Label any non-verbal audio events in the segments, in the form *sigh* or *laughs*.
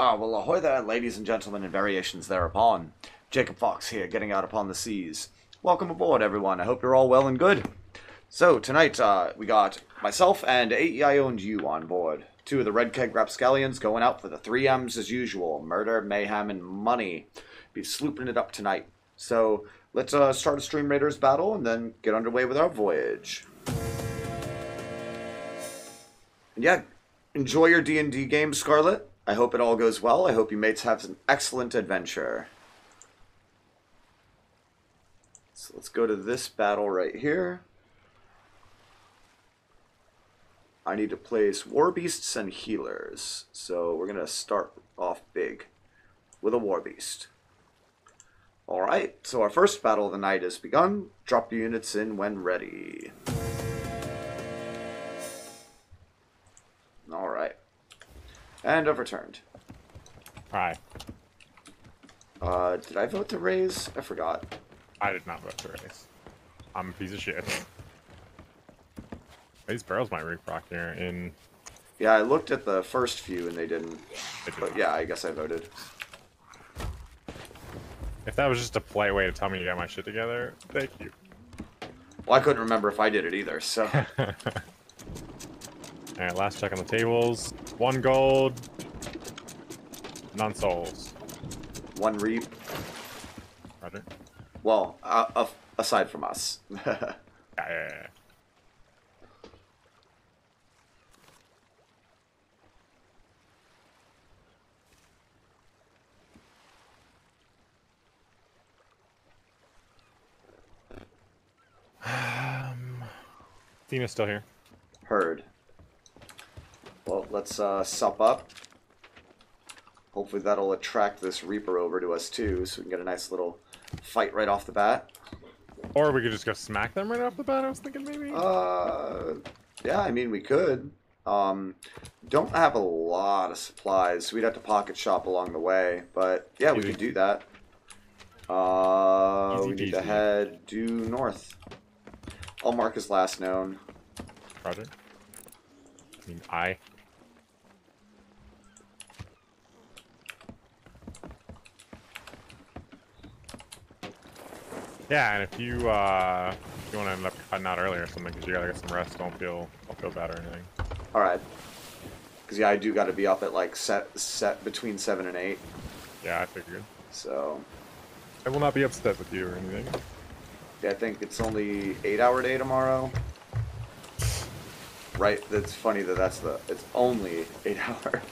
Ah, well, ahoy there, ladies and gentlemen, and variations thereupon. Jacob Fox here, getting out upon the seas. Welcome aboard, everyone. I hope you're all well and good. So, tonight, uh, we got myself and AEIO and you on board. Two of the Red Keg Rapscallions going out for the three M's as usual murder, mayhem, and money. Be slooping it up tonight. So, let's uh, start a Stream Raiders battle and then get underway with our voyage. And yeah, enjoy your D&D game, Scarlet. I hope it all goes well. I hope you mates have an excellent adventure. So let's go to this battle right here. I need to place War Beasts and Healers. So we're going to start off big with a War Beast. Alright, so our first battle of the night has begun. Drop your units in when ready. And overturned. Hi. Uh, did I vote to raise? I forgot. I did not vote to raise. I'm a piece of shit. These barrels might reproc here in. Yeah, I looked at the first few and they didn't. they did But not. yeah, I guess I voted. If that was just a polite way to tell me to get my shit together, thank you. Well, I couldn't remember if I did it either, so. *laughs* Alright, last check on the tables. One gold. None souls. One reap. Roger. Well, uh, uh, aside from us. *laughs* Yeah, yeah, yeah. *sighs* Um, Tina's still here. Heard. Well, let's uh, sup up. Hopefully that'll attract this Reaper over to us too, so we can get a nice little fight right off the bat. Or we could just go smack them right off the bat, I was thinking maybe. Uh, yeah, I mean we could. Um, don't have a lot of supplies. so We'd have to pocket shop along the way, but yeah, we could do that. Uh, Easy we need to head due north. I'll mark as last known. Roger. I mean, I. Yeah, and if you uh, if you want to end up cutting out early or something because you gotta get some rest, don't feel don't feel bad or anything. All right. Because yeah, I do got to be up at like set set between seven and eight. Yeah, I figured. So I will not be upset with you or anything. yeah, I think it's only eight hour day tomorrow. Right. That's funny that that's the. It's only eight hour.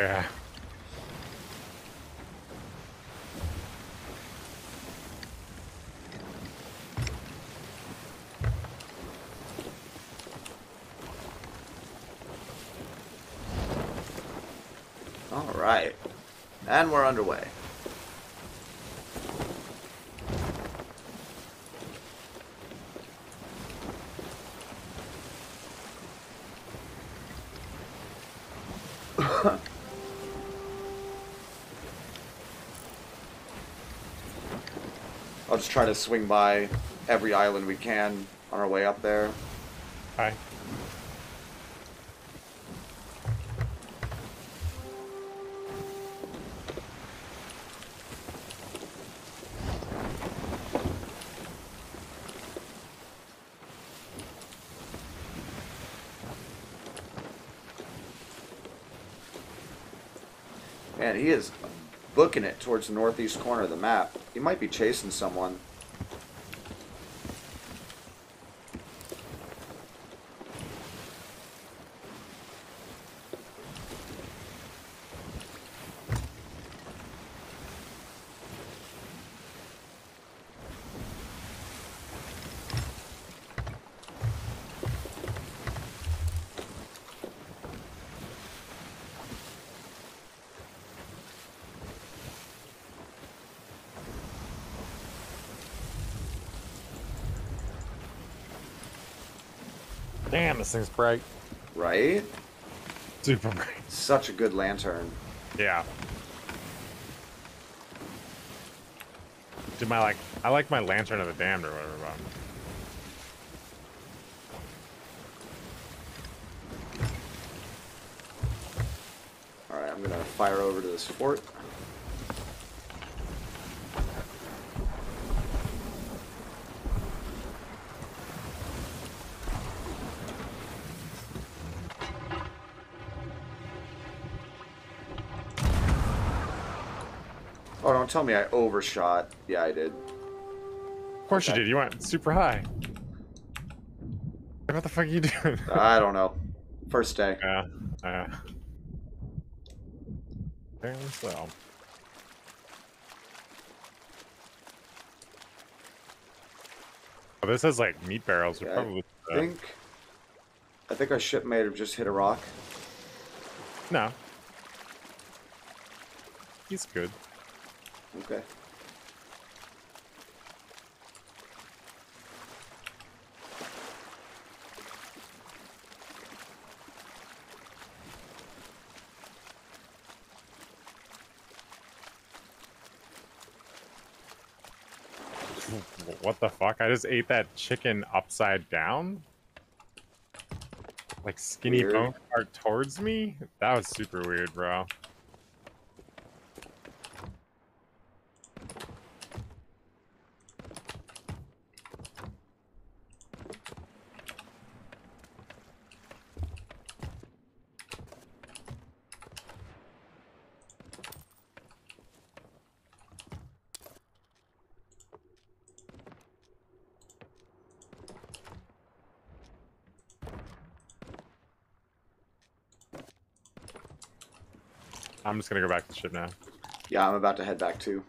Yeah. All right. And we're underway. I'll just try to swing by every island we can on our way up there. Hi. He is booking it towards the northeast corner of the map. He might be chasing someone. Damn, this thing's bright. Right? Super bright. Such a good lantern. Yeah. Did my like I like my lantern of the damned or whatever about. Alright, Alright, I'm gonna fire over to this fort. Oh, don't tell me I overshot. Yeah, I did. Of course Okay. you did. You went super high. What the fuck are you doing? I don't know. First day. Yeah. Yeah. Apparently so. Oh, this has like meat barrels. Yeah, probably. I Uh, think. I think our ship may have just hit a rock. no. He's good. Okay. *laughs* What the fuck? I just ate that chicken upside down? Like skinny Weird. bone part towards me? That was super weird, bro. Gonna go back to the ship now. Yeah, I'm about to head back too.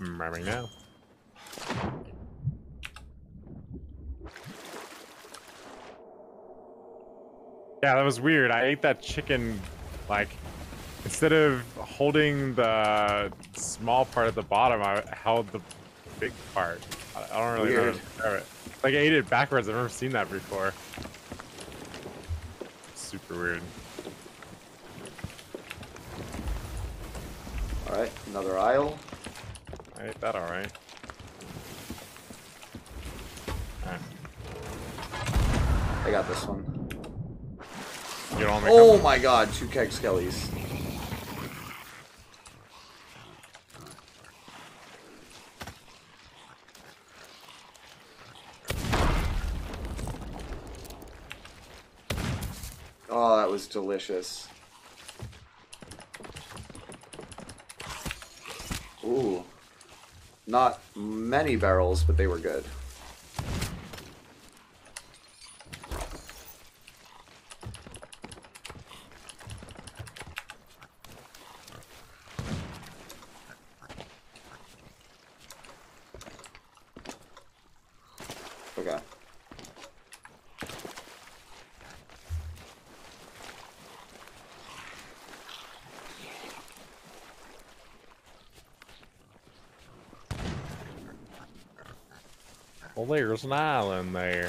I'm now. Yeah, that was weird. I ate that chicken, like, instead of holding the small part at the bottom, I held the big part. I, don't really know how Weird. to describe it. Like, I ate it backwards. I've never seen that before. Super weird. Alright, another aisle. I ate that alright. Alright. I got this one. You don't want me Oh my god, two keg skellies. Oh, that was delicious. Ooh. Not many barrels, but they were good. Okay. There's an island there.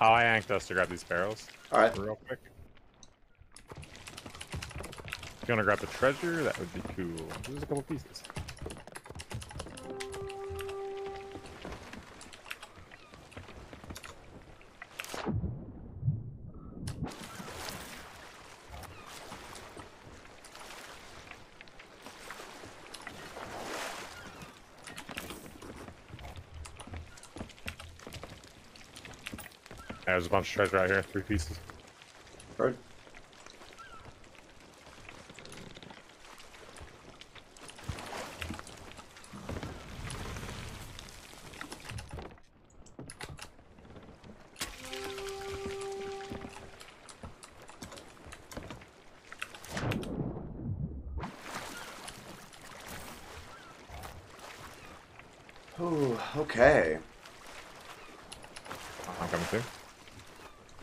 Oh, I yanked us to grab these barrels Alright. real quick. If you want to grab the treasure, that would be cool. There's a couple pieces. There's a bunch of treasure out here, three pieces. Heard. Ooh, okay. I'm coming too.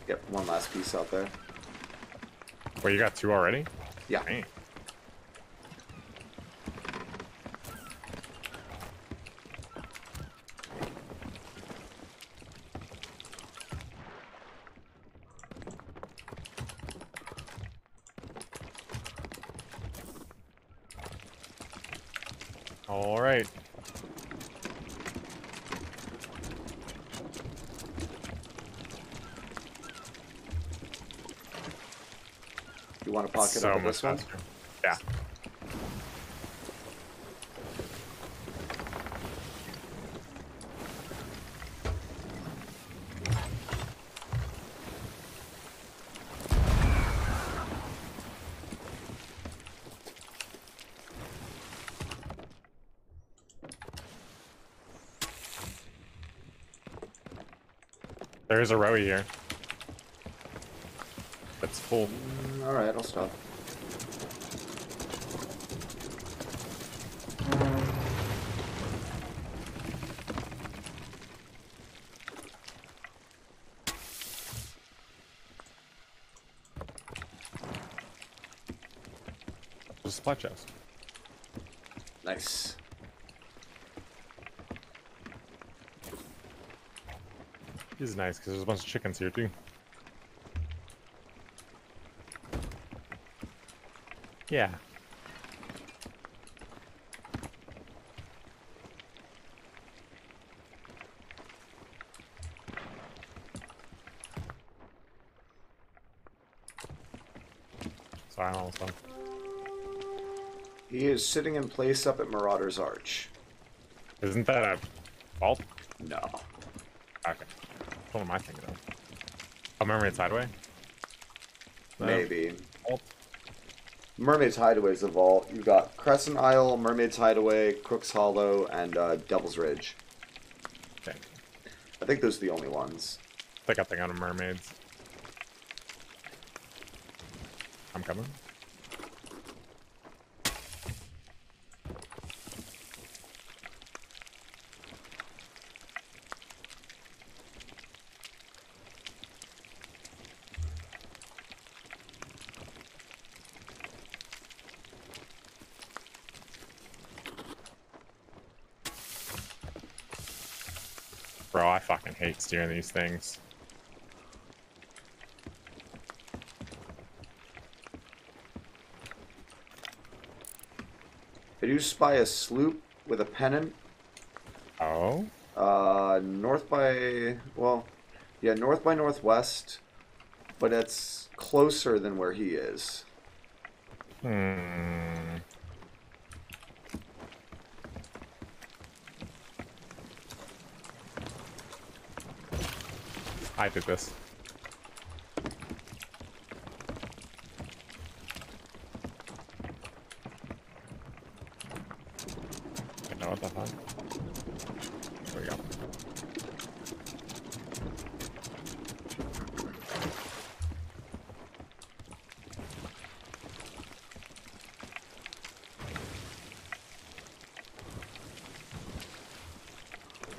Get one last piece out there. Wait, you got two already? Yeah. Dang. All right. You want to pocket so up at much this one? Yeah. There is a row here. That's full. Mm, all right, I'll stop. Supply chest. Nice. This is nice because there's a bunch of chickens here too. Yeah. Sorry, I'm almost done. He is sitting in place up at Marauder's Arch. Isn't that a vault? No. Okay. What am I thinking of? Oh, Mermaid's Hideaway? No. Maybe. Vault? Mermaid's Hideaway is the vault. You've got Crescent Isle, Mermaid's Hideaway, Crook's Hollow, and uh, Devil's Ridge. Okay. I think those are the only ones. I think I think of mermaids. I'm coming. Bro, Steering these things. I do spy a sloop with a pennant. Oh? Uh, north by well, yeah, north by northwest, but it's closer than where he is. Hmm. I did this. What the? There we go.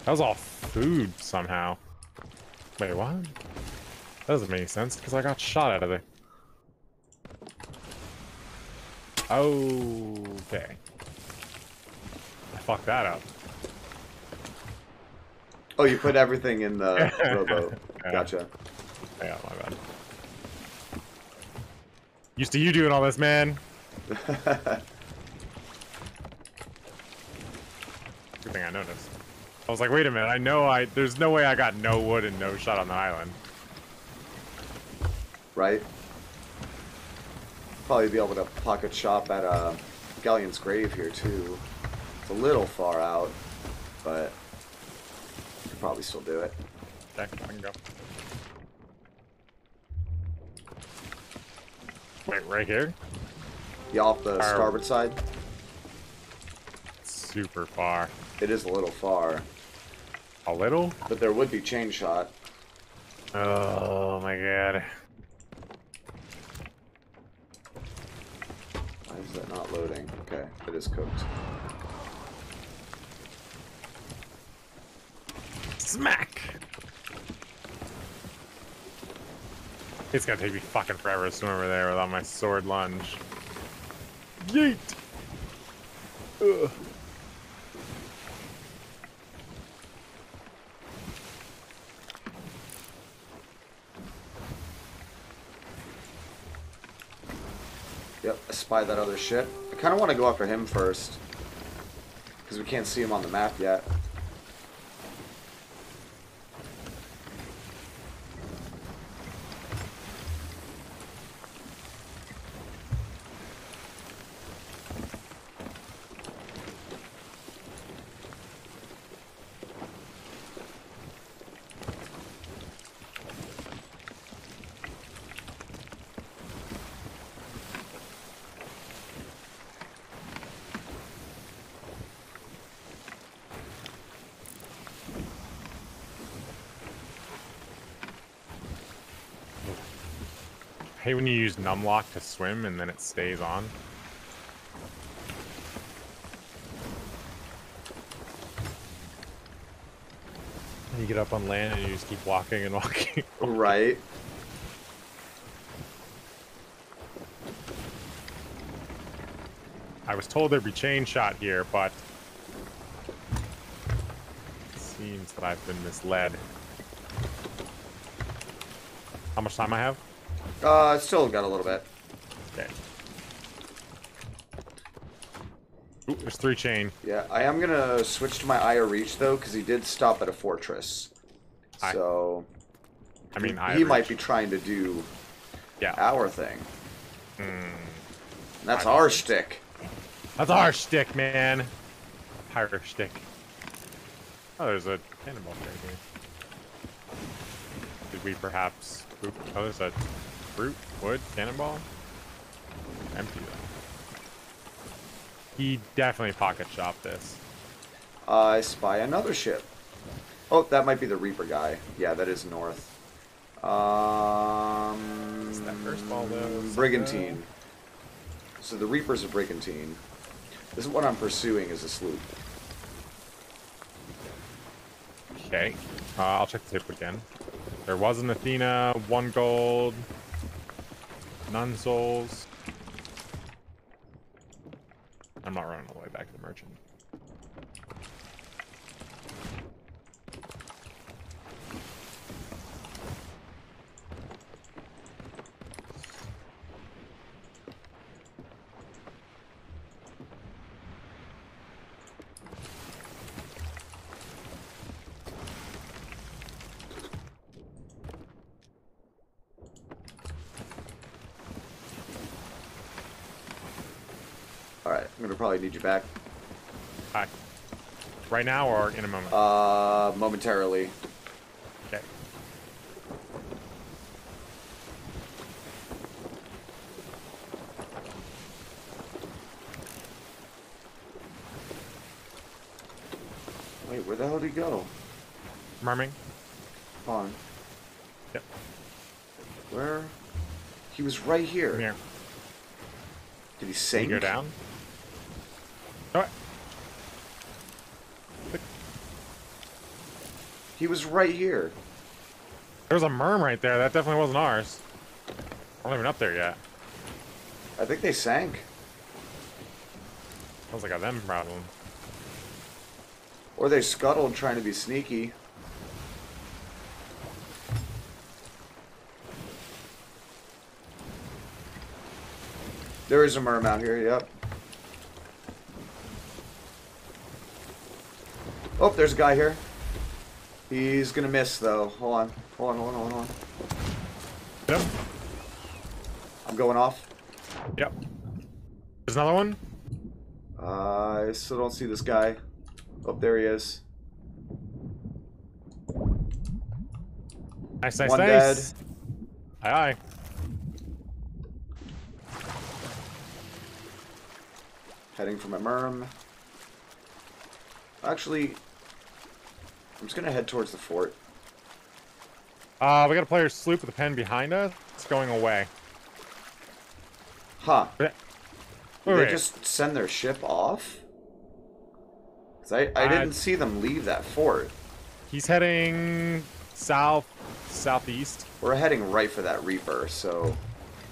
That was all food somehow. Wait, what? That doesn't make any sense because I got shot out of there. Okay. I fucked that up. Oh, you put everything in the *laughs* rowboat. Gotcha. Yeah, my bad. Used to you doing all this, man. *laughs* Good thing I noticed. I was like, wait a minute, I know I there's no way I got no wood and no shot on the island. right? Probably be able to pocket shop at uh, Galleon's grave here too. It's a little far out, but could probably still do it. Okay, I can go. Wait, right here? Yeah, off the Are- starboard side. Super far. It is a little far, A little? but there would be chain shot. Oh my god. Why is that not loading? Okay, it is cooked. Smack! It's gonna take me fucking forever to swim over there without my sword lunge. Yeet. Ugh. Yep, I spy that other ship. I kind of want to go after him first. Because we can't see him on the map yet. Hate when you use numlock to swim and then it stays on. You get up on land and you just keep walking and *laughs* walking. Right. I was told there'd be chain shot here, but it seems that I've been misled. How much time I have? Uh, still got a little bit. Okay. Ooh, there's three chain. Yeah, I am gonna switch to my Eye of Reach though, because he did stop at a fortress. I- So I mean, he, he might be trying to do Yeah. our thing. Hmm. That's I- our shtick. That's our stick, man. Pirate stick. Oh, there's a cannonball right here. Did we perhaps? Oop, oh, there's a fruit wood cannonball. Empty though. He definitely pocket shopped this. I spy another ship. Oh, that might be the Reaper guy. Yeah, that is north. Um, Is that first ball, though? Brigantine. So the Reaper's a brigantine. This is what I'm pursuing is a sloop. Okay. Uh, I'll check the tip again. There was an Athena, one gold, none souls. I'm not running all the way back to the merchant. Alright, I'm gonna probably need you back. Hi. Right now or in a moment? Uh, momentarily. okay. Wait, where the hell did he go? Merming. On. Yep. Where? He was right here. Here. Did he sink? you go down? He was right here. There's a merm right there. That definitely wasn't ours. I'm not even up there yet. I think they sank. Sounds like a them problem. Or they scuttled trying to be sneaky. There is a merm out here, yep. Oh, there's a guy here. He's gonna miss though. Hold on. Hold on, hold on, hold on. Yep. I'm going off. Yep. There's another one. Uh, I still don't see this guy. Oh, there he is. Nice, nice, One nice. Aye, aye. Heading for my merm. Actually, I'm just gonna head towards the fort. Uh, we got a player sloop with a pen behind us. It's going away. Huh. Wait, Did wait. they just send their ship off? 'Cause I, I Uh, didn't see them leave that fort. He's heading south, southeast. We're heading right for that Reaper, so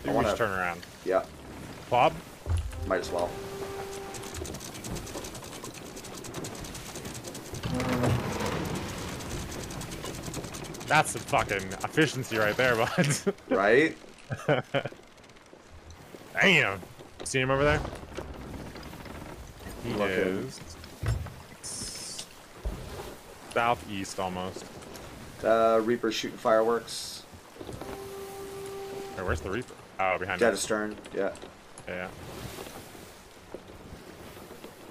I Maybe wanna- turn around. yeah. Bob? Might as well. That's some fucking efficiency right there, *laughs* bud. Right? *laughs* Damn. See him over there? He Looking. is southeast almost. Uh, Reaper shooting fireworks. Wait, where's the Reaper? Oh, behind Dead me. astern. Yeah. Yeah, yeah.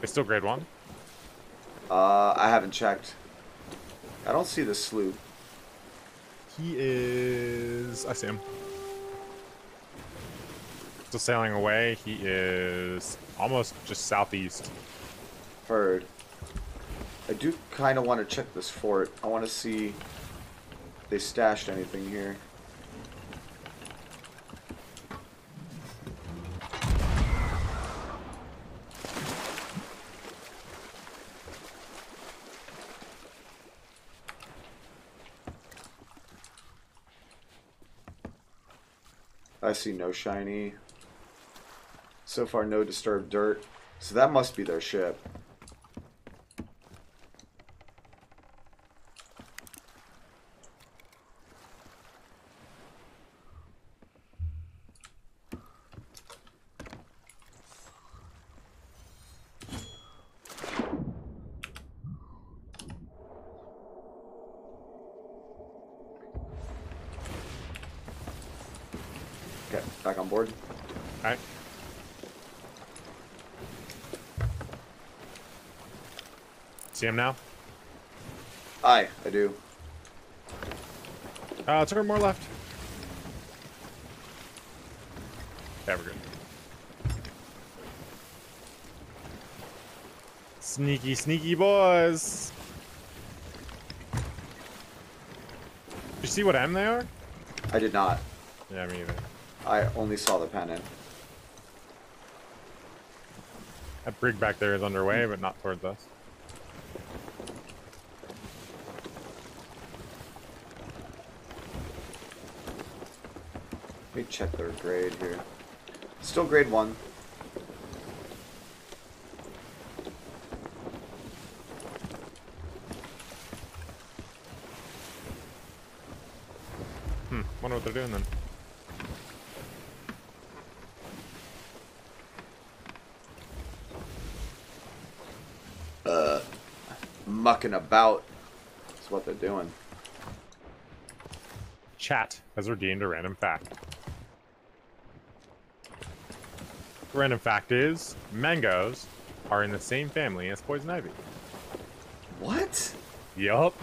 They still grade one? Uh, I haven't checked. I don't see the sloop. He is. I see him. Still sailing away. He is almost just southeast. Heard. I do kind of want to check this fort. I want to see if they stashed anything here. See no shiny. So far, no disturbed dirt. So that must be their ship. Okay, back on board. Alright. See him now? Aye, I do. Uh, turn more left. Yeah, we're good. Sneaky, sneaky boys. You see what M they are? I did not. Yeah, me either. I only saw the pennant. That brig back there is underway, but not towards us. Check their grade here. Still grade one. Hmm, wonder what they're doing then. Uh, mucking about. That's what they're doing. Chat has redeemed a random fact. The random fact is mangoes are in the same family as poison ivy. What? Yup.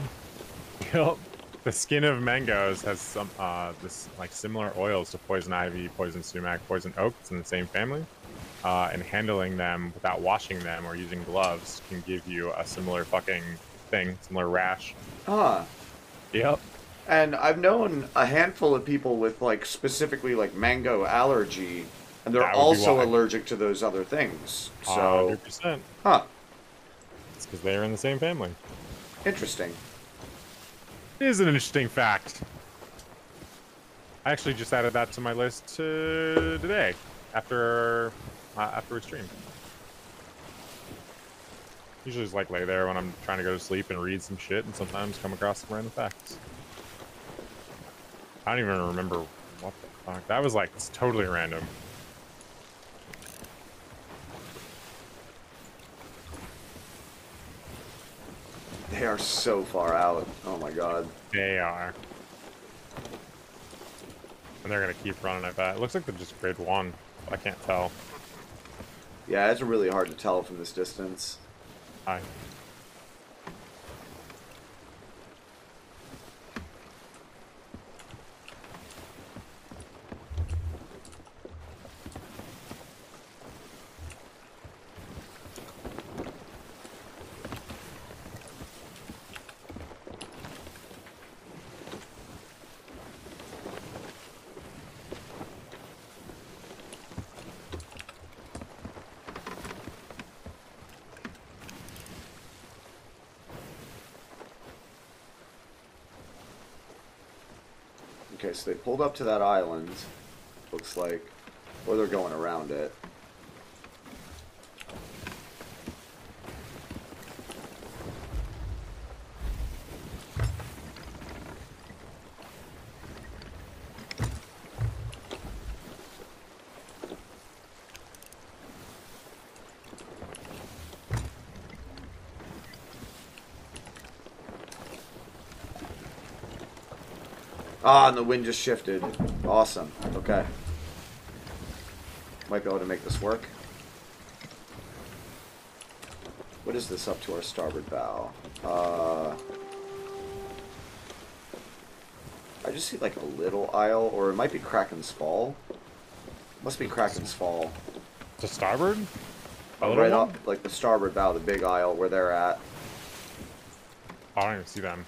Yup. The skin of mangoes has some uh this like similar oils to poison ivy, poison sumac, poison oak. It's in the same family. Uh, and handling them without washing them or using gloves can give you a similar fucking thing, similar rash. Huh. Yep. And I've known a handful of people with like specifically like mango allergy, and they're That would be also allergic to those other things. So, Hundred percent. huh? It's because they are in the same family. Interesting. It is an interesting fact. I actually just added that to my list uh, today, after uh, after we stream. Usually just like lay there when I'm trying to go to sleep and read some shit, and sometimes come across some random facts. I don't even remember what the fuck. That was like it's totally random. They are so far out. Oh my god. They are. And they're gonna keep running, I bet. It looks like they're just grade one, I can't tell. Yeah, it's really hard to tell from this distance. I they pulled up to that island. Looks like, or they're going around it. Ah, and the wind just shifted. Awesome. Okay. Might be able to make this work. What is this up to our starboard bow? Uh, I just see like a little isle, or it might be Kraken's Fall. Must be Kraken's Fall. To starboard? A little right one? up, like the starboard bow, the big isle where they're at. Oh, I don't even see them.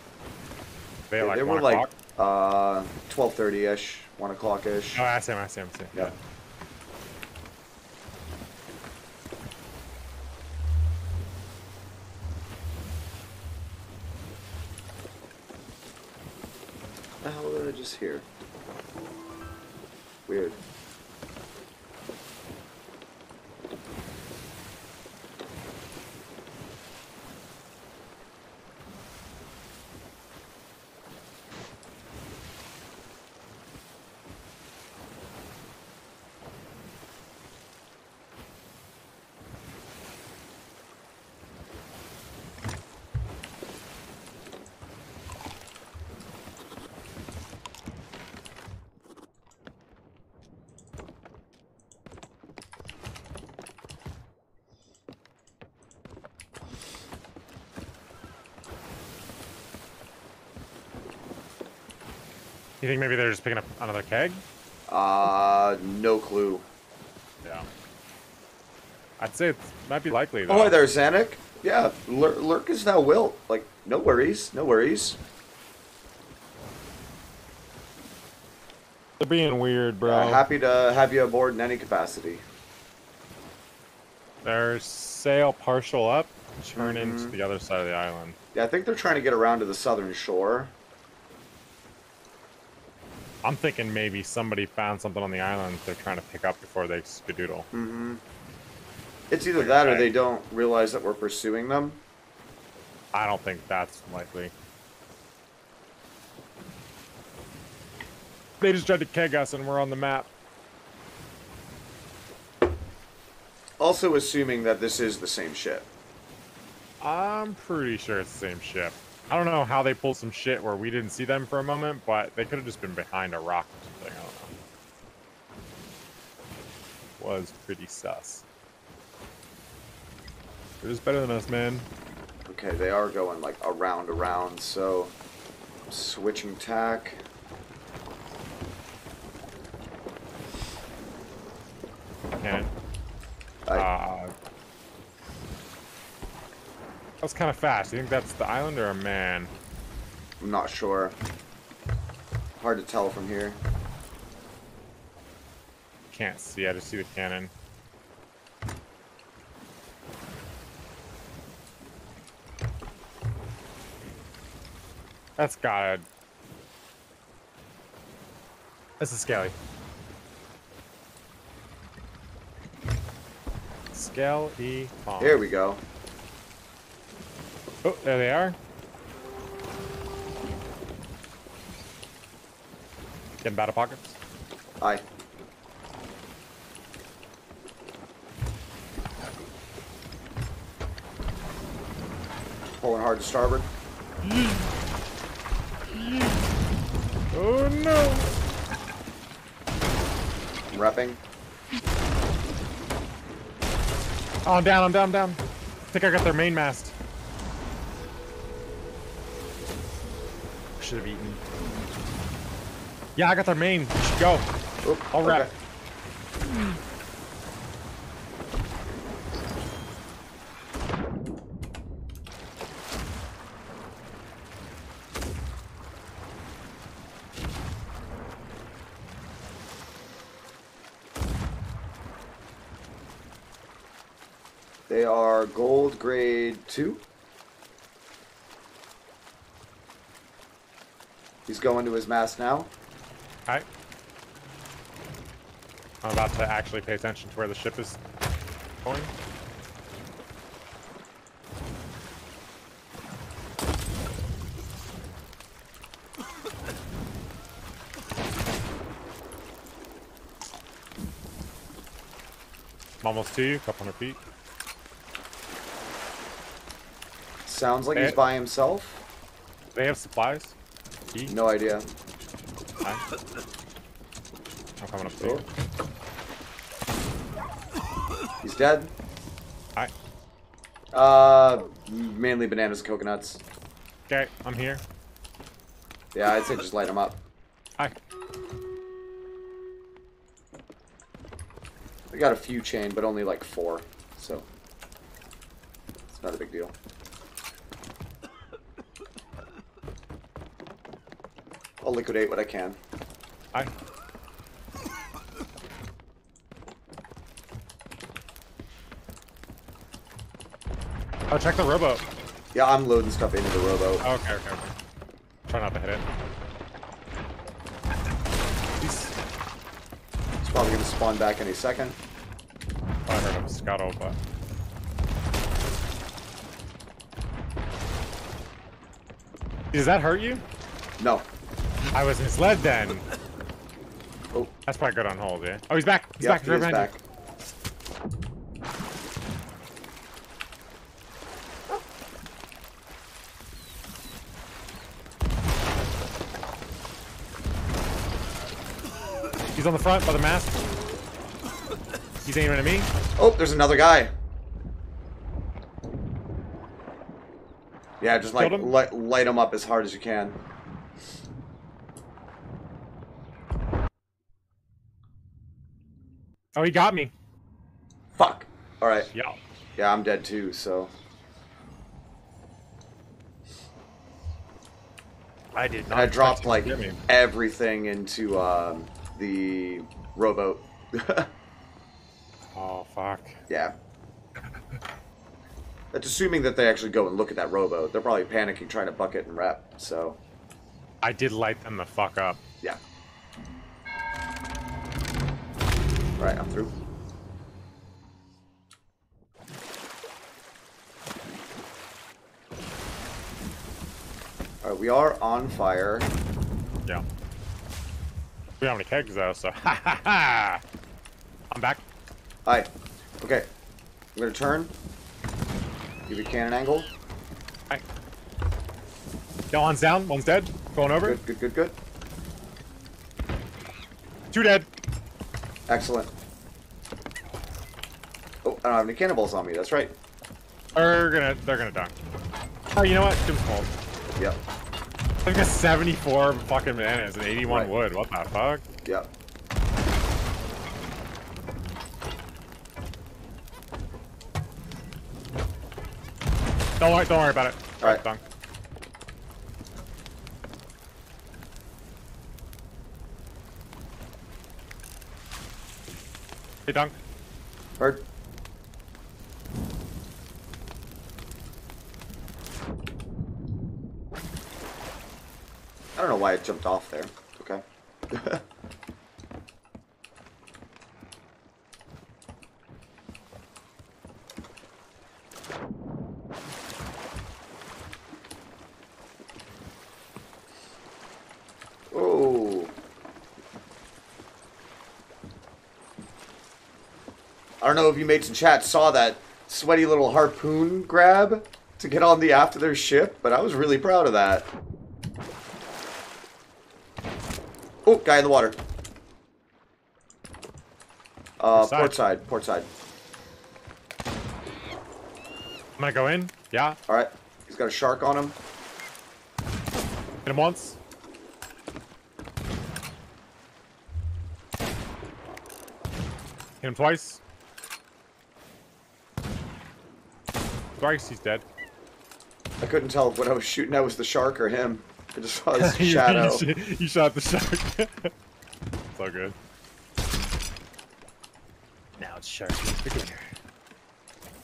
They, like they were like? Uh, twelve thirty ish, one o'clock ish. Oh, I see him. I see him. I see him. Yeah. The hell did I just hear? Weird. You think maybe they're just picking up another keg? Uh, no clue. Yeah. I'd say it might be likely, though. Oh, hi there, Zanuck. Yeah, lur- lurk as thou wilt. Like, no worries, no worries. They're being weird, bro. Uh, happy to have you aboard in any capacity. Their sail partial up, turn into Mhm. the other side of the island. Yeah, I think they're trying to get around to the southern shore. I'm thinking maybe somebody found something on the island they're trying to pick up before they skadoodle. Mm-hmm. It's either Like that or they don't realize that we're pursuing them. I don't think that's likely. They just tried to keg us and we're on the map. Also assuming that this is the same ship. I'm pretty sure it's the same ship. I don't know how they pulled some shit where we didn't see them for a moment, but they could have just been behind a rock or something. I don't know. Was pretty sus. They're just better than us, man. Okay, they are going like around around, so switching tack. Cannon. I, Uh, was kind of fast. You think that's the island or a man? I'm not sure. Hard to tell from here. Can't see. I just see the cannon. That's gotta. This is Skelly. Skelly. Pond. Here we go. Oh, there they are. Getting battle pockets. Aye. Pulling hard to starboard. Oh no! I'm Repping. Oh, I'm down, I'm down, I'm down. I think I got their main mast. Should have eaten. Yeah, I got their main. Go. Oop, I'll wrap. okay. They are gold grade two. He's going to his mast now. Alright. I'm about to actually pay attention to where the ship is going. I'm almost to you, couple hundred feet. Sounds like he's by himself. They have supplies. Key? No idea. Hi. I'm coming up to you. He's dead. Hi. Uh, mainly bananas and coconuts. Okay, I'm here. Yeah, I'd say just light him up. Hi. I got a few chain, but only like four, so it's not a big deal. I'll liquidate what I can. I. Oh, check the rowboat. Yeah, I'm loading stuff into the rowboat. Oh, okay, okay, okay. Try not to hit it. He's... It's probably gonna spawn back any second. Oh, I heard him scuttle, but... Does that hurt you? No. I was misled then. Oh, That's probably good on hold, yeah? Oh, he's back. He's yeah, back. he He's right back. you. He's on the front by the mast. He's aiming at me. Oh, there's another guy. Yeah, just like Killed him? light, light him up as hard as you can. Oh, he got me. Fuck. All right. Yeah. Yeah, I'm dead too. So I did and I dropped like me. everything into um, the rowboat. *laughs* Oh fuck. yeah. That's assuming that they actually go and look at that rowboat. They're probably panicking, trying to bucket and rep. So I did light them the fuck up. Right, I'm through. All right, we are on fire. Yeah. We don't have any kegs though, so *laughs* ha ha ha. I'm back. Hi. Okay. I'm gonna turn. Give you cannon angle. Hi. Yeah, one's down, one's dead. Going over. Good, good, good, good. Two dead. Excellent. I don't have any cannonballs on me. That's right. They're gonna they're gonna die. Oh, you know what? 'em hold. Yep. I got 74 fucking bananas and 81 Right. wood. What the fuck? Yep. Don't worry, don't worry about it. All right. Done. Hey, Dunk. Heard. I don't know why it jumped off there. Okay. *laughs* oh. I don't know if you mates in chat saw that sweaty little harpoon grab to get on the after their ship, but I was really proud of that. Oh, guy in the water. Uh, Side. port side, port side. I'm gonna go in. Yeah. All right, he's got a shark on him. Hit him once. Hit him twice. Twice, he's dead. I couldn't tell what I was shooting at was the shark or him. I just saw his *laughs* You- shadow. *laughs* You, shot the shark. *laughs* so good. Now it's shark beginner.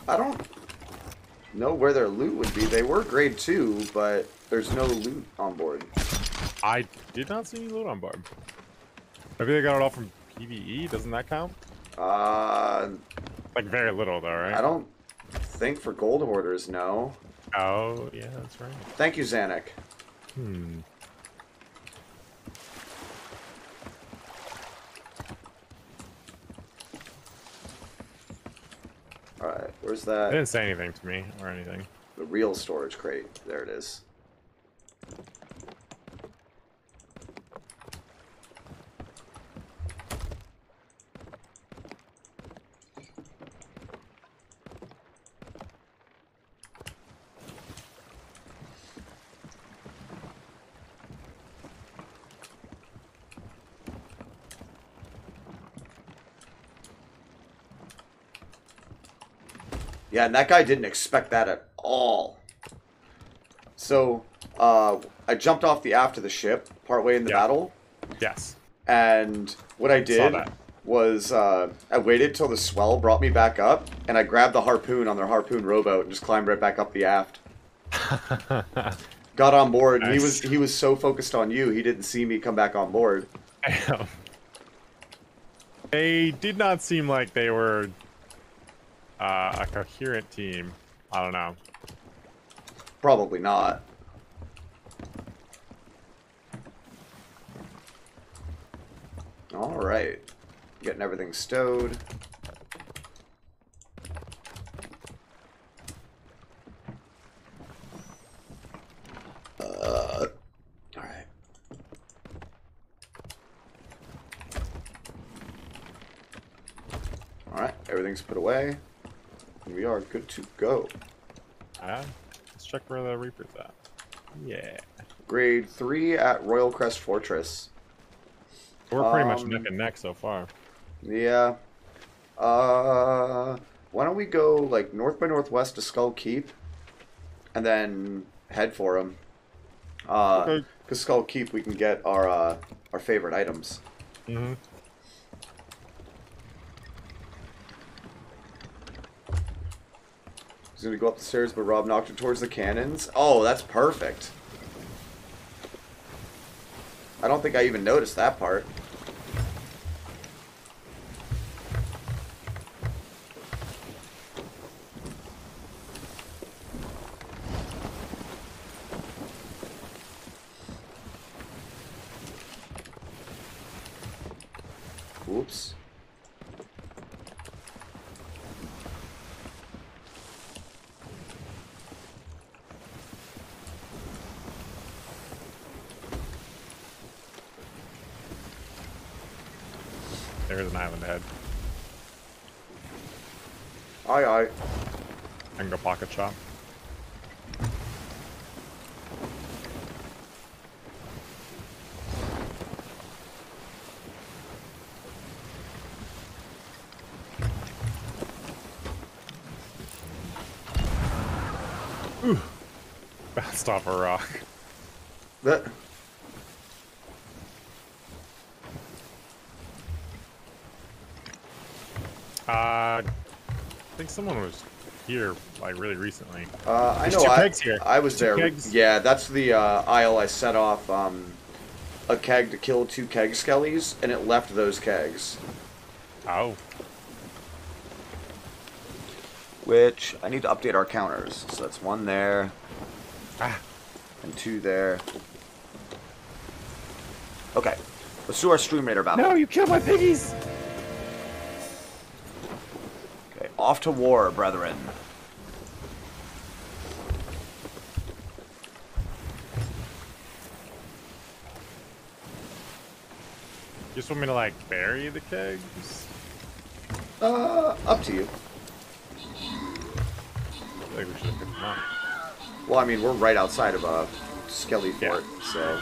I don't know where their loot would be. They were grade two, but there's no loot on board. I did not see any loot on board. Maybe they got it all from PVE. Doesn't that count? Uh, Like very little though, right? I don't think for gold hoarders, no. Oh yeah, that's right. Thank you, Zanuck. Hmm. Alright, where's They that? didn't say anything to me or anything. The real storage crate. There it is. Yeah, and that guy didn't expect that at all. So, uh, I jumped off the aft of the ship partway in the Yeah. battle, Yes. and what I did was uh, I waited till the swell brought me back up, and I grabbed the harpoon on their harpoon rowboat and just climbed right back up the aft. *laughs* Got on board. and He was he was so focused on you, he didn't see me come back on board. they did not seem like they were uh, a coherent team. I don't know. Probably not. All right, getting everything stowed. Uh, all right. All right, everything's put away. We are good to go. Uh, let's check where the Reaper's at. Yeah. Grade 3 at Royal Crest Fortress. We're pretty much Um, neck and neck so far. Yeah. Uh, why don't we go like north by northwest to Skull Keep, and then head for him. Uh, Okay. because Skull Keep we can get our uh, our favorite items. hmm He's gonna go up the stairs, but Rob knocked him towards the cannons. Oh, that's perfect. I don't think I even noticed that part. Oops. There's an island ahead. Aye aye. I can go pocket shop. Ooh. Bounced off a rock. That. Uh, I think someone was here like really recently. Uh, I There's know. I, kegs here. I was Two there. kegs. Yeah, that's the uh, aisle I set off um, a keg to kill two keg skellies, and it left those kegs. Oh, Which I need to update our counters. So that's one there ah, and two there. Okay, let's do our Stream Raider battle. no! You killed my piggies. Okay, off to war, brethren. You just want me to like bury the kegs? Uh, up to you. Like we should have picked them up. Well, I mean, we're right outside of a Skelly Yeah. fort, so.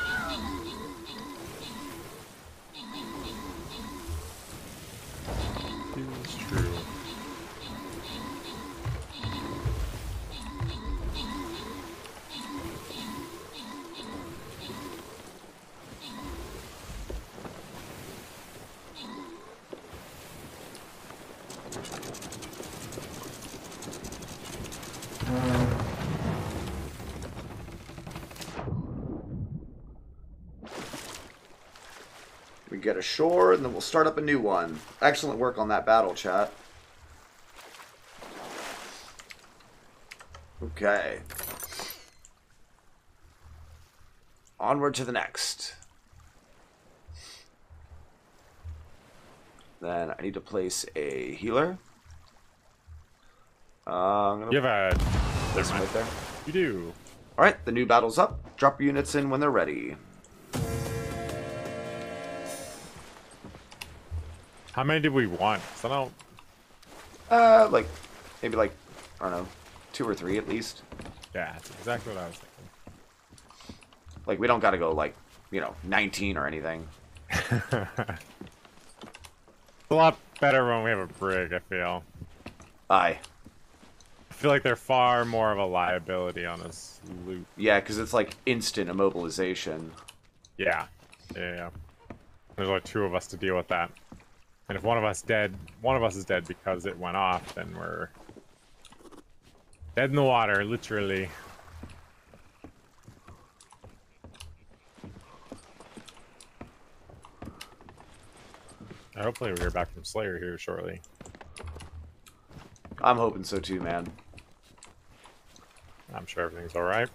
Start up a new one. Excellent work on that battle, chat. Okay. Onward to the next. Then I need to place a healer. Uh, I'm gonna You have a. right there. You do. All right, the new battle's up. Drop units in when they're ready. How many did we want? I don't. Uh, like maybe like I don't know, two or three at least. Yeah, that's exactly what I was thinking. Like we don't got to go like you know 19 or anything. *laughs* A lot better when we have a brig. I feel. Aye. I feel like they're far more of a liability on this loot. Yeah, because it's like instant immobilization. Yeah. yeah, yeah. There's only two of us to deal with that. And if one of us dead, one of us is dead because it went off, then we're dead in the water, literally. Hopefully we hear back from Slayer here shortly. I'm hoping so too, man. I'm sure everything's alright.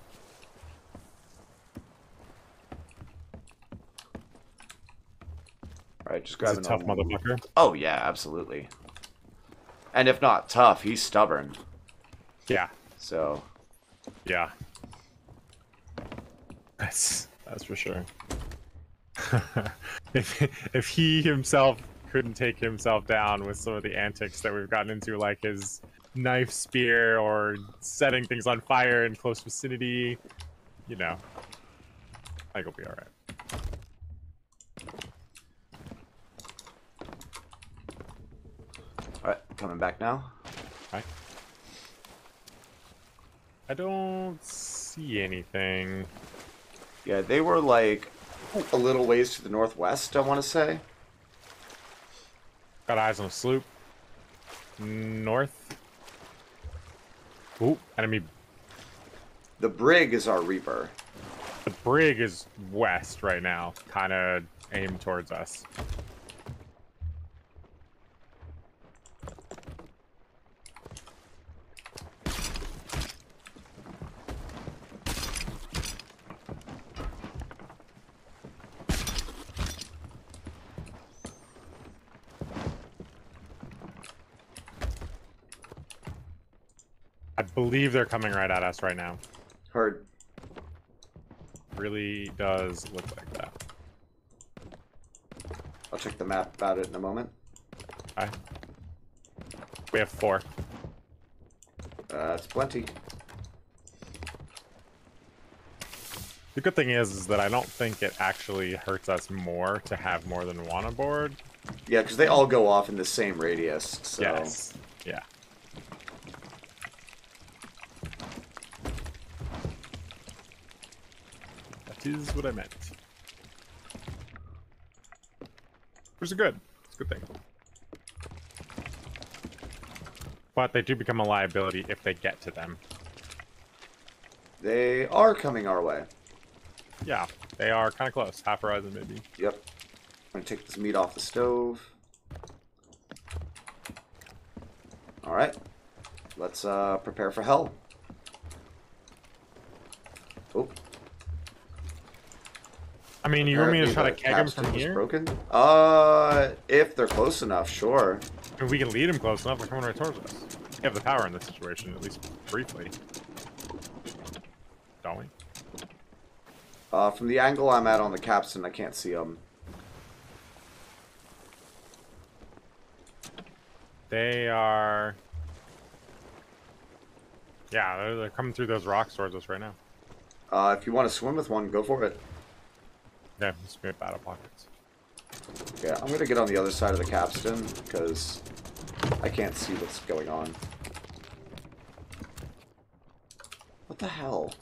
All right, just He's a tough motherfucker. Oh yeah, absolutely. And if not tough, he's stubborn. Yeah, So yeah. That's that's for sure. *laughs* if if he himself couldn't take himself down with some of the antics that we've gotten into, like his knife spear or setting things on fire in close vicinity, you know, I think he'll be all right. all right, coming back now. Right. I don't see anything. Yeah, they were like a little ways to the northwest. I want to say. Got eyes on a sloop. North. Ooh, enemy. The brig is our reaper. The brig is west right now, kind of aimed towards us. I believe they're coming right at us right now. Heard. Really does look like that. I'll check the map about it in a moment. Okay. We have four. Uh, it's plenty. The good thing is, is that I don't think it actually hurts us more to have more than one aboard. Yeah, because they all go off in the same radius. So Yes. Yeah. Is what I meant. Which is good. It's a good thing. But they do become a liability if they get to them. they are coming our way. Yeah, they are kind of close. Half horizon, maybe. Yep. I'm gonna take this meat off the stove. All right. Let's uh, prepare for hell. Oh, I mean, you want me to try to keg them from here? Broken. Uh, if they're close enough, sure. If we can lead them close enough, they're coming right towards us. We have the power in this situation, at least briefly. Don't we? Uh, from the angle I'm at on the capstan, I can't see them. They are. Yeah, they're, they're coming through those rocks towards us right now. Uh, if you want to swim with one, go for it. Yeah, it's great battle pockets. Yeah, I'm gonna get on the other side of the capstan because I can't see what's going on. What the hell?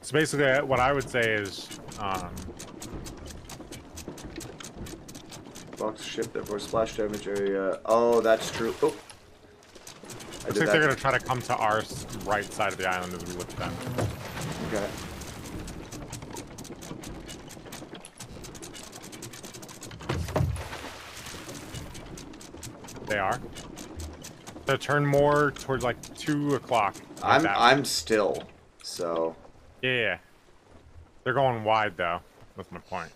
So basically, what I would say is, um, Box ship that for splash damage area. Oh, that's true. Oh. I looks like they're gonna try to come to our right side of the island as we look at them. Okay. They are. So turn more towards like two o'clock. like I'm. I'm still. So yeah. They're going wide though. That's my point.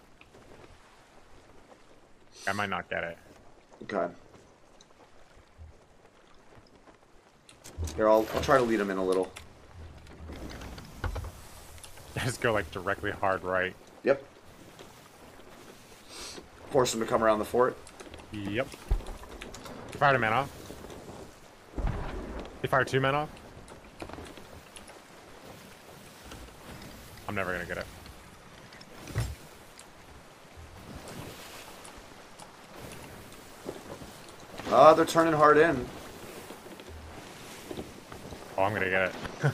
I might not get it. okay. Here, I'll I'll try to lead him in a little. *laughs* Just go like directly hard right. Yep. Force him to come around the fort. Yep. He fired a man off. He fired two men off. I'm I'm never gonna get it. Uh, they're turning hard in. Oh, I'm gonna get it. *laughs*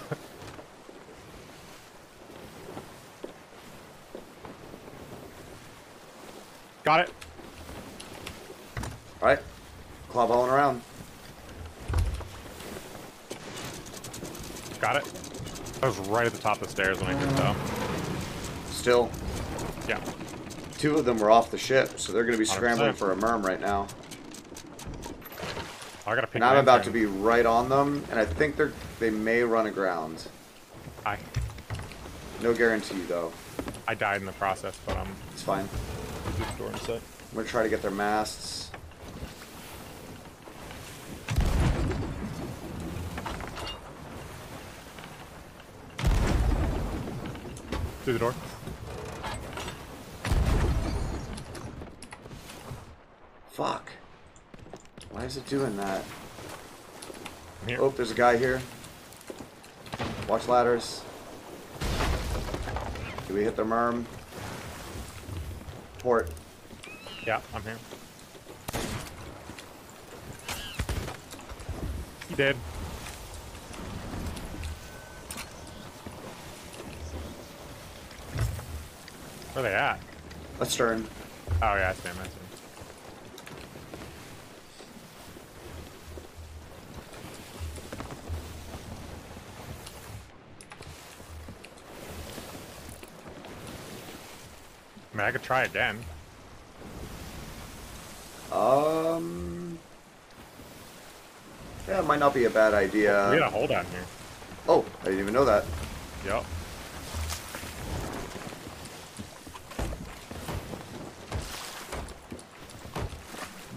Got it. All right, claw balling around. Got it. I was right at the top of the stairs when I hit so. Still, Yeah. two of them were off the ship, so they're going to be scrambling 100%. for a merm right now. I gotta pick. And I'm about to be right on them, and I think they're they may run aground. I No guarantee though. I died in the process, but I'm It's fine. door a. I'm gonna try to get their masts. Through the door. Fuck. Why is it doing that? Here. Oh, there's a guy here. Watch ladders. Do we hit the merm? Port. Yeah, I'm here. He did. Where are they at? Let's turn. Oh yeah, I see him. I see him. I mean, I could try again. Um. Yeah, it might not be a bad idea. we got a hold on here. Oh, I didn't even know that. Yep.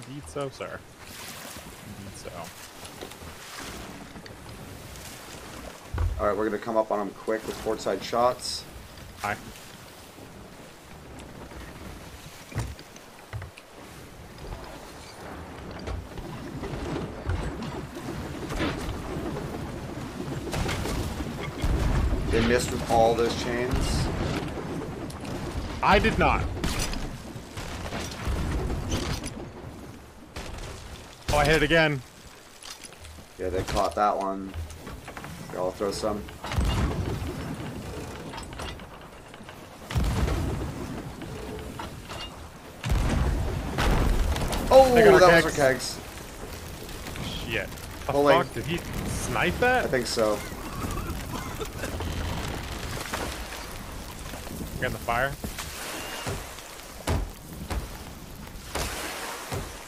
Indeed so, sir. Indeed so. All right, we're gonna come up on them quick with port side shots. Hi. Missed with all those chains. I did not. Oh, I hit it again. Yeah, they caught that one. Here, I'll throw some. Oh, They got our that was kegs. our kegs. Shit. The fuck? Did he snipe that? I think so. Getting the fire?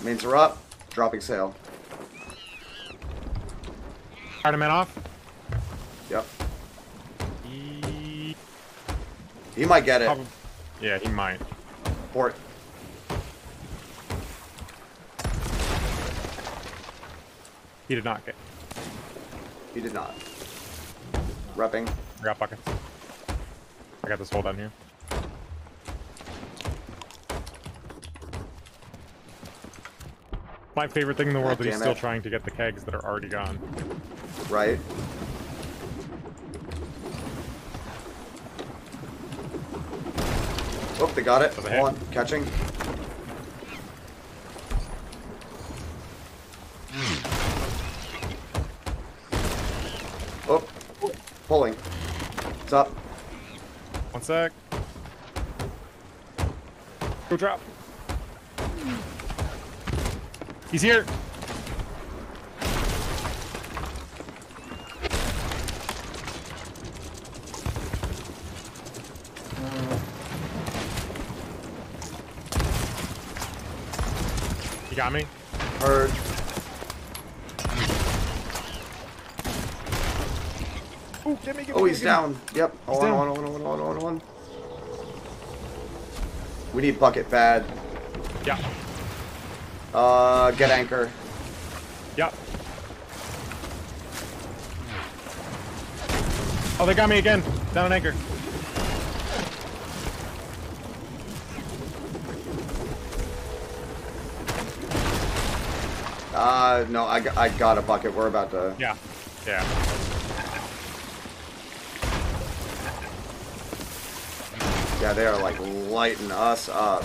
Mains are up. Dropping sail. In off. Yep. He... He might get it. Probably... Yeah, he might. Port. He did not get. He did not. Repping. I got buckets. I got this hold down here. My favorite thing in the world God that he's still it. trying to get the kegs that are already gone. Right. Oh, they got it. Hold on. Catching. Oh, pulling. It's up. One sec. Go drop. He's here. He got me. Heard. Ooh, get me, get Oh, he's down. Yep. Hold oh, on, down. hold on, hold on, on, on. We need bucket bad. Yeah. Uh, get anchor. Yeah. Oh, they got me again. Down an anchor. Uh, no, I, I got a bucket. We're about to. Yeah. Yeah. Yeah, they are like lighting us up.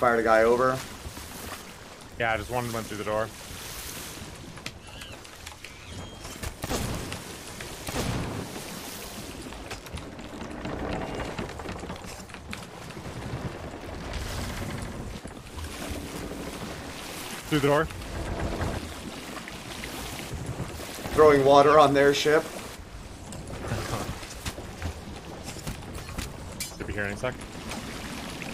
Fired a guy over. Yeah, I just wanted one went through the door. Through the door. Throwing water on their ship. *laughs* Should be here any sec.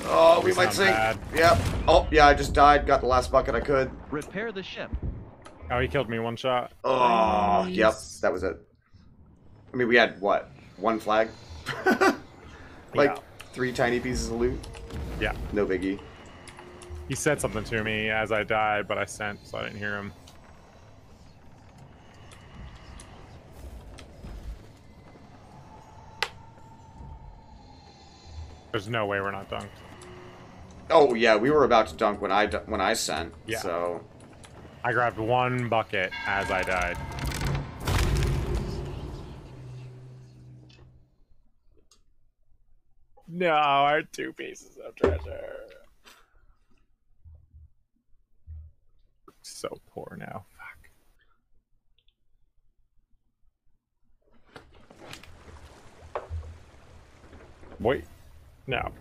Oh, we might sink. bad. Yep. Oh, yeah, I just died. Got the last bucket I could. Repair the ship. Oh, he killed me one shot. Oh, yep. That was it. I mean, we had, what, one flag? *laughs* like, Yeah. three tiny pieces of loot? Yeah. No biggie. He said something to me as I died, but I sent, so I didn't hear him. There's no way we're not dunked. Oh, yeah, we were about to dunk when I, when I sent. Yeah. So, I grabbed one bucket as I died. No, our two pieces of treasure. So poor now. Fuck. Wait. No.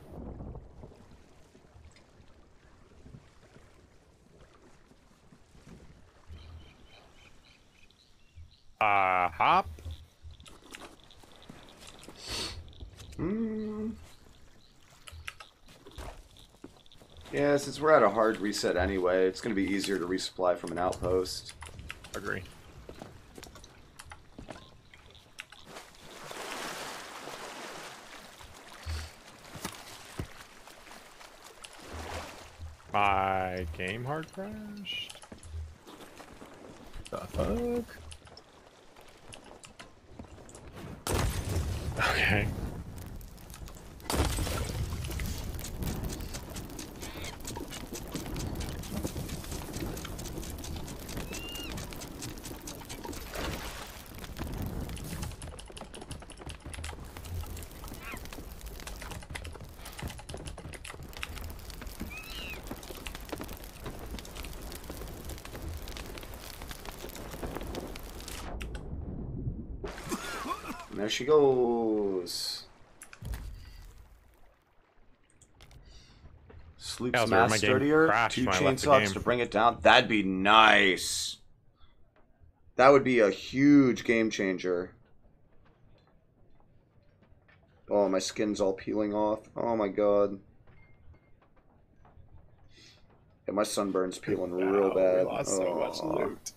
Uh, hop. hmm. Yeah, since we're at a hard reset anyway, it's going to be easier to resupply from an outpost. Agree. My game hard crashed. The fuck? Okay. There she goes. Sleeps Yeah, I was where mass sturdier. Two when I left the chainsaws to bring it down. That'd be nice. That would be a huge game changer. Oh, my skin's all peeling off. Oh my god. Yeah, my sunburn's peeling *laughs* real bad. We lost so much loot.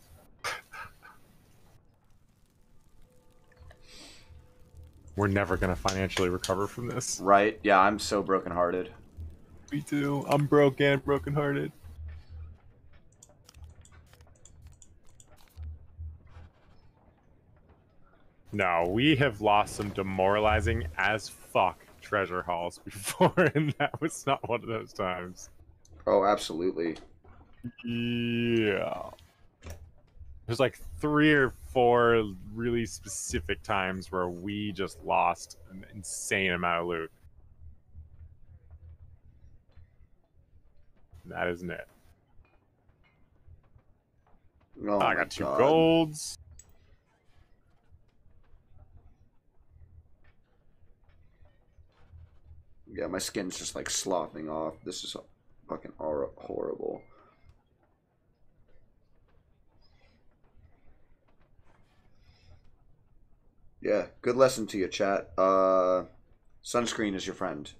We're never gonna financially recover from this. Right? Yeah, I'm so brokenhearted. Me too. I'm broke and brokenhearted. No, we have lost some demoralizing as fuck treasure hauls *laughs* before, and that was not one of those times. Oh, absolutely. Yeah. There's like three or four really specific times where we just lost an insane amount of loot. That isn't it. Oh, I got two God. golds. Yeah, my skin's just like sloughing off. This is fucking horrible. Yeah, good lesson to you, chat. Uh, sunscreen is your friend.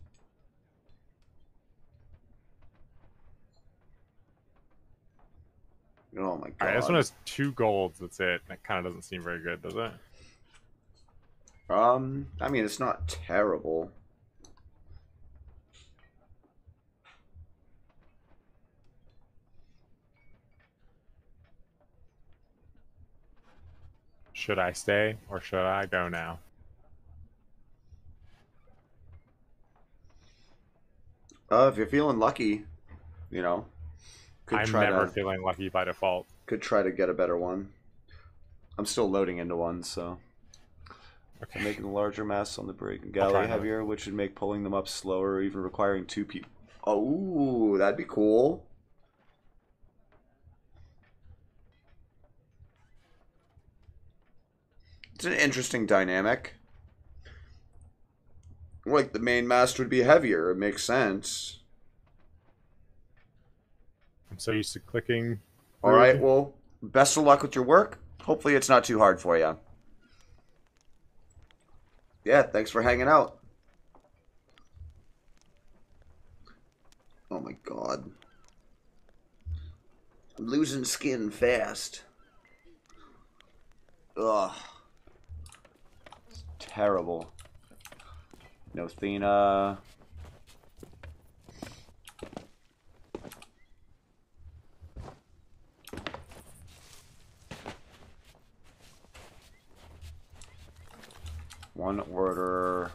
Oh my god. Alright, this one has two golds. That's it. That kind of doesn't seem very good, does it? Um, I mean, it's not terrible. Should I stay or should I go now? Uh, if you're feeling lucky, you know. Could I'm try never to feeling lucky by default. could try to get a better one. I'm still loading into one, so Okay. making the larger mass on the brig and galley heavier, which would make pulling them up slower, or even requiring two people. Oh, that'd be cool. It's an interesting dynamic. Like the main mast would be heavier. It makes sense. I'm so used to clicking. All right. Well, best of luck with your work. Hopefully, it's not too hard for you. Yeah. Thanks for hanging out. Oh my god. I'm losing skin fast. Ugh. It's terrible. No Thena. One order.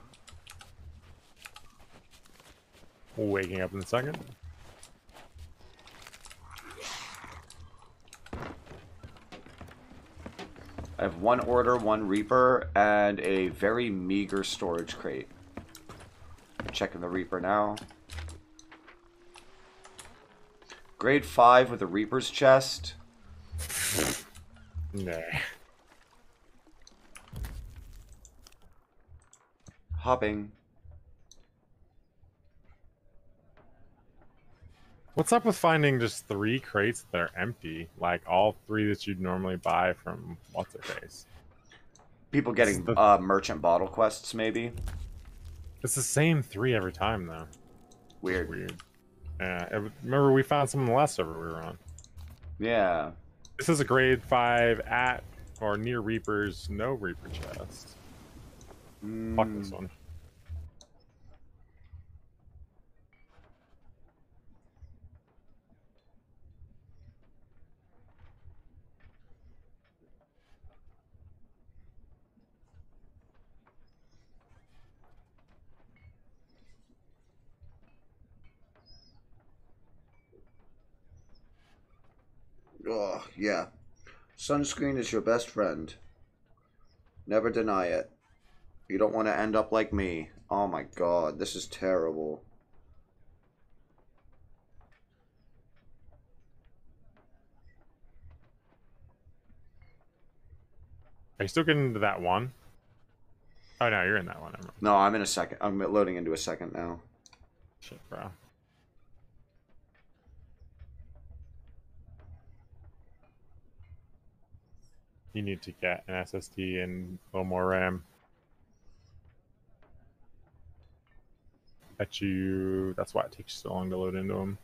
Waking up in a second. I have one order, one Reaper, and a very meager storage crate. Checking the Reaper now. Grade 5 with a Reaper's chest. Nah. Hopping. What's up with finding just three crates that are empty? Like all three that you'd normally buy from what's it face? People getting the- uh, merchant bottle quests, maybe. It's the same three every time though. Weird. Weird. Yeah. remember we found some in the last server we were on. Yeah. This is a grade five at or near Reapers, no Reaper chest. Fuck this Mm, one. Oh, yeah. Sunscreen is your best friend. Never deny it. You don't want to end up like me. Oh my god, this is terrible. Are you still getting into that one? Oh no, you're in that one. No, I'm in a second. I'm loading into a second now. Shit, bro. You need to get an SSD and a little more RAM. Bet you that's why it takes so long to load into them.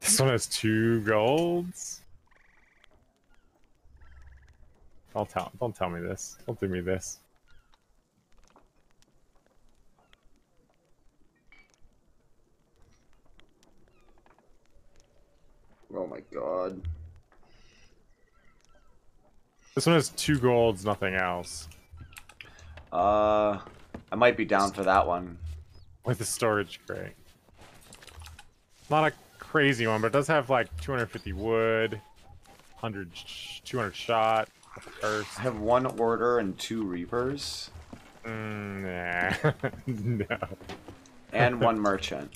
This one has two golds. Don't tell don't tell me this. Don't do me this. Oh my god. This one has two golds, nothing else. Uh, I might be down for that one. With the storage crate. Not a crazy one, but it does have like 250 wood, 100, 200 shot. First. I have one order and two reapers, Mm, nah. *laughs* no. and one *laughs* merchant.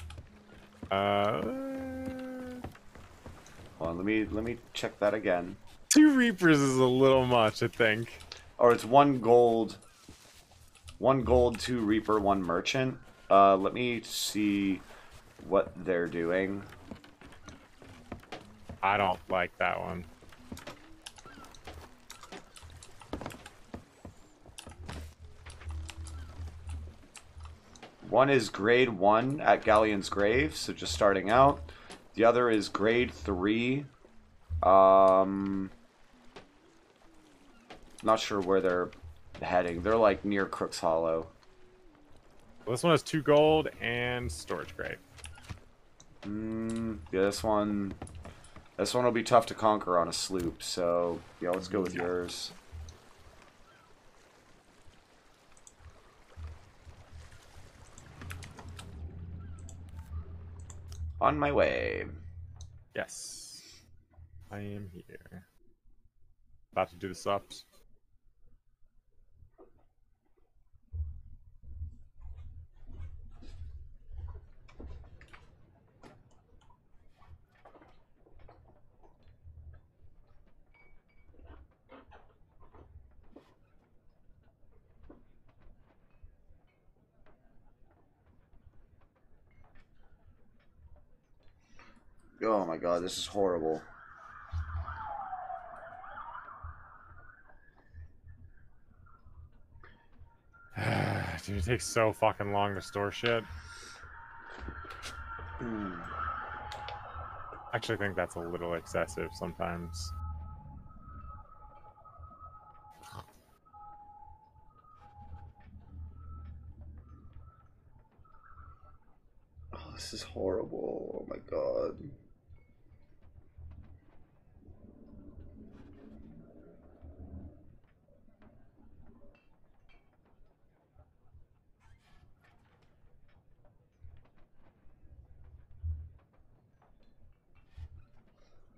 Uh, Hold on, let me let me check that again. Two reapers is a little much, I think. Or it's one gold, one gold, two reaper, one merchant. Uh, let me see what they're doing. I don't like that one. One is grade one at Galleon's Grave, so just starting out. The other is grade three. Um, not sure where they're heading. They're like near Crooks Hollow. Well, this one has two gold and storage crate. Mm, yeah, this one, this one will be tough to conquer on a sloop. So yeah, let's go with yeah. yours. On my way. Yes, I am here. About to do the subs. Oh my god, this is horrible. *sighs* Dude, it takes so fucking long to store shit. Hmm. I actually think that's a little excessive sometimes. Oh, this is horrible. Oh my god.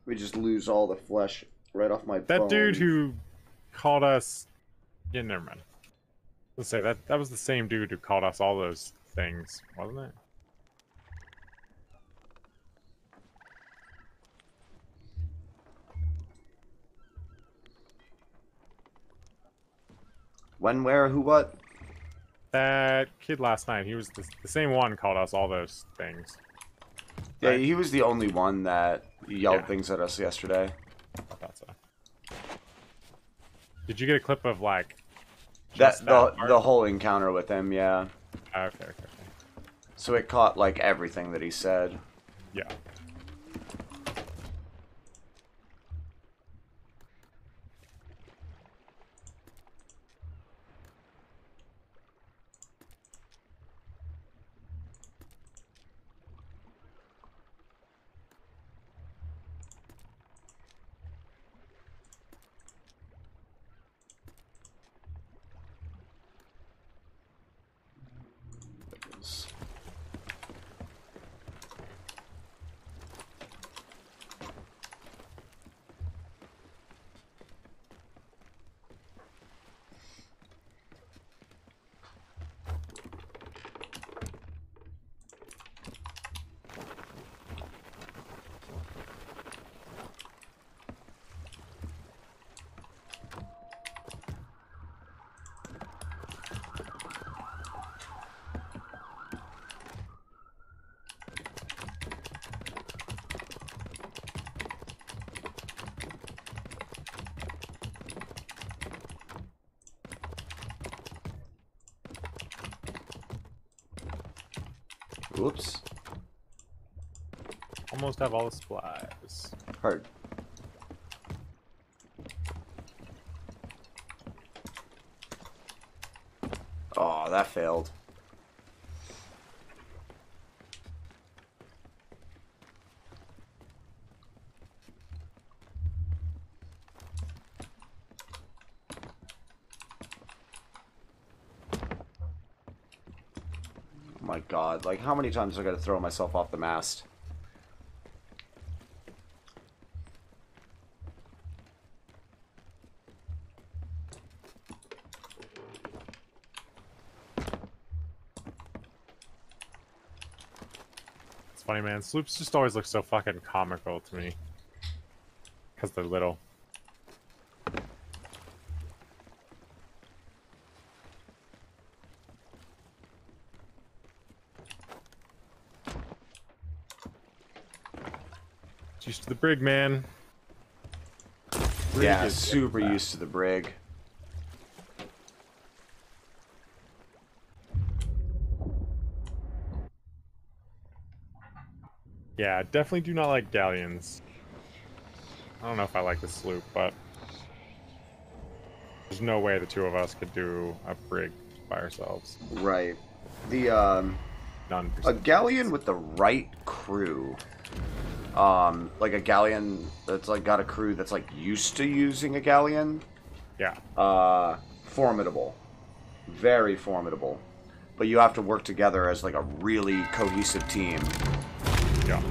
We just lose all the flesh right off my That dude who called us. Yeah, never mind. Let's say that that was the same dude who called us all those things, wasn't it? When, where, who, what? That kid last night, he was the, the same one called us all those things. Yeah, Right. he was the only one that yelled Yeah. things at us yesterday. I thought so. Did you get a clip of like That just the the whole encounter with him, yeah. Ah, okay, okay, okay. So it caught like everything that he said. Yeah. Almost have all the supplies. Hard. Oh, that failed. Oh my god, like how many times do I gotta throw myself off the mast? Funny, man. Sloops just always look so fucking comical to me. Because they're little. Used to the brig, man. Brig yeah, super used to the brig. Yeah, definitely do not like galleons. I don't know if I like the sloop, but there's no way the two of us could do a brig by ourselves. Right. The um None. a galleon with the right crew. Um like a galleon that's like got a crew that's like used to using a galleon. Yeah. Uh formidable. Very formidable. But you have to work together as like a really cohesive team. Yeah.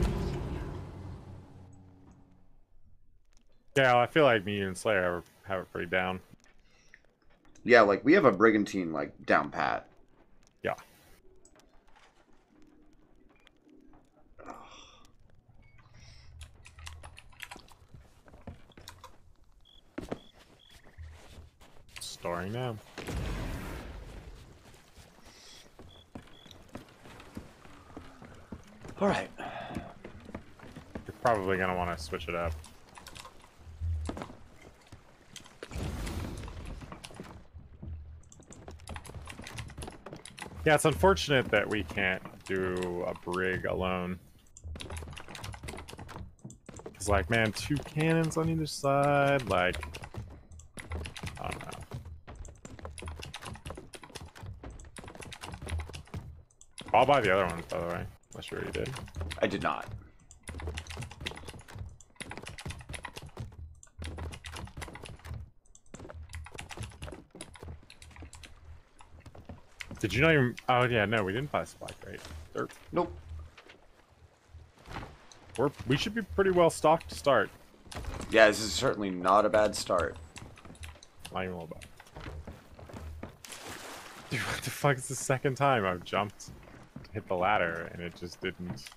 Yeah, I feel like me and Slayer have, have it pretty down. Yeah, like we have a brigantine like down pat. Yeah. Storing now. All right. You're probably gonna want to switch it up. Yeah, it's unfortunate that we can't do a brig alone. It's like, man, two cannons on either side, like... I don't know. I'll buy the other ones, by the way. Unless you already did. I did not. Did you not even... Oh, yeah, no, we didn't buy crate. Dirt. Nope. We're, we should be pretty well stocked to start. Yeah, this is certainly not a bad start. Not even a little bit. Dude, what the fuck is the second time I've jumped to hit the ladder and it just didn't...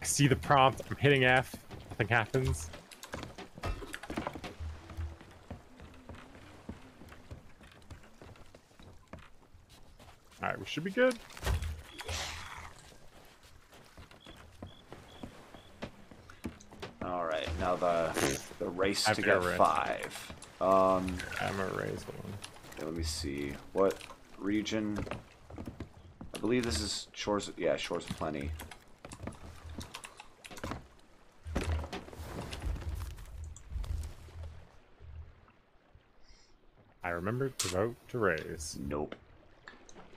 I see the prompt, I'm hitting F, nothing happens. Should be good. All right, now the the race I've to get five. Um, I'm gonna raise one. okay, let me see what region. I believe this is shores. Yeah, shores of plenty. I remembered to vote to raise. Nope.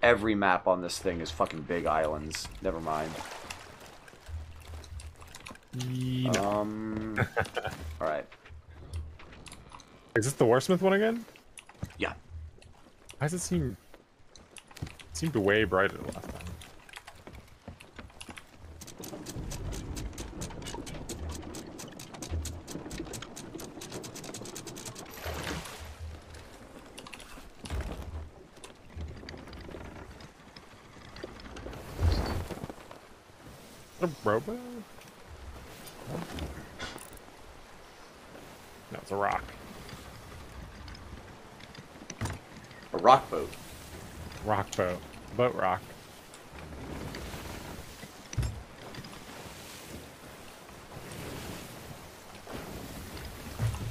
Every map on this thing is fucking big islands. Never mind. No. Um. *laughs* all right. Is this the Warsmith one again? Yeah. Why does it seem... It seemed way brighter last time. A robo? No, it's a rock. A rock boat. Rock boat. Boat rock.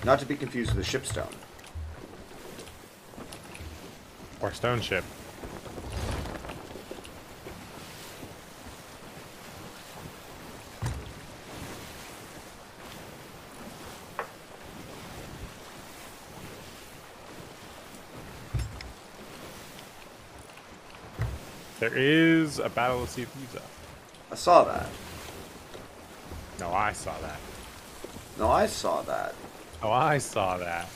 Not to be confused with a shipstone. Or stone ship. There is a Battle of Sea Thieves up. I saw that. No, I saw that. No, I saw that. Oh, I saw that.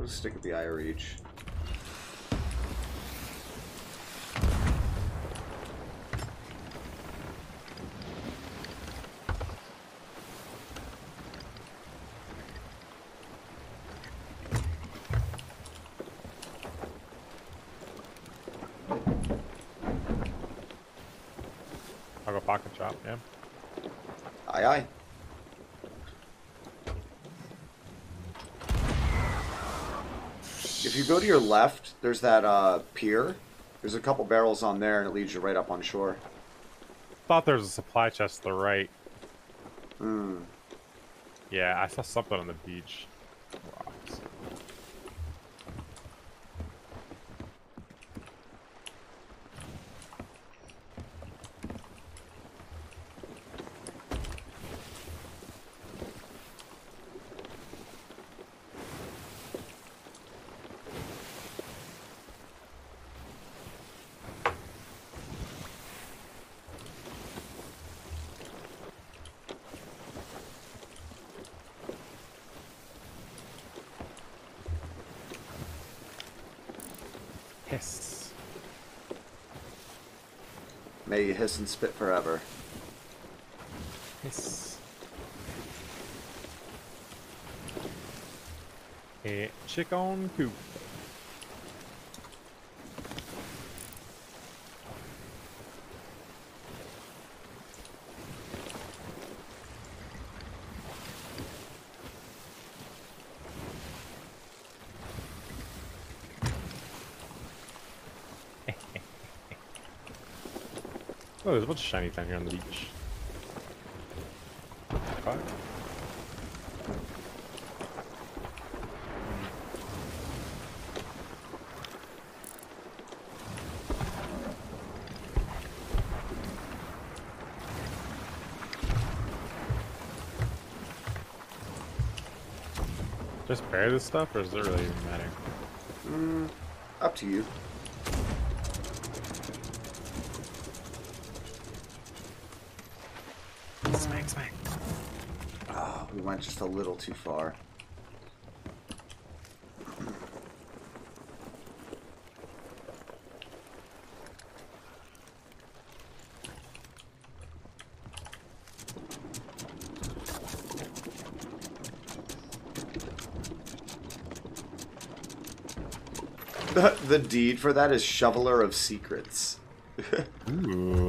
We'll stick with the reach. I'll go pocket chop, yeah. Aye, aye. If you go to your left, there's that uh, pier. There's a couple barrels on there, and it leads you right up on shore. Thought there was a supply chest to the right. Hmm. Yeah, I saw something on the beach. Rocks. Hiss. May you hiss and spit forever. Hiss. A eh, chicken coop. Oh, there's a bunch of shiny down here on the beach. Fuck. Just bury this stuff, or does it really even matter? Mm, up to you. Smack, smack. Ah, we went just a little too far. *laughs* The, deed for that is Shoveler of Secrets. *laughs* Ooh.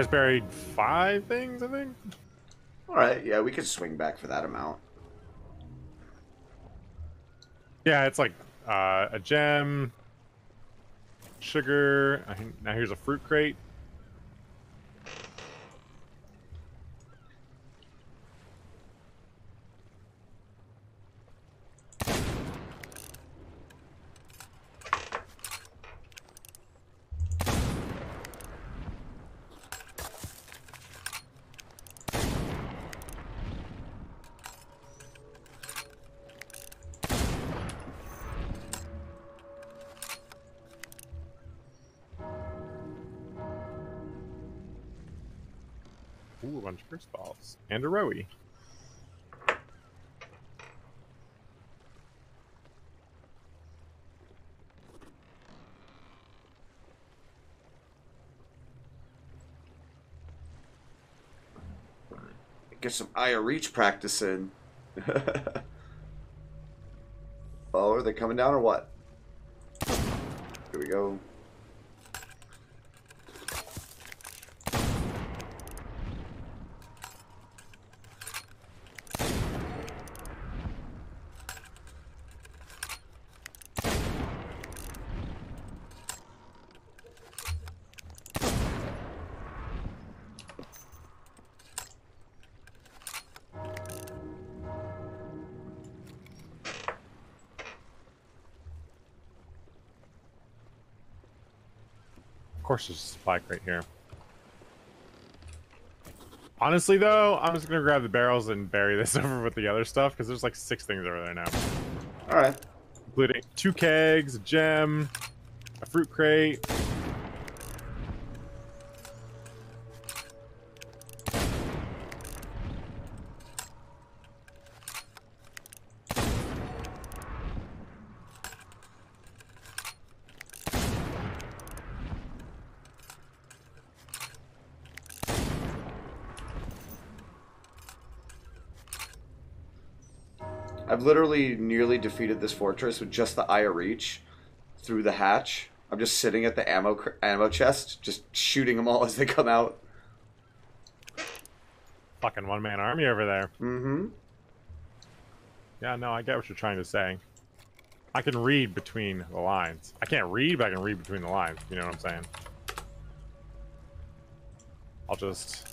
Just buried five things, I think. Alright, yeah, we could swing back for that amount. Yeah, it's like uh, a gem, sugar. I think- Now here's a fruit crate. And a rowie. Get some Eye of Reach practice in. *laughs* oh, are they coming down or what? Here we go. Course, there's a supply crate here. Honestly, though, I'm just gonna grab the barrels and bury *laughs* this over with the other stuff because there's like six things over there now. All right. including two kegs, a gem, a fruit crate. Nearly defeated this fortress with just the Eye of Reach through the hatch. I'm just sitting at the ammo cr- ammo chest, just shooting them all *laughs* as they come out. Fucking one man army over there. Mm-hmm. Yeah, no, I get what you're trying to say. I can read between the lines. I can't read, but I can read between the lines. You know what I'm saying? I'll just.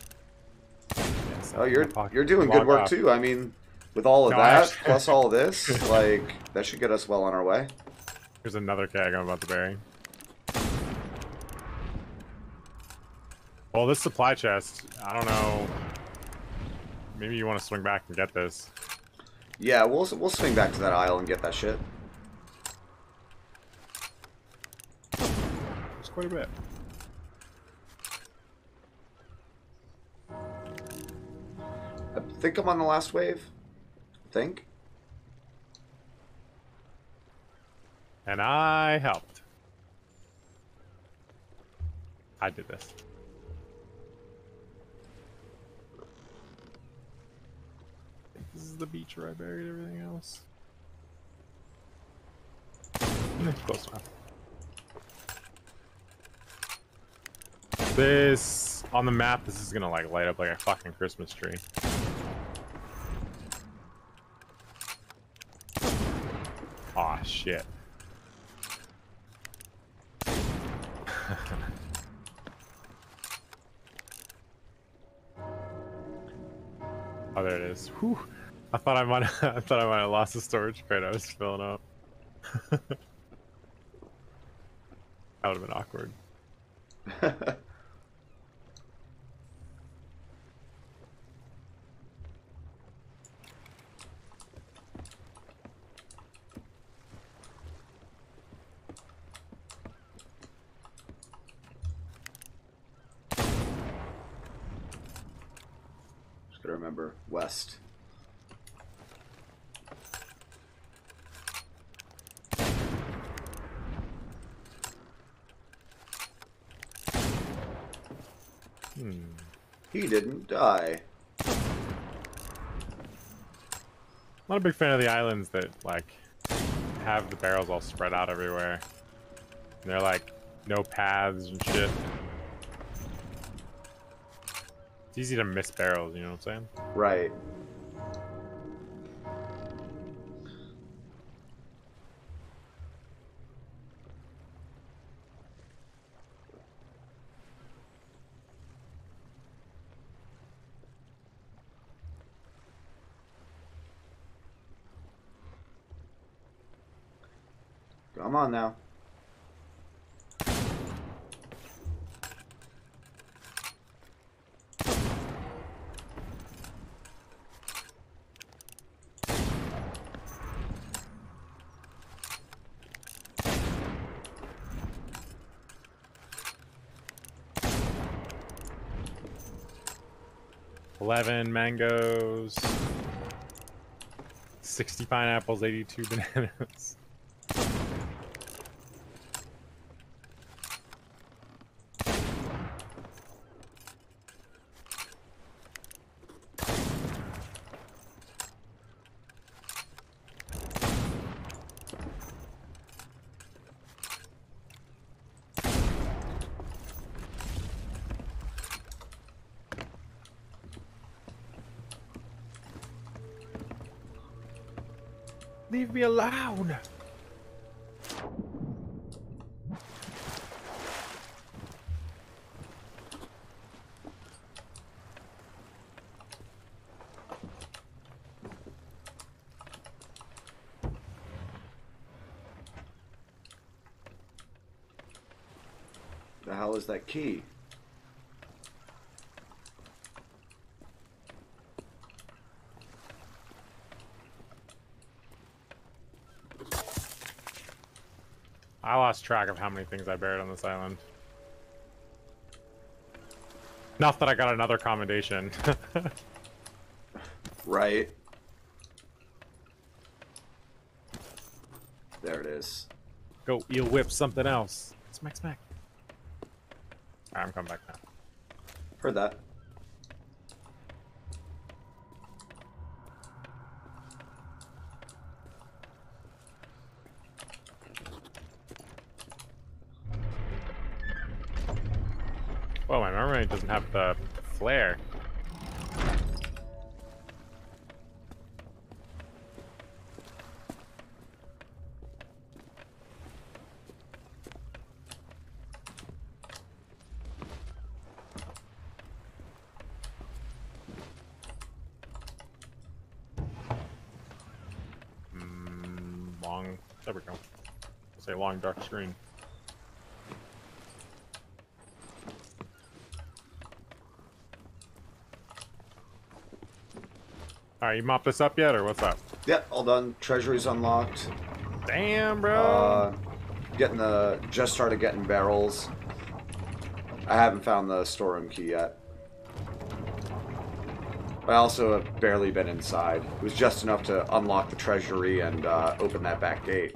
Oh, you're you're doing good work off. too. I mean, with all of No, that plus *laughs* all this, like that should get us well on our way. Here's another keg I'm about to bury. Well, this supply chest, I don't know. Maybe you want to swing back and get this. Yeah, we'll we'll swing back to that aisle and get that shit. It's quite a bit. I think I'm on the last wave. I think. And I helped. I did this. This is the beach where I buried everything else. *clears throat* Close enough. This on the map. This is gonna like light up like a fucking Christmas tree. Shit. *laughs* oh, there it is. Whew. I thought I might. *laughs* I thought I might have lost the storage crate. I was filling up. *laughs* that would have been awkward. Just gotta remember west. Hmm. He didn't die. I'm not a big fan of the islands that like have the barrels all spread out everywhere. And they're like no paths and shit. It's easy to miss barrels, you know what I'm saying? Right. On now. Eleven mangoes. Sixty pineapples, eighty-two bananas. Leave me alone. The hell is that key? I lost track of how many things I buried on this island. Not that I got another commendation. *laughs* Right. There it is. Go eel whip something else. Smack smack. I'm coming back now. Heard that. Long dark screen. Alright, you mop this up yet, or what's up? Yep, all done. Treasury's unlocked. Damn, bro. Uh, getting the just started getting barrels. I haven't found the storeroom key yet. I also have barely been inside. It was just enough to unlock the treasury and uh, open that back gate.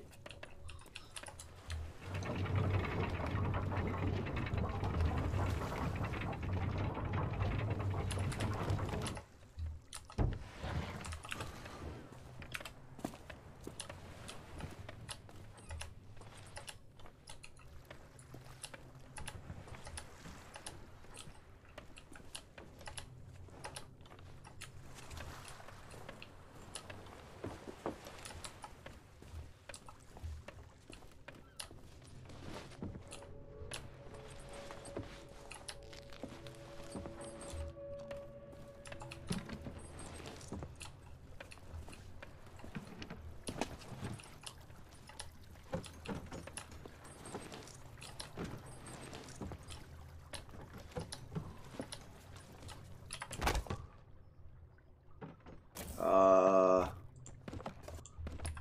Uh,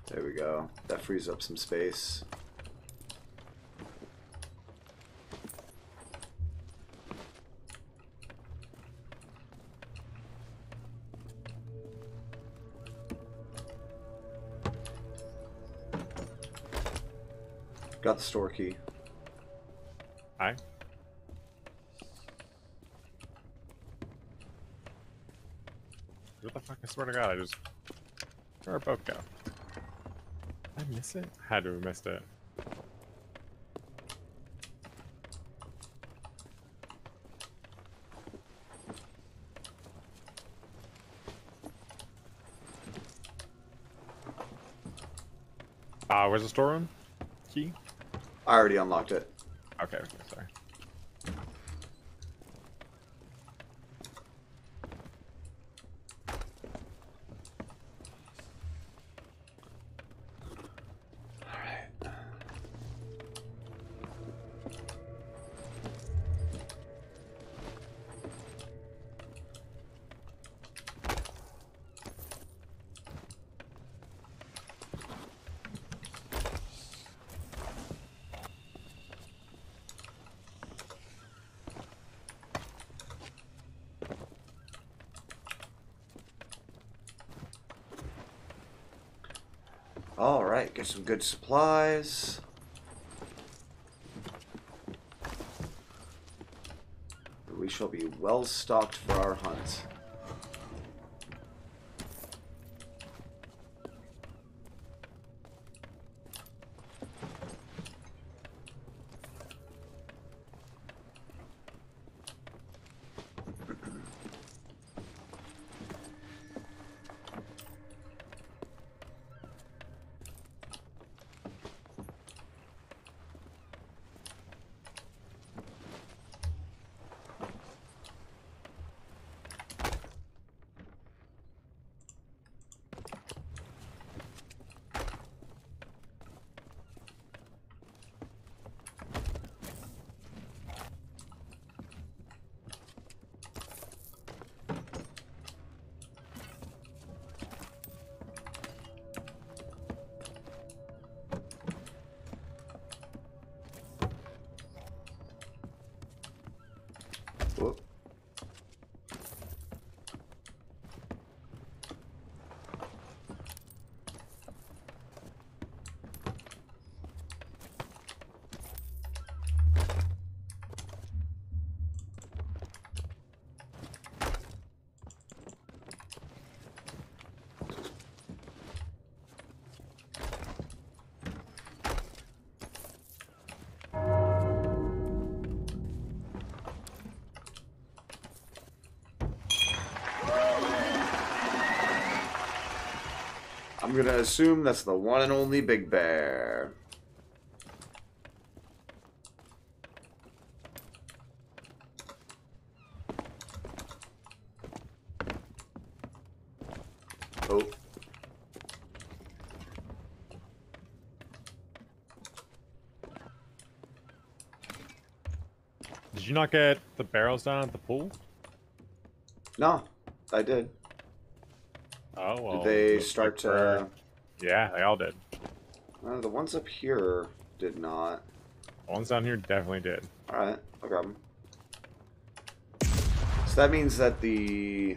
there we go. That frees up some space. Got the store key. Hi. What the fuck? I swear to God, I just. Where'd our boat go? Did I miss it? Had to have missed it. Uh, where's the storeroom? Key? I already unlocked it. All right, get some good supplies. We shall be well stocked for our hunt. Gonna assume that's the one and only Big Bear. Oh. Did you not get the barrels down at the pool? No, I did. Oh, well. Did they start like to... Yeah, they all did. Uh, the ones up here did not. The ones down here definitely did. Alright, I'll grab them. So that means that the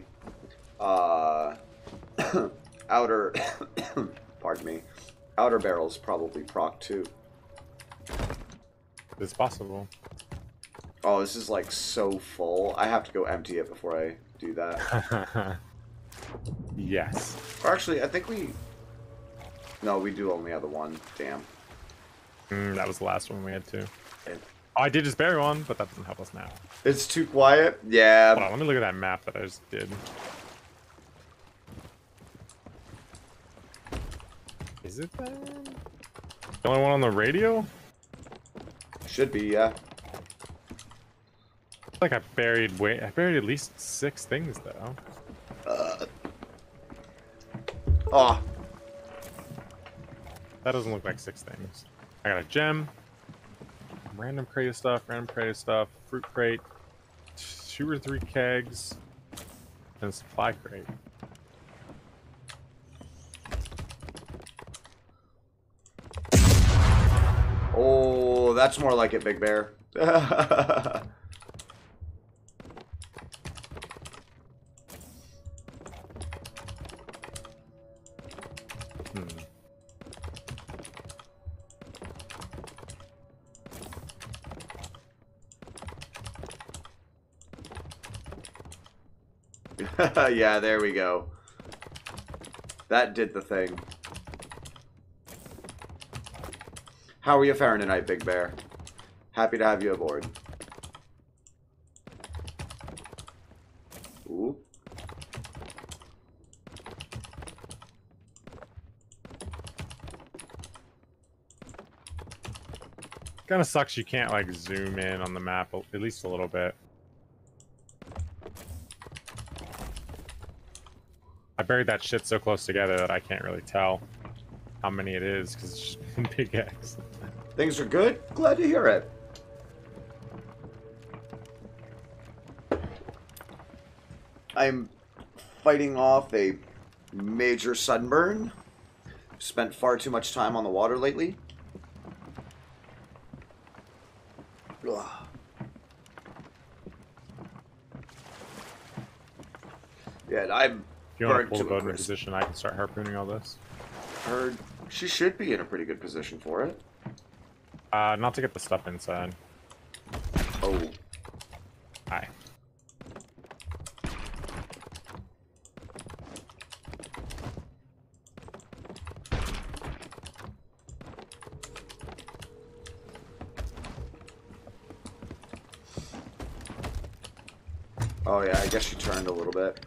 uh, *coughs* outer, *coughs* pardon me, outer barrels probably proc too. It's possible. Oh, this is like so full. I have to go empty it before I do that. *laughs* yes. or actually, I think we. No, we do only have the one. Damn. Mm, that was the last one we had too. Oh, I did just bury one, but that doesn't help us now. It's too quiet. Yeah. Hold on, let me look at that map that I just did. Is it that? The only one on the radio? Should be. Yeah. I feel like I buried way I buried at least six things though. Oh, That doesn't look like six things. I got a gem, random crate of stuff, random crate of stuff, fruit crate, two or three kegs, and a supply crate. Oh, that's more like it, Big Bear. *laughs* *laughs* yeah, there we go. That did the thing. How are you faring tonight, Big Bear? Happy to have you aboard. Ooh. Kind of sucks you can't like zoom in on the map at least a little bit. I buried that shit so close together that I can't really tell how many it is because it's just *laughs* big X. Things are good? Glad to hear it. I'm fighting off a major sunburn. Spent far too much time on the water lately. Ugh. Yeah, and I'm If you want Burnt to pull the boat into position, I can start harpooning all this. heard she should be in a pretty good position for it. Uh, not to get the stuff inside. Oh, Hi. oh yeah, I guess she turned a little bit.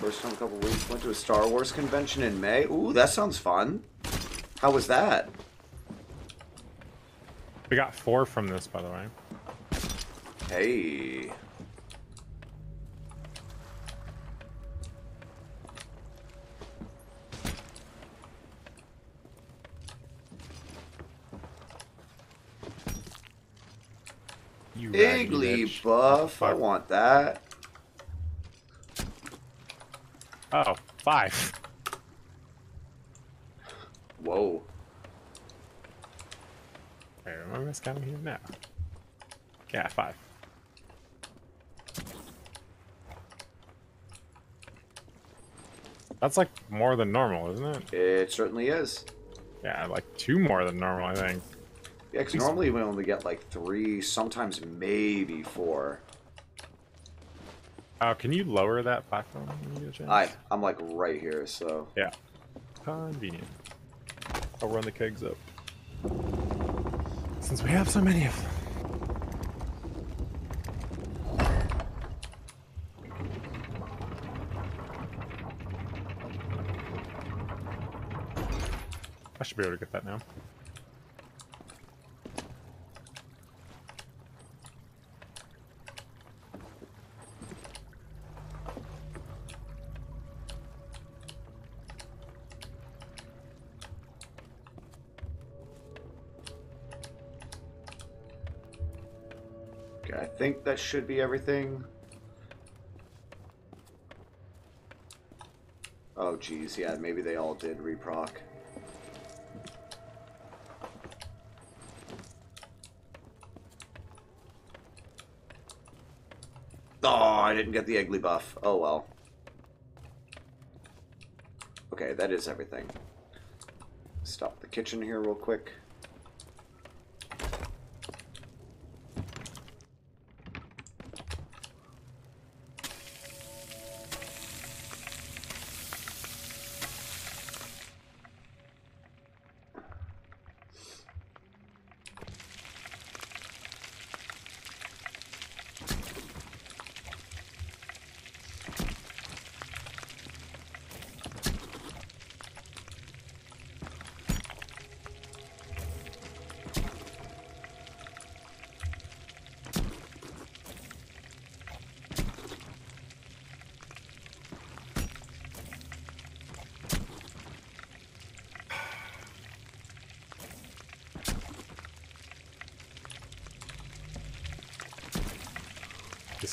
First time in a couple weeks. Went to a Star Wars convention in May. Ooh, that sounds fun. How was that? We got four from this, by the way. Hey. You bitch. buff. I want that. Oh, five. Whoa. Wait, am I miscounting here? now? Yeah, five. That's like more than normal, isn't it? It certainly is. Yeah, like two more than normal, I think. Yeah, because normally we only get like three, sometimes maybe four. Oh, can you lower that platform when you get a chance? I, I'm like right here, so. Yeah. Convenient. I'll run the kegs up. Since we have so many of them. I should be able to get that now. That should be everything. Oh, geez, yeah, maybe they all did reproc. Oh, I didn't get the Eggly buff. Oh, well. Okay, that is everything. Stop the kitchen here real quick.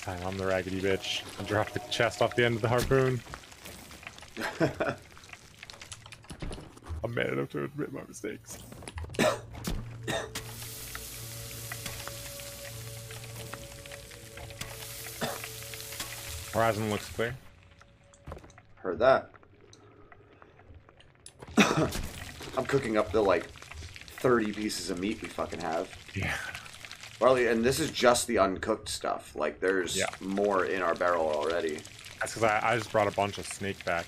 Time I'm the raggedy bitch. I dropped the chest off the end of the harpoon. *laughs* I'm man enough to admit my mistakes. Horizon looks clear. Heard that. *coughs* I'm cooking up the like 30 pieces of meat we fucking have. Yeah. Barley, and this is just the uncooked stuff. Like there's Yeah. more in our barrel already. That's because I, I just brought a bunch of snake back.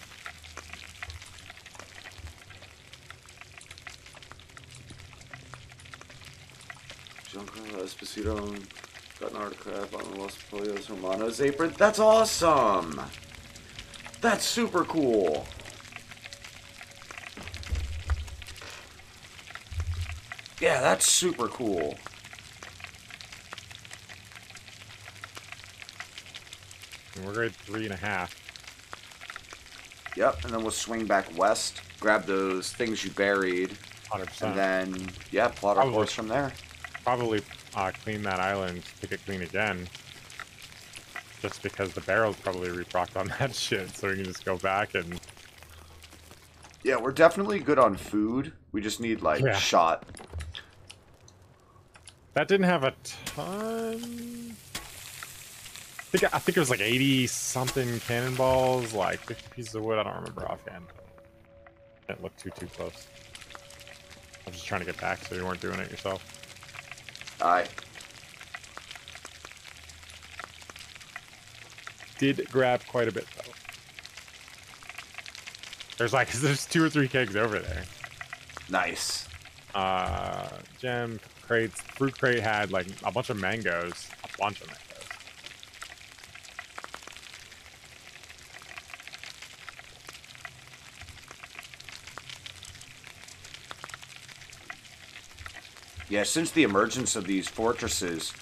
Giancarlo Esposito got an article on Los Pollos Hermanos apron. That's awesome! That's super cool! Yeah, that's super cool. And we're grade three and a half. Yep, and then we'll swing back west, grab those things you buried, 100%. and then, yeah, plot our Probably. course from there. probably uh, clean that island, pick it clean again. Just because the barrel's probably reprocked on *laughs* that shit, so we can just go back and Yeah, we're definitely good on food. We just need, like, Yeah. shot. that didn't have a ton. I think I think it was like 80 something cannonballs, like 50 pieces of wood. I don't remember offhand. Didn't look too too close. I'm just trying to get back, so you weren't doing it yourself. Aye. Did grab quite a bit though. There's like *laughs* there's two or three kegs over there. Nice. uh gem crates fruit crate had like a bunch of mangoes a bunch of mangoes Yeah, since the emergence of these fortresses,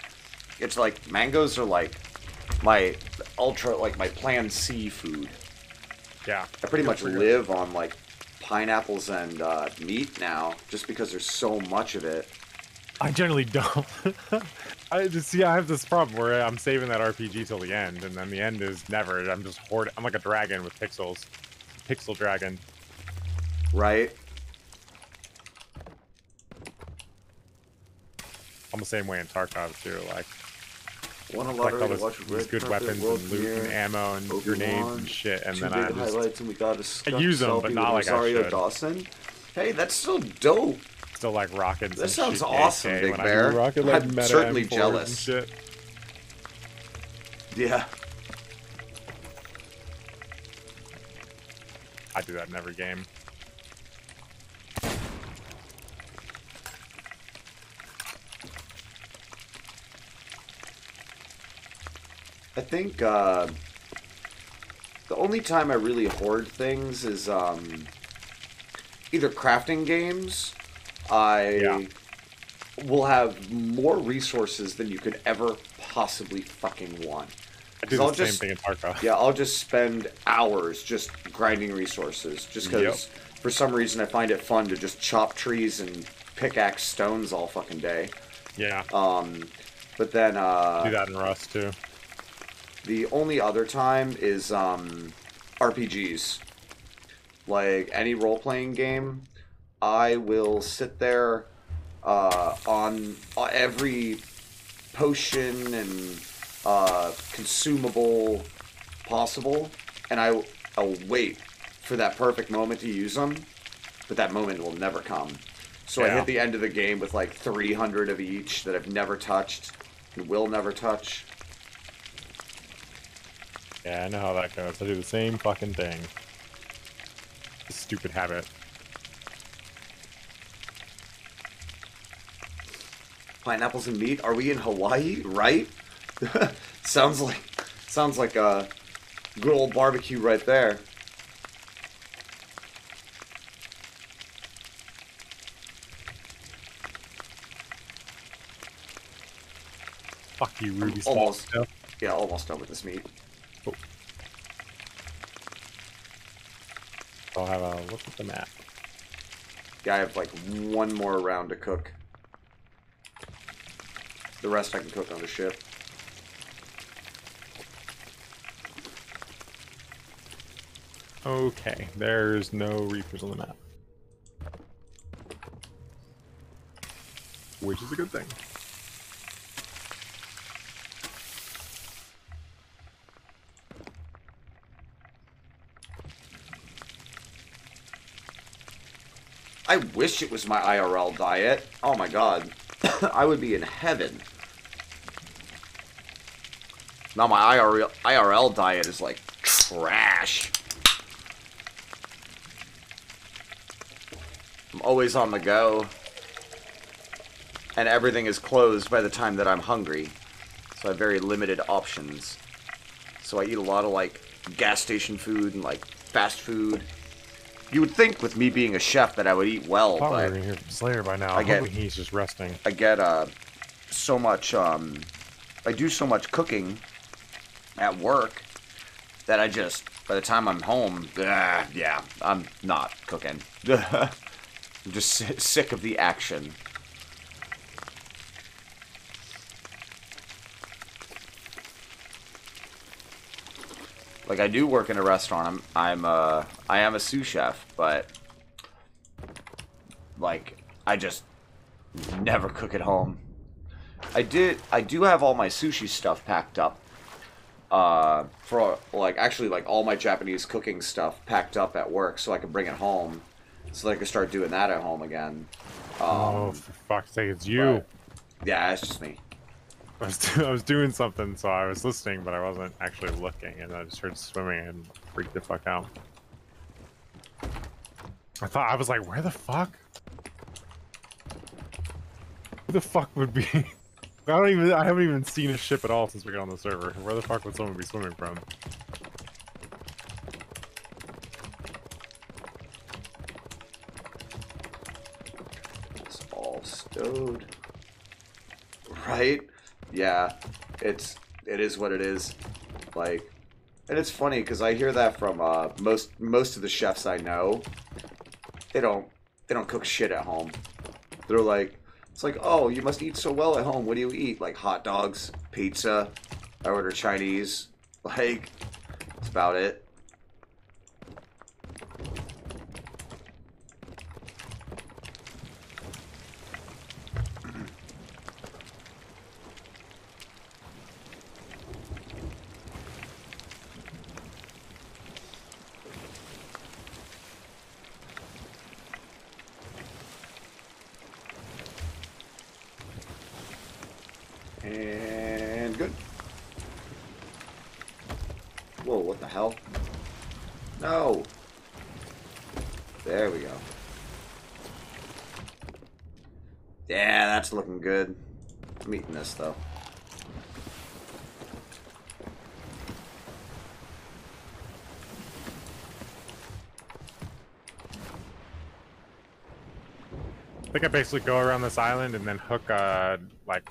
it's like mangoes are like my ultra, like my plan C food. yeah I pretty much live on like pineapples and uh, meat now, just because there's so much of it. I generally don't. *laughs* I just see. I have this problem where I'm saving that RPG till the end, and then the end is never. I'm just hoarding. I'm like a dragon with pixels, pixel dragon. Right? I'm the same way in Tarkov too. Like One of collect all lottery, this, watch these good weapons and loot and ammo and Obi-Wan, grenades and shit, and then I just highlights, and we got a I use 'em, selfie but not like I Rosario should. Dawson. Hey, that's still dope. still like rocking. That sounds awesome, AK Big I Bear. do rocket, like, I'm certainly M4s jealous. Shit. Yeah. I do that in every game. I think uh, the only time I really hoard things is um, either crafting games. I Yeah. will have more resources than you could ever possibly fucking want. I do the I'll same just- thing in Tarkov. *laughs* Yeah, I'll just spend hours just grinding resources, just because for some reason I find it fun to just chop trees and pickaxe stones all fucking day. Yeah, Um, but then uh, do that in Rust too. The only other time is um, RPGs. Like any role playing game, I will sit there uh, on uh, every potion and uh, consumable possible, and I, I'll wait for that perfect moment to use them, but that moment will never come. So I hit the end of the game with like 300 of each that I've never touched and will never touch. Yeah, I know how that goes. I do the same fucking thing. Stupid habit. Pineapples and meat? Are we in Hawaii? Right? *laughs* sounds like sounds like a good old barbecue right there. Fuck you, Ruby. almost. Stuff. Yeah, almost done with this meat. I'll have a look at the map. Yeah, I have like one more round to cook. The rest I can cook on the ship. Okay, there's no reapers on the map. Which is a good thing. I wish it was my IRL diet. Oh my god. *coughs* I would be in heaven. Now my IRL, IRL diet is like trash. I'm always on the go. And everything is closed by the time that I'm hungry. So I have very limited options. So I eat a lot of like gas station food and like fast food. You would think with me being a chef that I would eat well, I we but were hear Slayer by now. I get- *laughs* he's just resting. I get uh so much um I do so much cooking at work that I just by the time I'm home, ah, yeah, I'm not cooking. *laughs* I'm just sick of the action. Like I do work in a restaurant. I'm I'm uh I am a sous chef, but like I just never cook at home. I did. I do have all my sushi stuff packed up. Uh, for like actually like all my Japanese cooking stuff packed up at work, so I can bring it home, so that I can start doing that at home again. Um, oh, for fuck's sake, it's you. yeah, it's just me. *laughs* I was, I was doing something, so I was listening, but I wasn't actually looking, and I just heard swimming and freaked the fuck out. I thought I was like, where the fuck? Who the fuck would be? *laughs* I don't even. I haven't even seen a ship at all since we got on the server. Where the fuck would someone be swimming from? It's all stowed. Right? Yeah. It's it is what it is. Like and it's funny because I hear that from uh, most most of the chefs I know. They don't they don't cook shit at home. They're like, It's like, oh, you must eat so well at home. What do you eat? Like hot dogs, pizza. I order Chinese. *laughs* Like, that's about it. And good. Whoa, what the hell? No! There we go. Yeah, that's looking good. I'm eating this, though. I think I basically go around this island and then hook uh like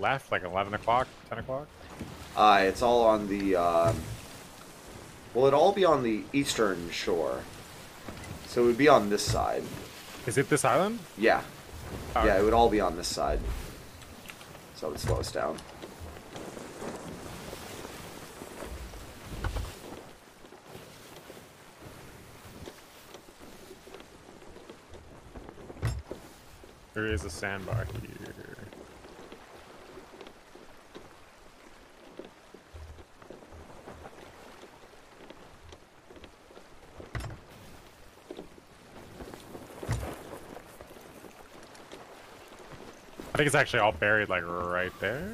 left, like 11 o'clock, 10 o'clock. Uh, it's all on the, um... Well, it'd all be on the eastern shore. So it would be on this side. Is it this island? Yeah. Yeah, it would all be on this side. So it would slow us down. There is a sandbar here. I think it's actually all buried like right there.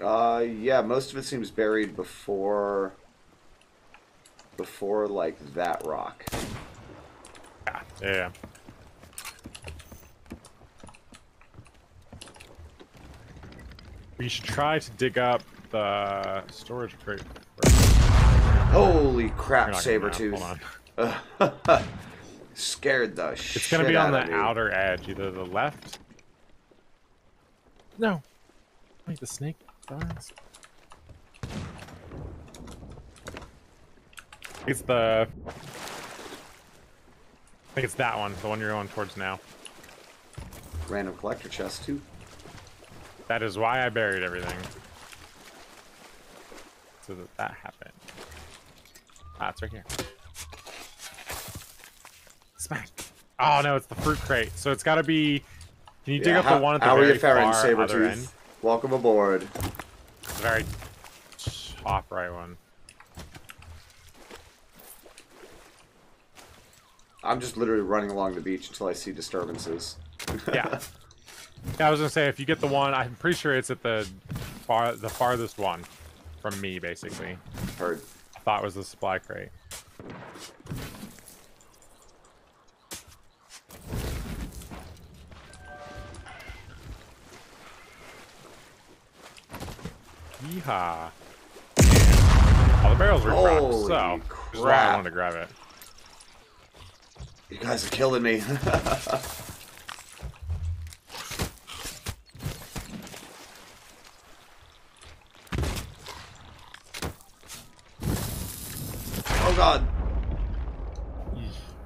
Uh, yeah, most of it seems buried before... Before, like, that rock. Yeah, yeah. We should try to dig up the storage crate. Holy crap, saber tooth. hold on. *laughs* Scared the It's shit gonna be on the outer edge, either the left. No. Wait, the snake dies. It's the. I think it's that one, the one you're going towards now. Random collector chest, too. That is why I buried everything. So that that happened. Ah, it's right here. Smack. Oh no, it's the fruit crate. So it's got to be. Can you dig up how, the one at the how are very you faring, far other end? Welcome aboard. The very top right one. I'm just literally running along the beach until I see disturbances. Yeah. *laughs* yeah, I was gonna say if you get the one, I'm pretty sure it's at the far the farthest one from me, basically. Heard. I thought it was the supply crate. Yeehaw. All the barrels were dropped, so why I wanted to grab it. You guys are killing me. *laughs* oh god.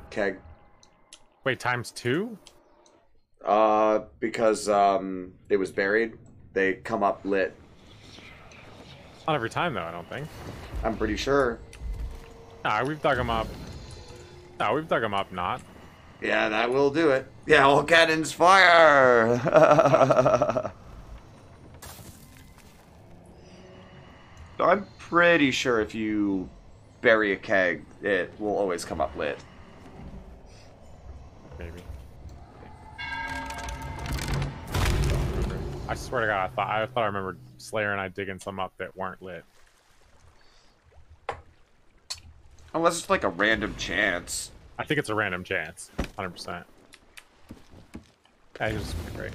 Keg. Wait, times two? Uh, because um, it was buried, they come up lit. Not every time though, I don't think. I'm pretty sure. Nah, we've dug them up. No, we've dug them up not. Yeah, that will do it. Yeah, all cannons fire! *laughs* I'm pretty sure if you bury a keg, it will always come up lit. Maybe. I swear to God, I thought I thought I remembered Slayer and I digging some up that weren't lit. Unless it's like a random chance. I think it's a random chance, hundred percent. Yeah, he great.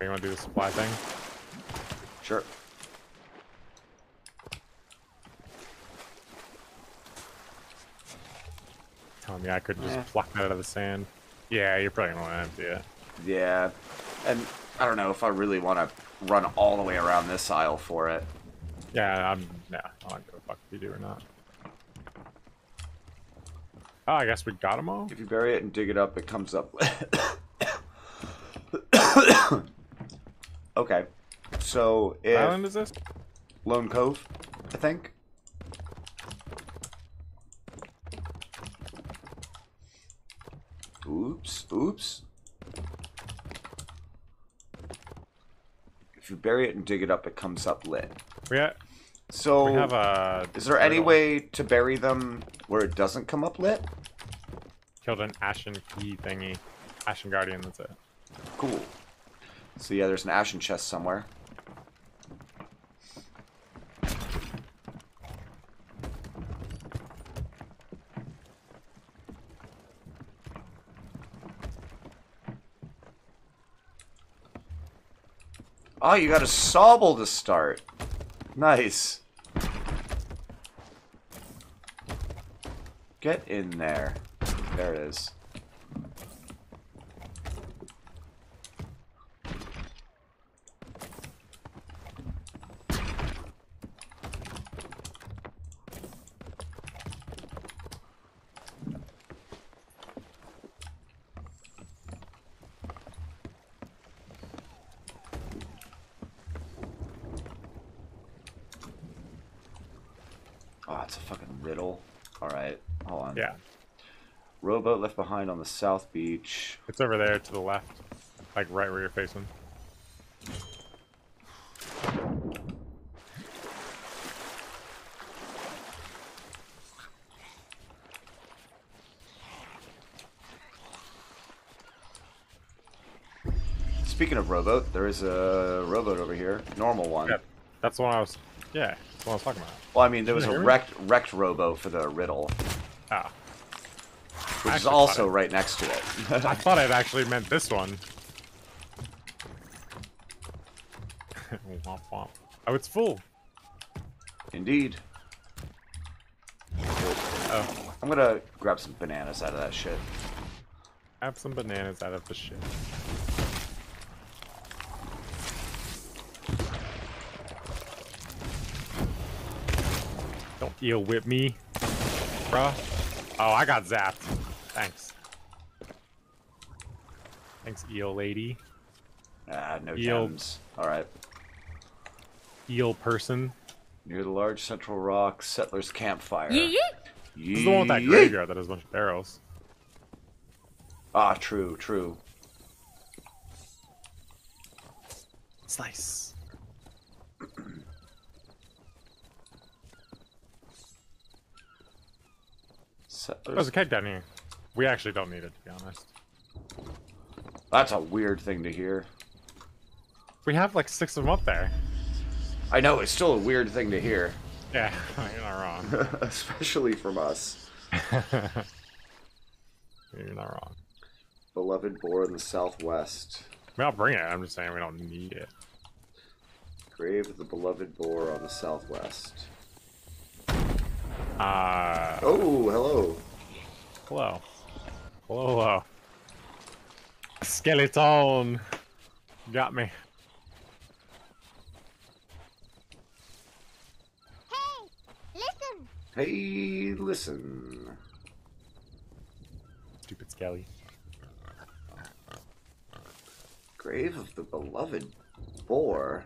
You want to do the supply thing? Sure. Telling me I could just Yeah. pluck that out of the sand. Yeah, you're probably gonna want to empty it. Yeah. And I don't know if I really want to run all the way around this aisle for it. Yeah, I'm. Nah, I don't give a fuck if you do or not. Oh, I guess we got them all. If you bury it and dig it up, it comes up. *coughs* *coughs* okay. So if What island is this? Lone Cove, I think. Oops, oops. If you bury it and dig it up, it comes up lit. Yeah. So, we have a. is there any way to bury them where it doesn't come up lit? Killed an Ashen key thingy. Ashen Guardian, that's it. Cool. So yeah, there's an ashen chest somewhere. Oh, you got a sobble to start. Nice. Get in there. There it is. Oh, it's a fucking riddle. Alright, hold on. Yeah. Rowboat left behind on the south beach. It's over there to the left. Like right where you're facing. Speaking of rowboat, there is a rowboat over here. Normal one. Yeah. That's the one I was. Yeah, that's the one I was talking about. Well, I mean, there was a wrecked, wrecked rowboat for the riddle. Which is also right next to it. I *laughs* thought I'd actually meant this one. *laughs* womp womp. Oh, it's full. Indeed. Oh, I'm gonna grab some bananas out of that shit. Grab some bananas out of the shit. Don't eel whip me, bruh. Oh, I got zapped. Thanks. Thanks, eel lady. Ah, no Eel. gems. Alright. Eel person. Near the large central rock, settler's campfire. Yeet yeet. This is the one with that Yeet. graveyard that has a bunch of barrels. Ah, true, true. Slice. *clears throat* There's a keg down here. We actually don't need it, to be honest. That's a weird thing to hear. We have like six of them up there. I know, it's still a weird thing to hear. Yeah, *laughs* you're not wrong. *laughs* Especially from us. *laughs* you're not wrong. Beloved boar in the southwest. I mean, I'll bring it. I'm just saying we don't need it. Grave of the beloved boar on the southwest. Uh, Oh, hello. hello. Oh, hello, hello. Skeleton. Got me. Hey, listen. Hey, listen. Stupid skelly. Grave of the beloved boar.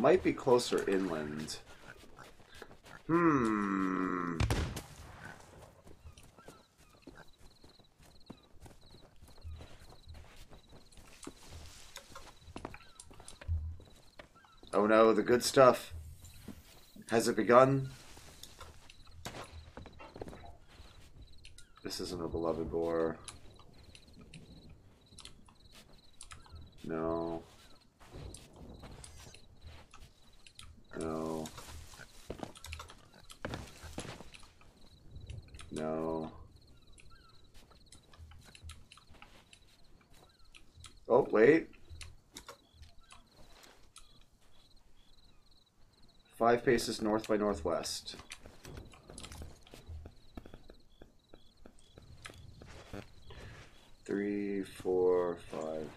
Might be closer inland. Hmm. Oh no, the good stuff. Has it begun? This isn't a beloved boar. No. No. No. Oh, wait. Five paces north by northwest. Three, four, five.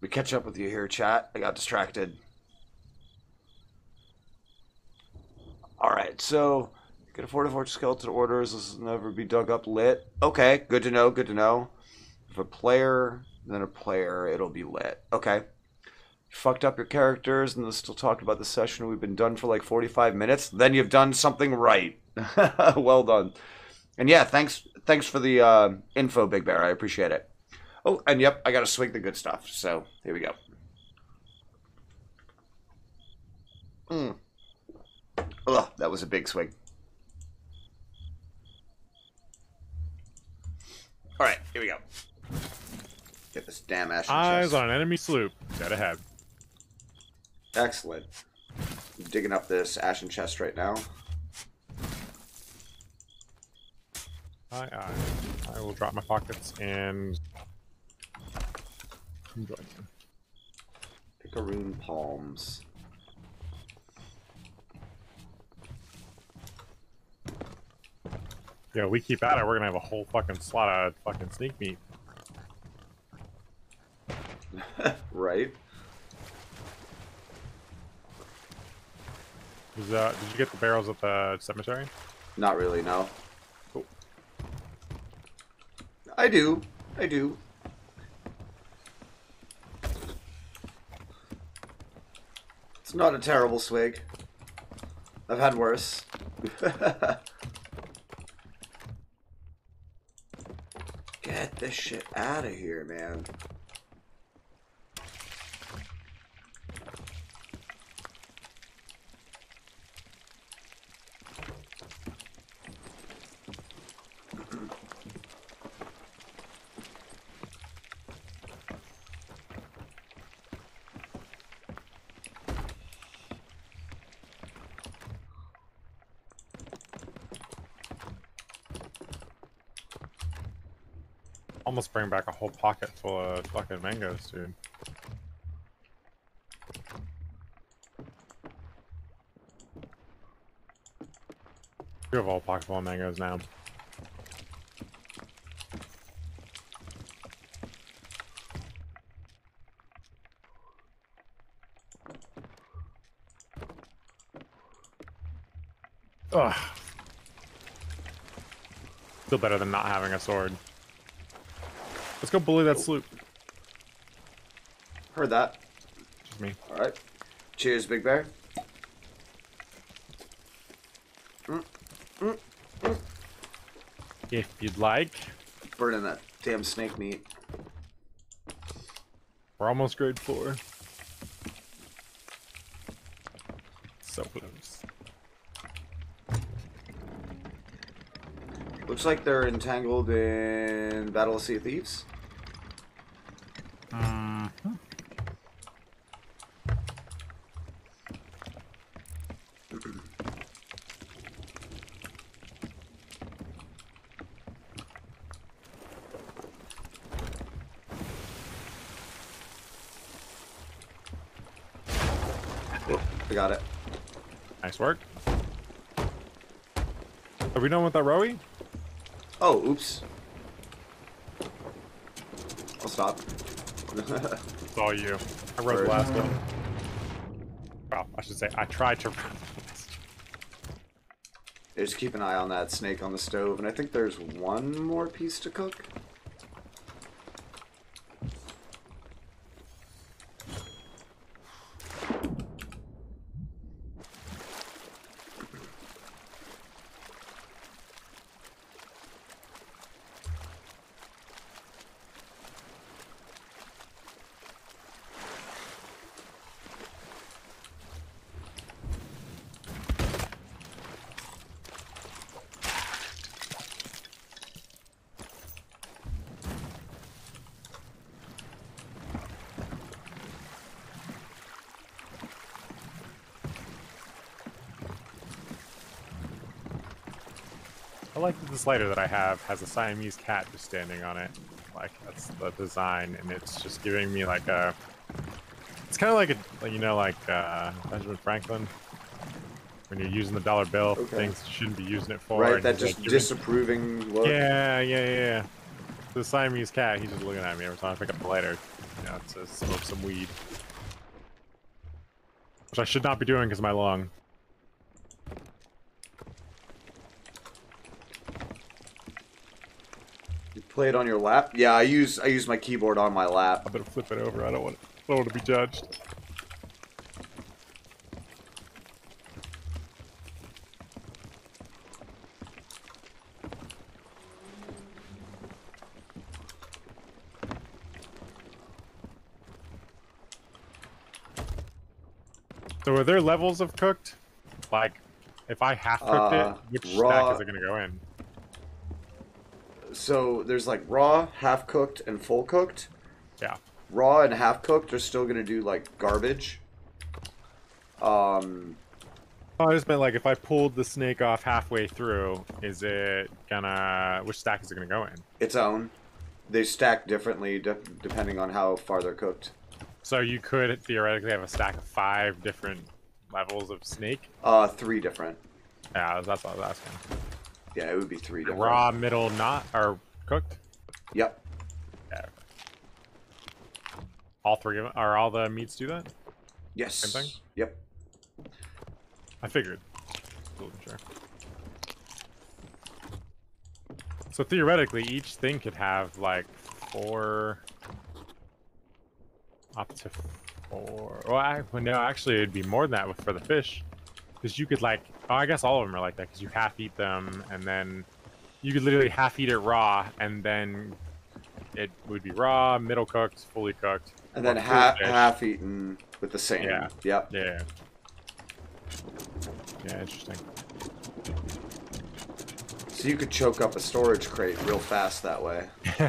We catch up with you here, chat. I got distracted. Alright, so get a fortified skeleton orders. This will never be dug up lit. Okay, good to know, good to know. If a player, then a player, it'll be lit. Okay. Fucked up your characters and still talked about the session. We've been done for like 45 minutes. Then you've done something right. *laughs* well done. And yeah, thanks thanks for the uh, info, Big Bear. I appreciate it. Oh, and yep, I got to swig the good stuff. So here we go. Mm. Ugh, that was a big swing. All right, here we go. Get this damn ashen Eyes chest. on enemy sloop. Dead ahead. Excellent. digging up this ashen chest right now. Aye, aye. I will drop my pockets and come join you. Picaroon palms. Yeah, we keep at it. We're gonna have a whole fucking slot of fucking sneak meat. *laughs* right? Is, uh, did you get the barrels at the cemetery? Not really, no. I do. I do. It's not a terrible swig. I've had worse. *laughs* Get this shit out of here, man. Almost bring back a whole pocket full of fucking mangoes, dude. You have all pocket full of mangoes now. Ugh. Still better than not having a sword. Let's go bully that sloop. Heard that. Just me. Alright. Cheers, Big Bear. If you'd like. Burning that damn snake meat. We're almost grade four. So close. Looks like they're entangled in Battle of Sea of Thieves. Oh, I got it. Nice work. Are we done with that rowie? Oh, oops. I'll stop. It's all you. I rode the last one. Well, I should say I tried to *laughs* run the last Just keep an eye on that snake on the stove, and I think there's one more piece to cook. I like that this lighter that I have has a Siamese cat just standing on it. Like that's the design, and it's just giving me like a. It's kind of like a, you know, like uh, Benjamin Franklin. When you're using the dollar bill, Okay. things you shouldn't be using it for. Right, that just like, disapproving look. Yeah, yeah, yeah, yeah. The Siamese cat, he's just looking at me every time I pick up the lighter. You know, to smoke some weed. Which I should not be doing because of my lung. Play it on your lap? Yeah, I use I use my keyboard on my lap. I better flip it over. I don't want, I don't want to be judged. So are there levels of cooked? Like, if I half cooked Uh, it, which raw- stack is it gonna go in? So there's like raw, half cooked, and full cooked. Yeah. Raw and half cooked are still gonna do like garbage. Um, Oh, I just meant like if I pulled the snake off halfway through, is it gonna? Which stack is it gonna go in? its own. They stack differently de- depending on how far they're cooked. So you could theoretically have a stack of five different levels of snake. Uh, three different. Yeah, that's what I was asking. Yeah, it would be three different. Raw, middle, not or cooked. Yep. Yeah. All three of them are all the meats do that? Yes. Same thing? Yep. I figured. Sure. So theoretically, each thing could have like four, up to four. Well, I, well no, actually, it'd be more than that for the fish, because you could like. Oh, I guess all of them are like that because you half eat them, and then you could literally half eat it raw, and then it would be raw, middle cooked, fully cooked, And then half fish. half eaten with the same. Yeah. Yep. Yeah. Yeah, interesting. So you could choke up a storage crate real fast that way *laughs* I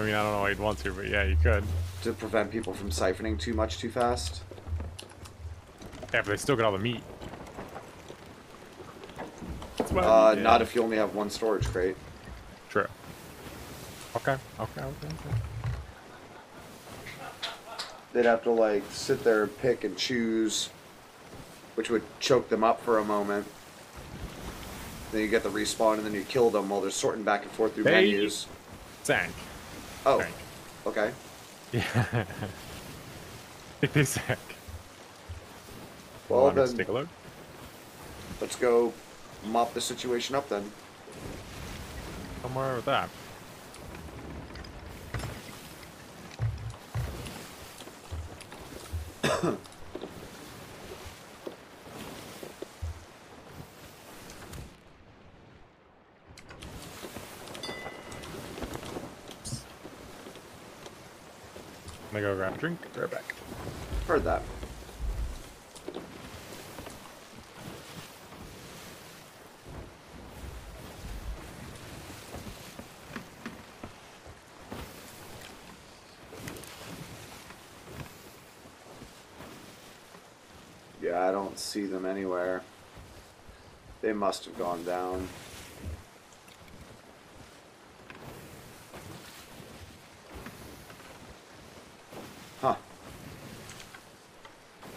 mean, I don't know why you'd want to, but yeah, you could. to prevent people from siphoning too much too fast. Yeah, but they still get all the meat. That's what Uh, mean, not if you only have one storage crate. True. Okay, okay, okay, okay. They'd have to like sit there and pick and choose, which would choke them up for a moment. Then you get the respawn, and then you kill them while they're sorting back and forth through Hey. menus. Zank. Oh, Zank. okay. Yeah. Big big Zank. Well, Want us to then take a look. let's go mop the situation up then. Somewhere with that. *coughs* I'm gonna go grab a drink. Right back. Heard that. Yeah, I don't see them anywhere. They must have gone down. Huh.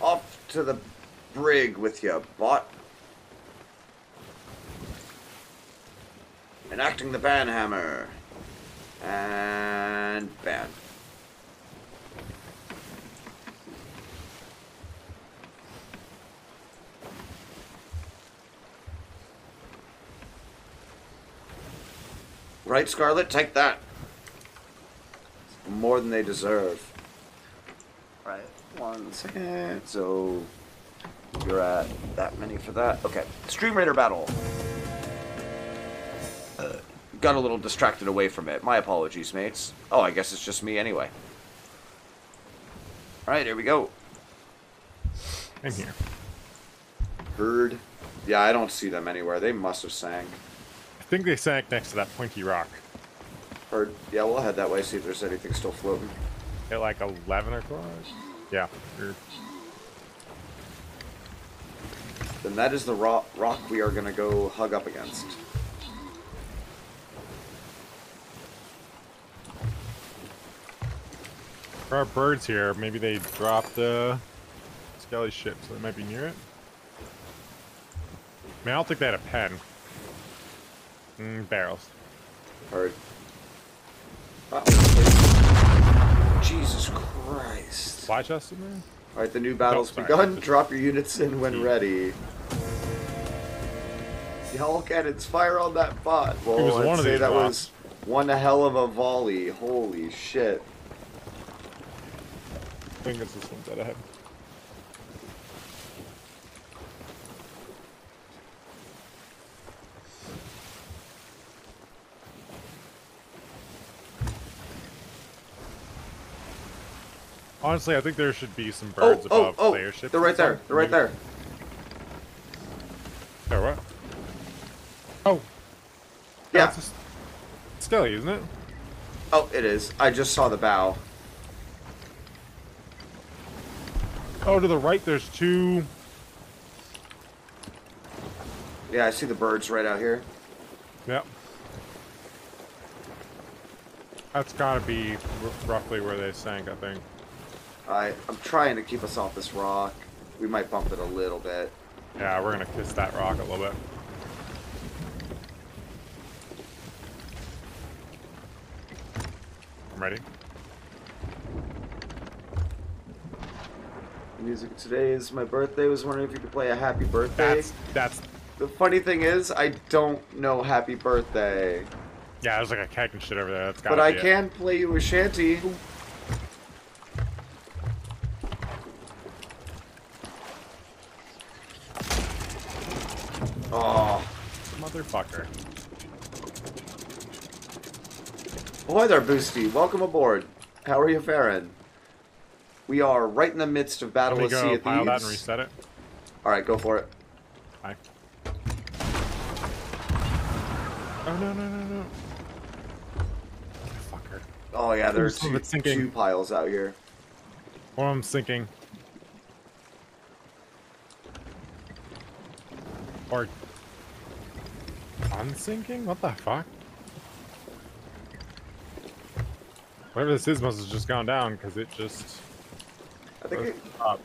Off to the brig with you, bot. Enacting the banhammer. And ban. Right, Scarlet? Take that. More than they deserve. Right, one second. So you're at that many for that. Okay, Stream Raider battle. Uh, got a little distracted away from it. My apologies, mates. Oh, I guess it's just me anyway. All right, here we go. In here. Herd. Yeah, I don't see them anywhere. They must have sank. I think they sank next to that pointy rock. Herd. Yeah, we'll head that way. See if there's anything still floating. At like 11 or 12? Yeah. Then that is the rock, rock we are gonna go hug up against. There are birds here. Maybe they dropped uh, Skelly ship, so they might be near it. I mean, I don't think they had a pen. Mm, barrels. Uh-oh. Jesus Christ. Supply chest in there? Alright, the new battle's sorry. begun. *laughs* Drop your units in when ready. Y'all cannons, fire on that bot. Well, was I'd one of these that bots. was one hell of a volley. Holy shit. I think it's this one dead ahead. Honestly, I think there should be some Oh, birds oh, above oh! player ships. They're right there. They're right there. There, what? Oh, oh. Yeah. it's a Skelly, isn't it? Oh, it is. I just saw the bow. Oh, to the right, there's two. Yeah, I see the birds right out here. Yep. That's gotta be r- roughly where they sank, I think. I, I'm trying to keep us off this rock. We might bump it a little bit. Yeah, we're gonna kiss that rock a little bit. I'm ready. Music today is my birthday. Was wondering if you could play a happy birthday. That's that's The funny thing is, I don't know happy birthday. yeah. There's like a keg and shit over there. That's gotta But I it. can play you a shanty. Motherfucker. Ahoy there, Boosty. Welcome aboard. How are you faring? We are right in the midst of Battle of Sea of pile that and reset it. Alright, go for it. Bye. Oh no no no no. Motherfucker. Oh yeah, there are Some of two, two piles out here. One of them sinking. Or unsinking? What the fuck? Whatever this is must have just gone down because it just. I think it, Up.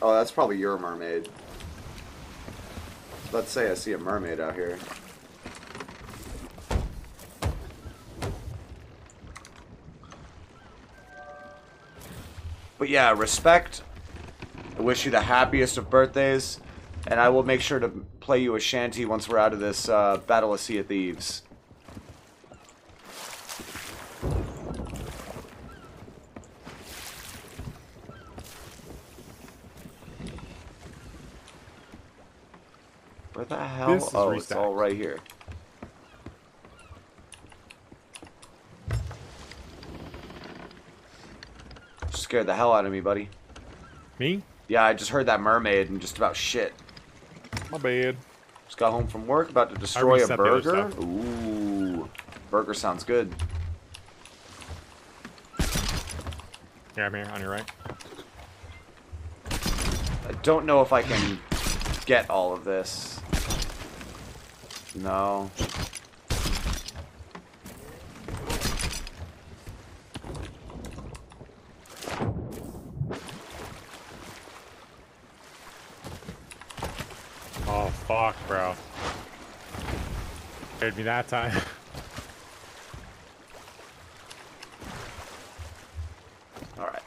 Oh, that's probably your mermaid. Let's say I see a mermaid out here. But yeah, respect. I wish you the happiest of birthdays, and I will make sure to play you a shanty once we're out of this uh, Battle of Sea of Thieves. Where the hell? This is oh, it's all right here. Scared the hell out of me, buddy. Me? Yeah, I just heard that mermaid and just about shit. My bad. Just got home from work, about to destroy a reset the other burger. Ooh, burger sounds good. Here, I'm here, on your right. I don't know if I can get all of this. No. Oh, fuck, bro. Scared me that time. *laughs* Alright.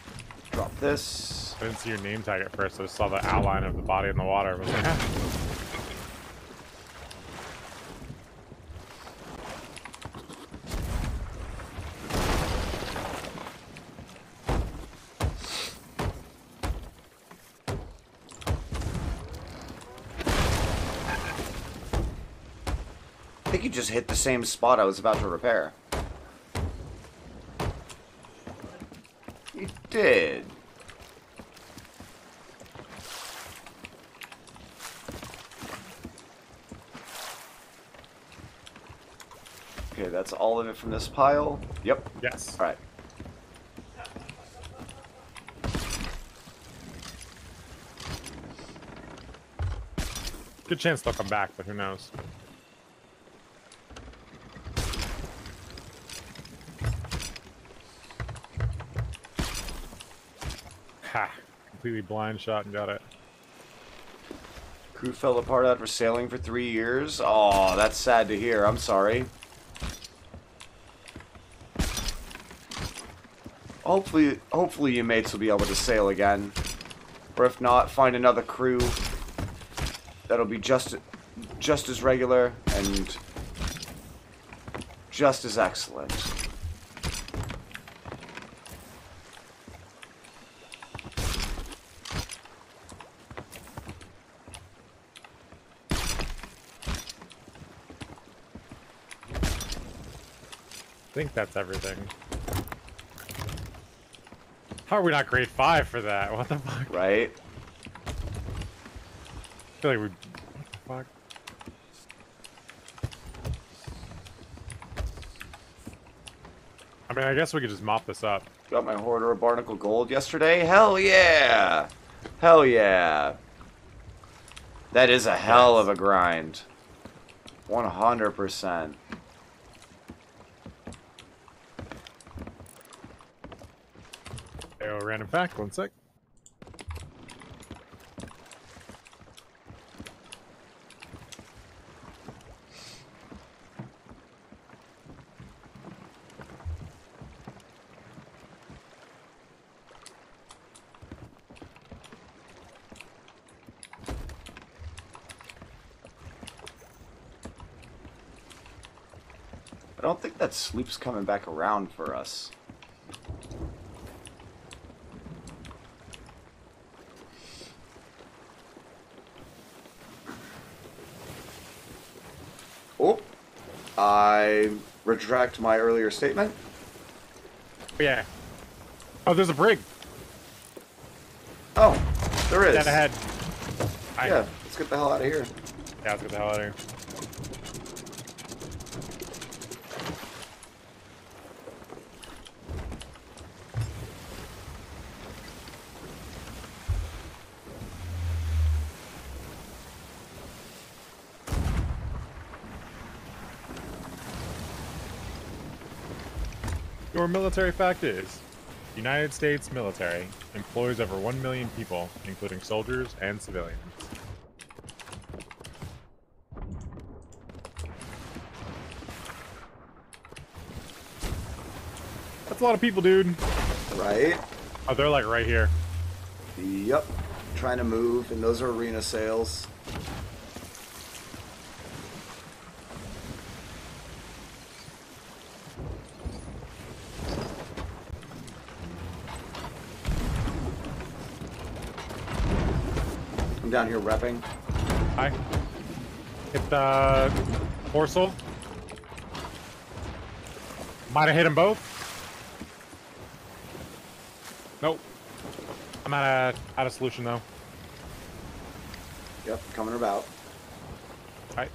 Drop this. I didn't see your name tag at first. I just saw the outline of the body in the water. I was like, "Ah." I think you just hit the same spot I was about to repair. You did. Okay, that's all of it from this pile. Yep. yes. Alright. Good chance they'll come back, but who knows? Ha! Completely blind shot and got it. Crew fell apart after sailing for three years. Oh, that's sad to hear. I'm sorry. Hopefully, hopefully your mates will be able to sail again. Or if not, find another crew that'll be just just as regular and just as excellent. I think that's everything. How are we not grade 5 for that? *laughs* What the fuck? Right? I feel like we... What the fuck? I mean, I guess we could just mop this up. Got my hoarder of barnacle gold yesterday? Hell yeah! Hell yeah! That is a hell of a grind. 100%. Fact, one sec. I don't think that sleep's coming back around for us. Oh, I retract my earlier statement. Yeah. Oh, there's a brig. Oh, there is. Dead ahead. I, Yeah, let's get the hell out of here. Yeah, let's get the hell out of here. Military fact is, the United States military employs over 1 million people, including soldiers and civilians. That's a lot of people, dude. Right? Oh, they're like right here. Yep. Trying to move, and those are arena sails. Down here repping. Hi. Hit the Horsel. Might have hit them both. Nope. I'm out of out of solution though. Yep, coming about. Alright.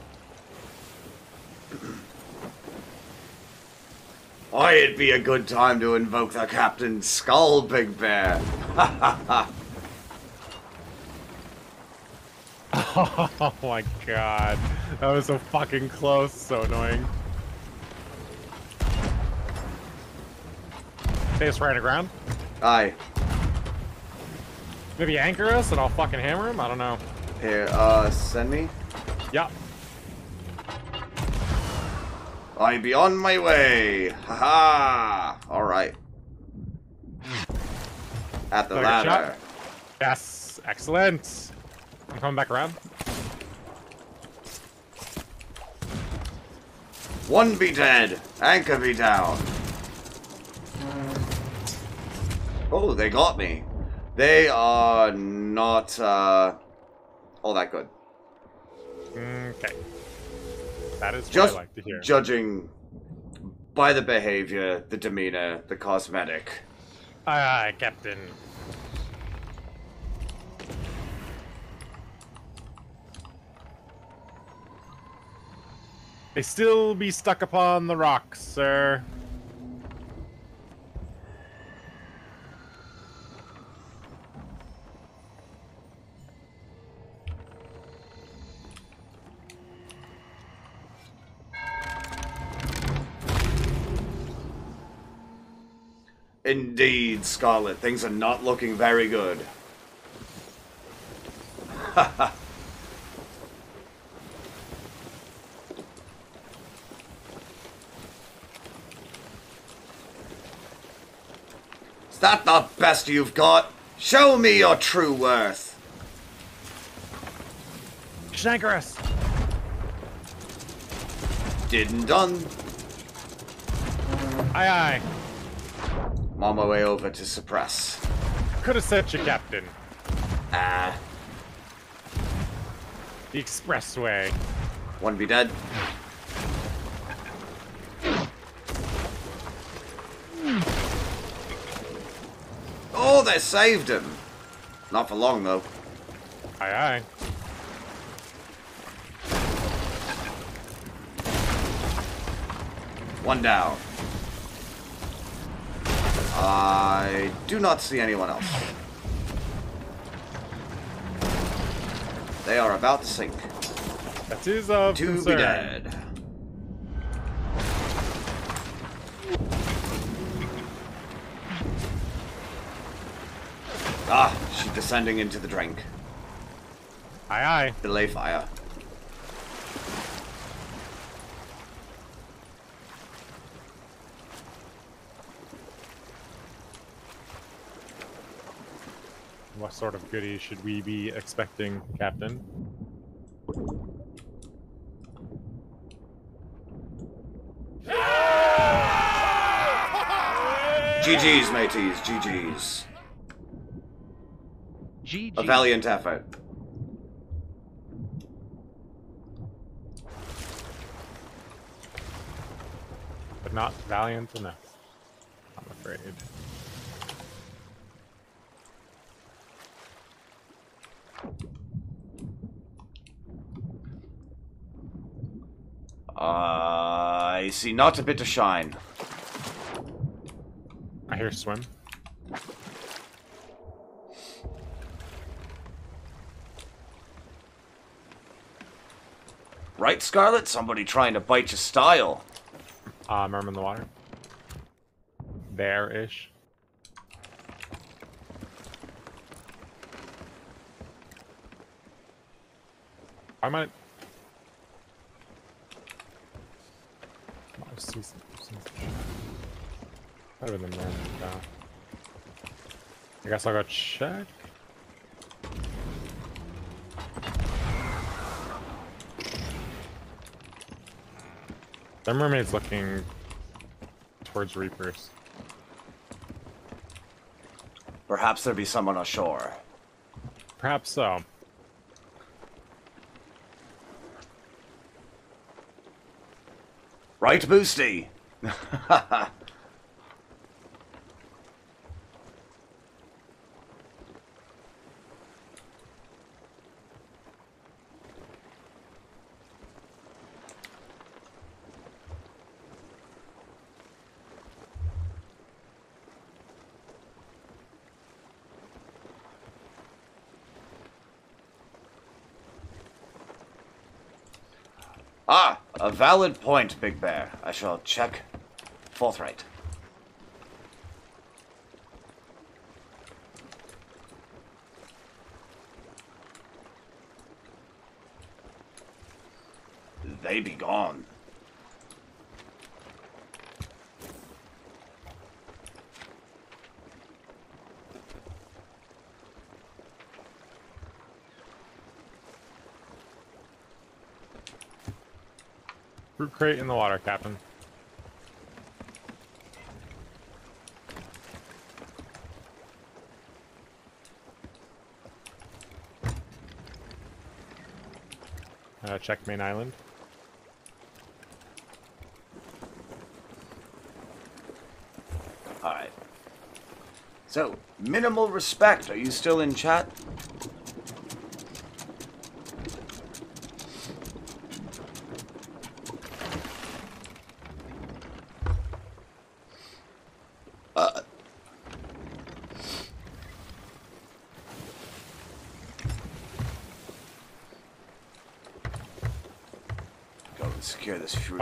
*clears throat* Oh, it'd be a good time to invoke the Captain's Skull, Big Bear. *laughs* Oh my god. That was so fucking close. So annoying. Stay us right on the ground. Aye. Maybe anchor us and I'll fucking hammer him? I don't know. Here, uh, send me. Yeah. I be on my way. Haha. All right. At the ladder. Yes. Excellent. I'm coming back around. One be dead. Anchor be down. Oh, they got me. They are not uh, all that good. Okay. That is what Just I like to hear. judging by the behavior, the demeanor, the cosmetic. Aye, aye, Captain. They still be stuck upon the rocks, sir. Indeed, Scarlet, things are not looking very good. Is *laughs* that the best you've got? Show me your true worth. Shanker us! Didn't done. Aye aye. I'm on my way over to suppress. Could have sent you, Captain. Ah, The expressway. one be dead. They saved him. Not for long though. Aye aye. One down. I do not see anyone else. They are about to sink. That is of To be dead. She's descending into the drink. Aye aye. Delay fire. What sort of goodie should we be expecting, Captain? GG's, mateys, GG's. GG. A valiant effort. But not valiant enough. I'm afraid. I see not a bit to shine. I hear swim. Right, Scarlet? Somebody trying to bite your style. Uh, merman in the water. There-ish. I might... I see Better than. I guess I'll go check. The mermaid's looking towards Reapers. Perhaps there be someone ashore. Perhaps so. Right, Boosty? *laughs* ah, a valid point, Big Bear. I shall check forthright. They be gone. Fruit crate in the water, Captain. Uh, check main island. Alright. So, minimal respect. Are you still in chat? Uh. Go and secure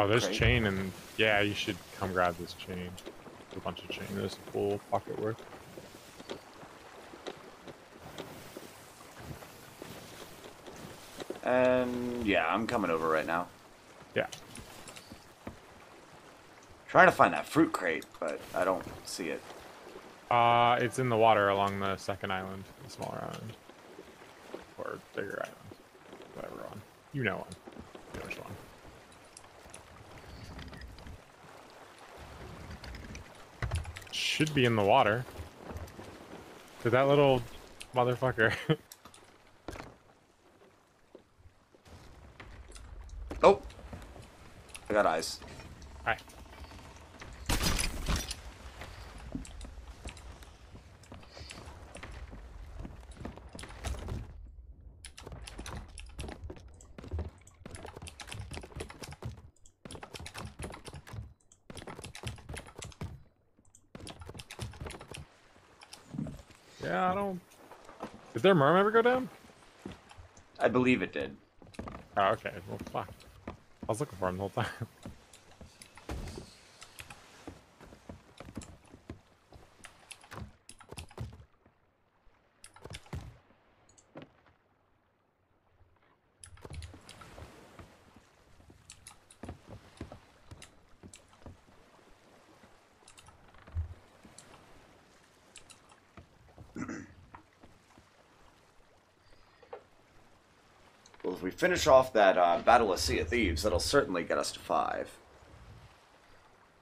this crate. chain and yeah, you should come grab this chain. A bunch of chain. There's a full pocket worth. And yeah, I'm coming over right now. Yeah. Trying to find that fruit crate, but I don't see it. Uh, it's in the water along the second island, the smaller island, or bigger island, whatever one. You know one. You know which one. Should be in the water. Did that little motherfucker? *laughs* Oh! I got eyes. Hi. Yeah, I don't. Did their merm ever go down? I believe it did. Oh, okay. Well, fuck. I was looking for him the whole time. *laughs* finish off that uh, Battle of Sea of Thieves, that'll certainly get us to five.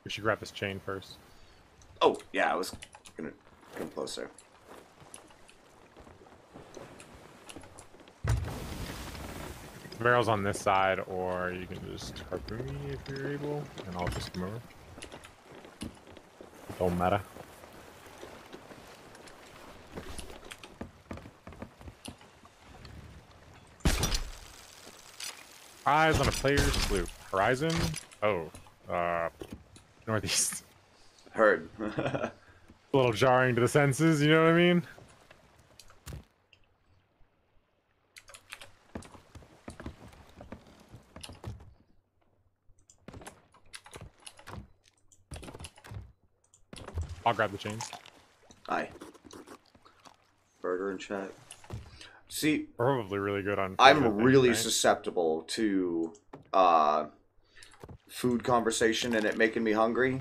We should grab this chain first. Oh, yeah, I was gonna come closer. Barrel's on this side, or you can just harpoon me if you're able, and I'll just move. Don't matter. Eyes on a player's sloop. Horizon? Oh, uh, northeast. Heard. *laughs* A little jarring to the senses, you know what I mean? I'll grab the chains. Aye. Burger and chat. See, Probably really good on. I'm think, really right? susceptible to uh, food conversation and it making me hungry.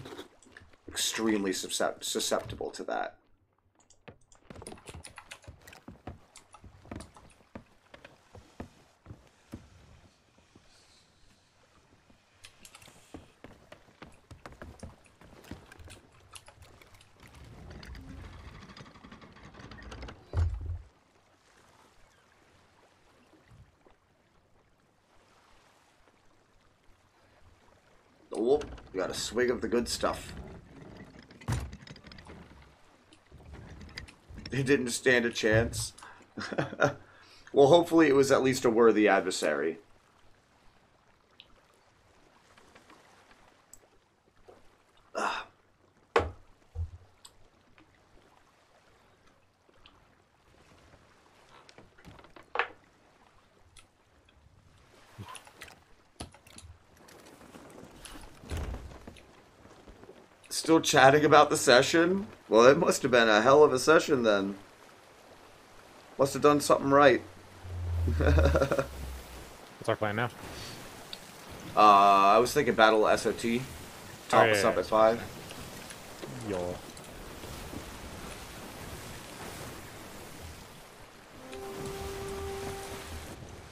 Extremely susceptible to that. Oh, we got a swig of the good stuff. It didn't stand a chance. *laughs* well, hopefully it was at least a worthy adversary. Ah. Still chatting about the session? Well, it must have been a hell of a session then. Must have done something right. What's our plan now? Uh, I was thinking Battle SOT. Top Oh, yeah, us up yeah, at five. Yo.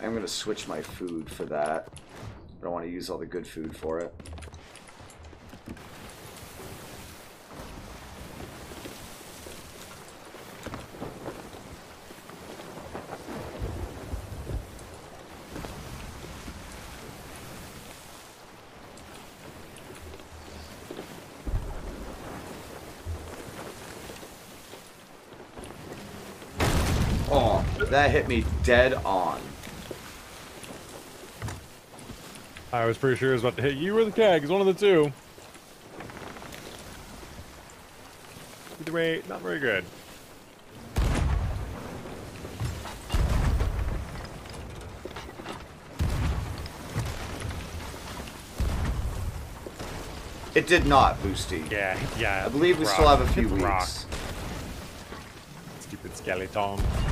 I'm gonna switch my food for that. I don't want to use all the good food for it. Oh, that hit me dead on. I was pretty sure it was about to hit you or the kegs, one of the two. Either way, not very good. It did not, Boosty. Yeah, yeah. I believe we rock. still have a few weeks. rock. Stupid skeleton.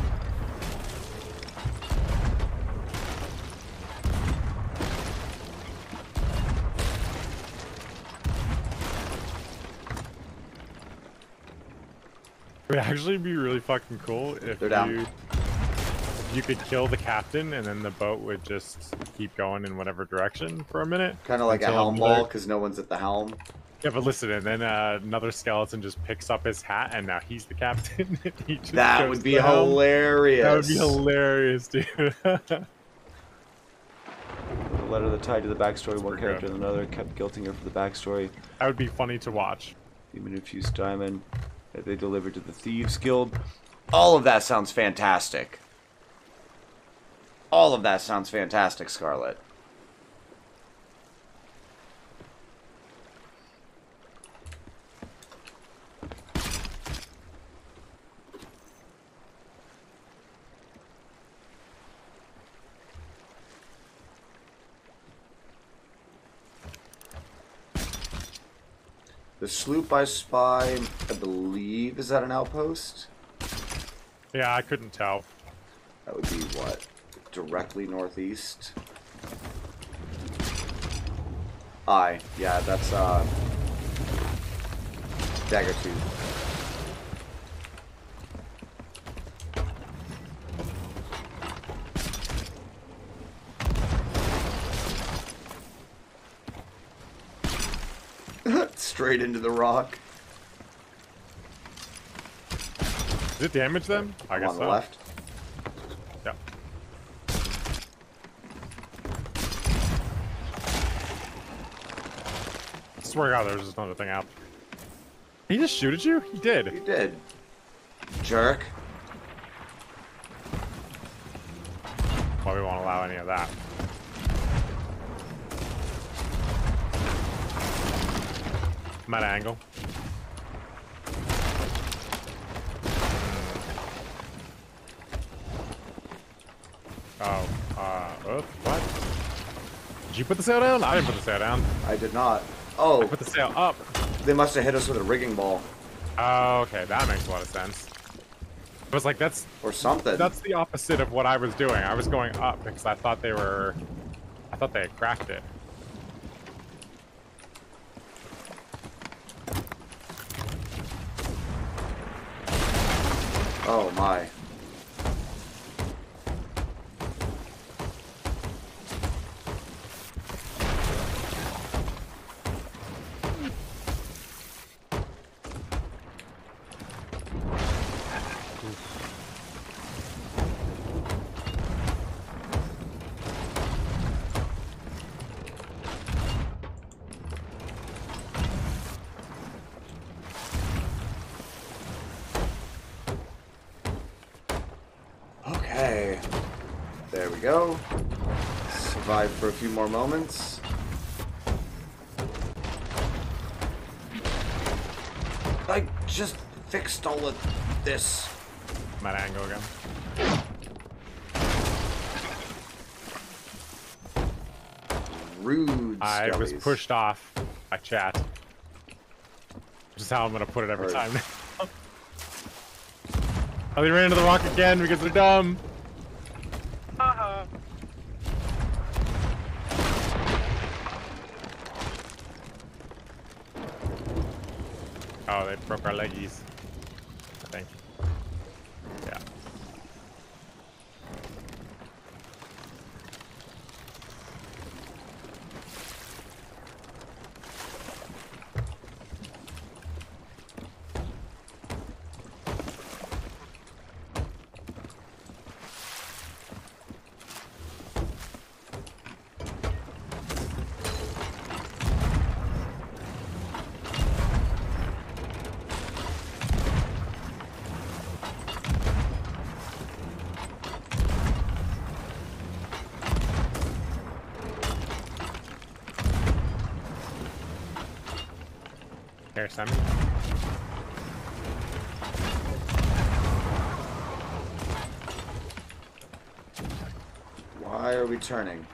*laughs* actually be really fucking cool if They're down. you if you could kill the captain and then the boat would just keep going in whatever direction for a minute. Kind of like a until helm another- wall because no one's at the helm. Yeah, but listen, and then uh, another skeleton just picks up his hat, and now he's the captain. *laughs* He just That would be the helm. hilarious. That would be hilarious, dude. *laughs* The letter that tied to the backstory, one character good. and another, kept guilting her for the backstory. that would be funny to watch. Demon infused diamond that they delivered to the Thieves Guild. All of that sounds fantastic. All of that sounds fantastic, Scarlet. Sloop I spy, I believe, is that an outpost? Yeah, I couldn't tell. That would be what? Directly northeast? I. Yeah, that's, uh. Dagger Tooth. Straight into the rock. Did it damage them? I guess on the so. left. Yeah. I swear to God, there's just another thing out. He just shoot at you? He did. He did. Jerk. Why we won't allow any of that. I'm at an angle. Oh, uh, oh, what? Did you put the sail down? I didn't put the sail down. I did not. Oh, I put the sail up. they must have hit us with a rigging ball. Oh, okay, that makes a lot of sense. I was like, that's Or something. that's the opposite of what I was doing. I was going up because I thought they were, I thought they had cracked it. Oh few more moments. I just fixed all of this. I'm at angle again. Rude I was pushed off by chat. Which is how I'm gonna put it every Right. time now. *laughs* oh, they ran into the rock again because they're dumb. Haha. Our leggies. Why are we turning?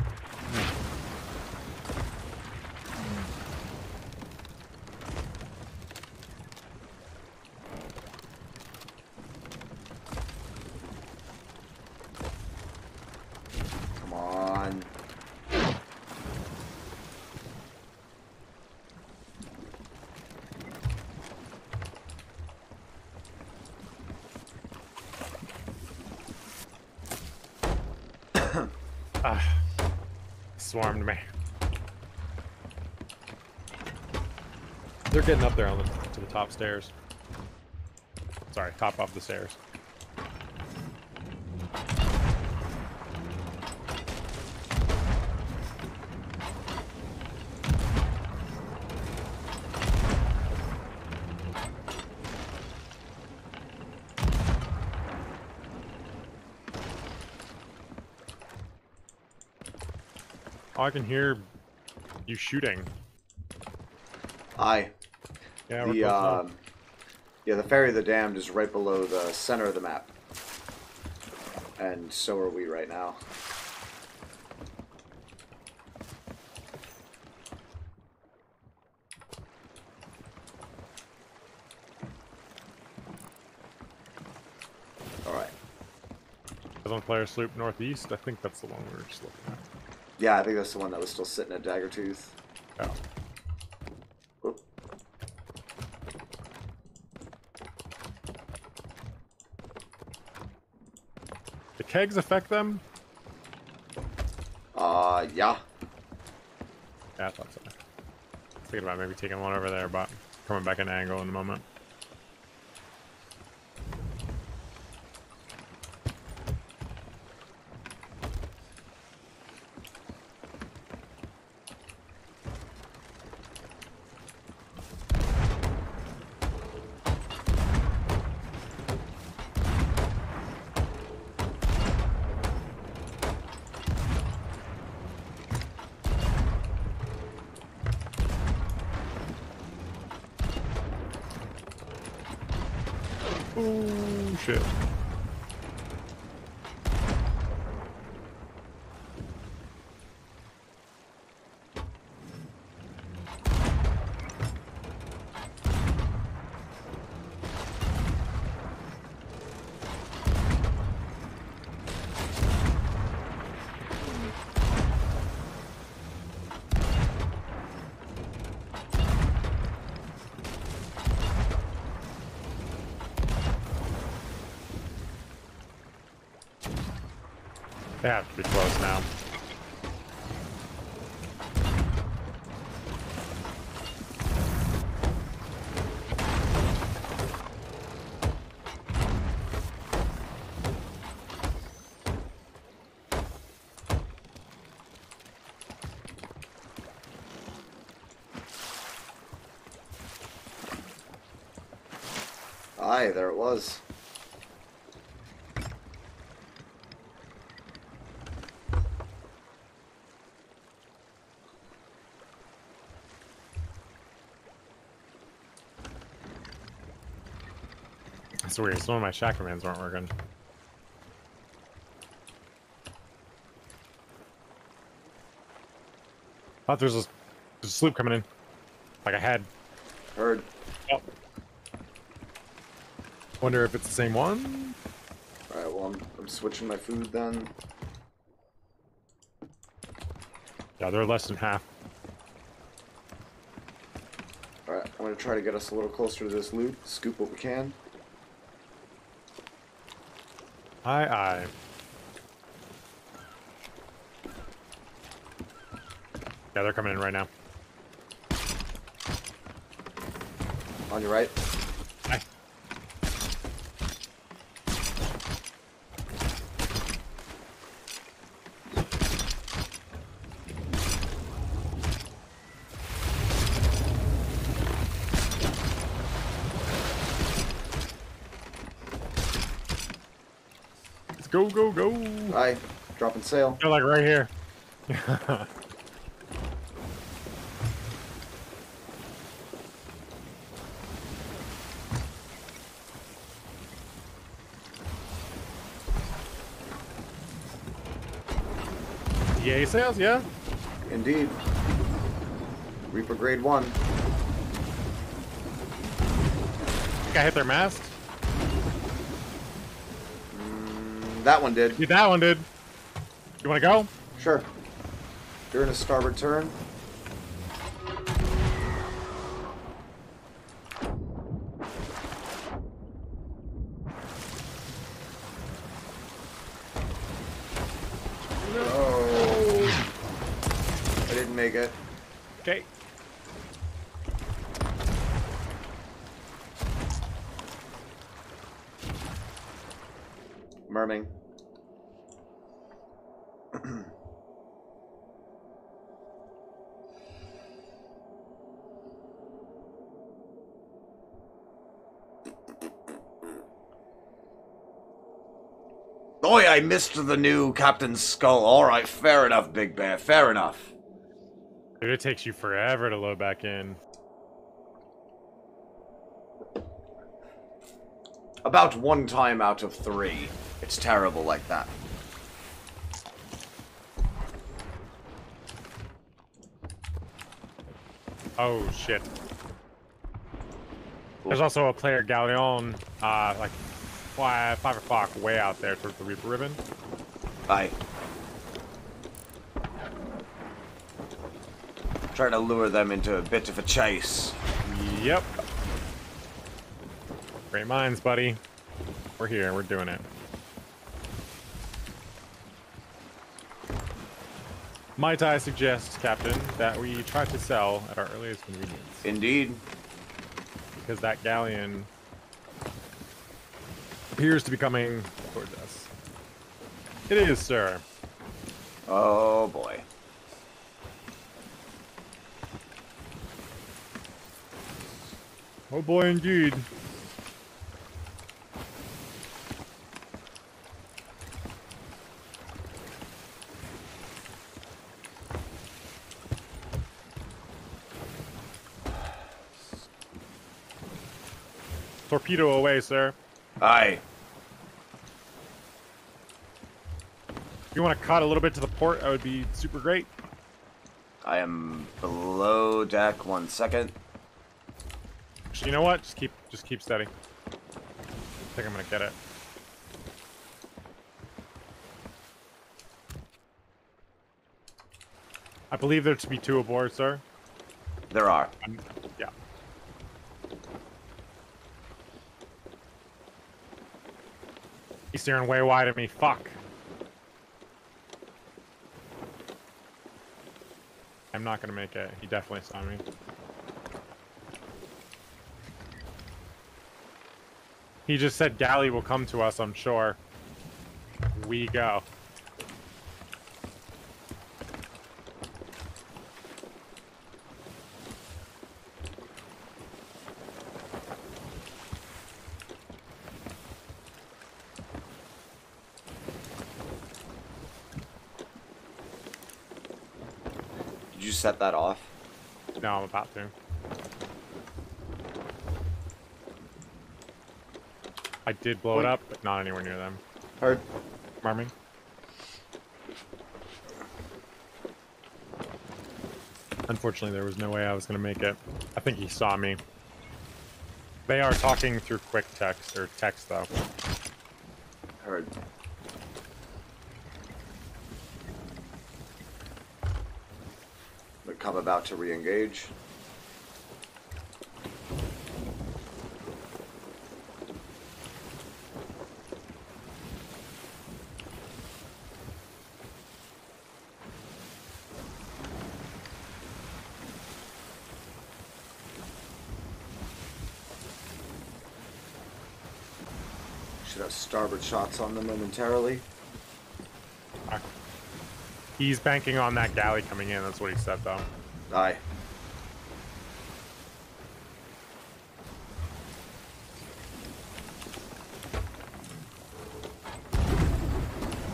Ah, swarmed me. They're getting up there on the to the top stairs. Sorry, top of the stairs. I can hear you shooting. Aye. Yeah, we're The um, yeah, the ferry of the damned is right below the center of the map, and so are we right now. All right. on player sloop northeast. I think that's the one we were just looking at. Yeah, I think that's the one that was still sitting at Daggertooth. Oh. Kegs affect them? Uh, yeah. Yeah, I thought so. Thinking about maybe taking one over there, but coming back an angle in a moment. Ooh, shit. Have to be close now. Aye, there it was. That's weird. Some of my shack commands weren't working. Thought there's a, there's a sloop coming in. Like I had. Heard. Oh. Wonder if it's the same one? Alright, well, I'm, I'm switching my food then. Yeah, they're less than half. Alright, I'm gonna try to get us a little closer to this loot, scoop what we can. Aye, aye. Yeah, they're coming in right now. On your right. Go, go, go. Aye, dropping sail. They're like right here. *laughs* Yay sails, yeah. Indeed. Reaper grade 1. Think I hit their mast. That one did. Dude, that one did. You wanna go? Sure. During a starboard turn. Oh. make it. Okay. Merming. Oh yeah, I missed the new Captain's Skull. Alright, fair enough, Big Bear, fair enough. Dude, it takes you forever to load back in. About one time out of three. It's terrible like that. Oh shit. There's also a player Galleon, uh, like five, five o'clock, way out there towards the Reaper Ribbon. Aye. Try to lure them into a bit of a chase. Yep. Great minds, buddy. We're here. We're doing it. Might I suggest, Captain, that we try to sell at our earliest convenience? Indeed. Because that galleon appears to be coming towards us. It is, sir. Oh boy. Oh boy, indeed. Torpedo away, sir. Aye. You want to cut a little bit to the port, that would be super great. I am below deck. One second. Actually, you know what? Just keep, just keep steady. I think I'm gonna get it. I believe there to be two aboard, sir. There are. Um, yeah. He's staring way wide at me. Fuck. I'm not gonna make it. He definitely saw me. He just said galley will come to us, I'm sure. We go. Set that off? No, I'm about to. I did blow it up, but not anywhere near them. Heard. Marming. Unfortunately, there was no way I was going to make it. I think he saw me. They are talking through quick text, or text, though. Heard. The cub about to re-engage. Should have starboard shots on them momentarily. He's banking on that galley coming in, that's what he said, though. Aye.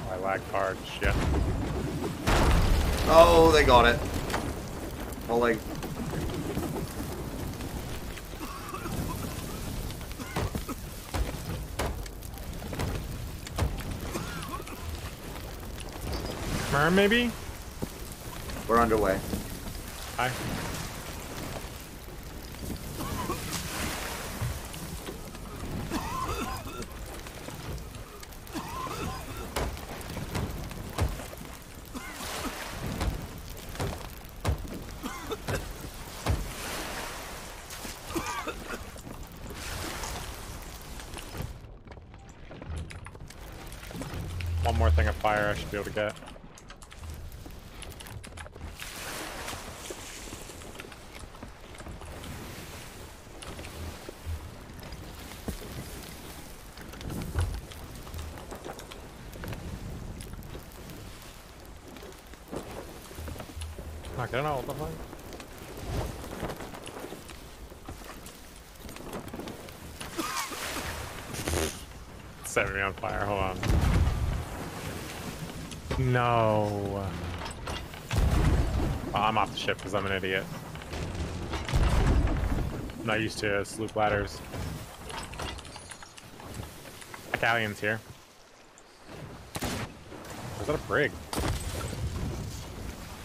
I lagged hard, shit. Oh, they got it. Well, like, maybe? we're underway. Hi. One more thing of fire I should be able to get. I don't know what the fuck. Setting me on fire, hold on. No. Oh, I'm off the ship because I'm an idiot. I'm not used to sloop ladders. Galleon's here. Is that a brig?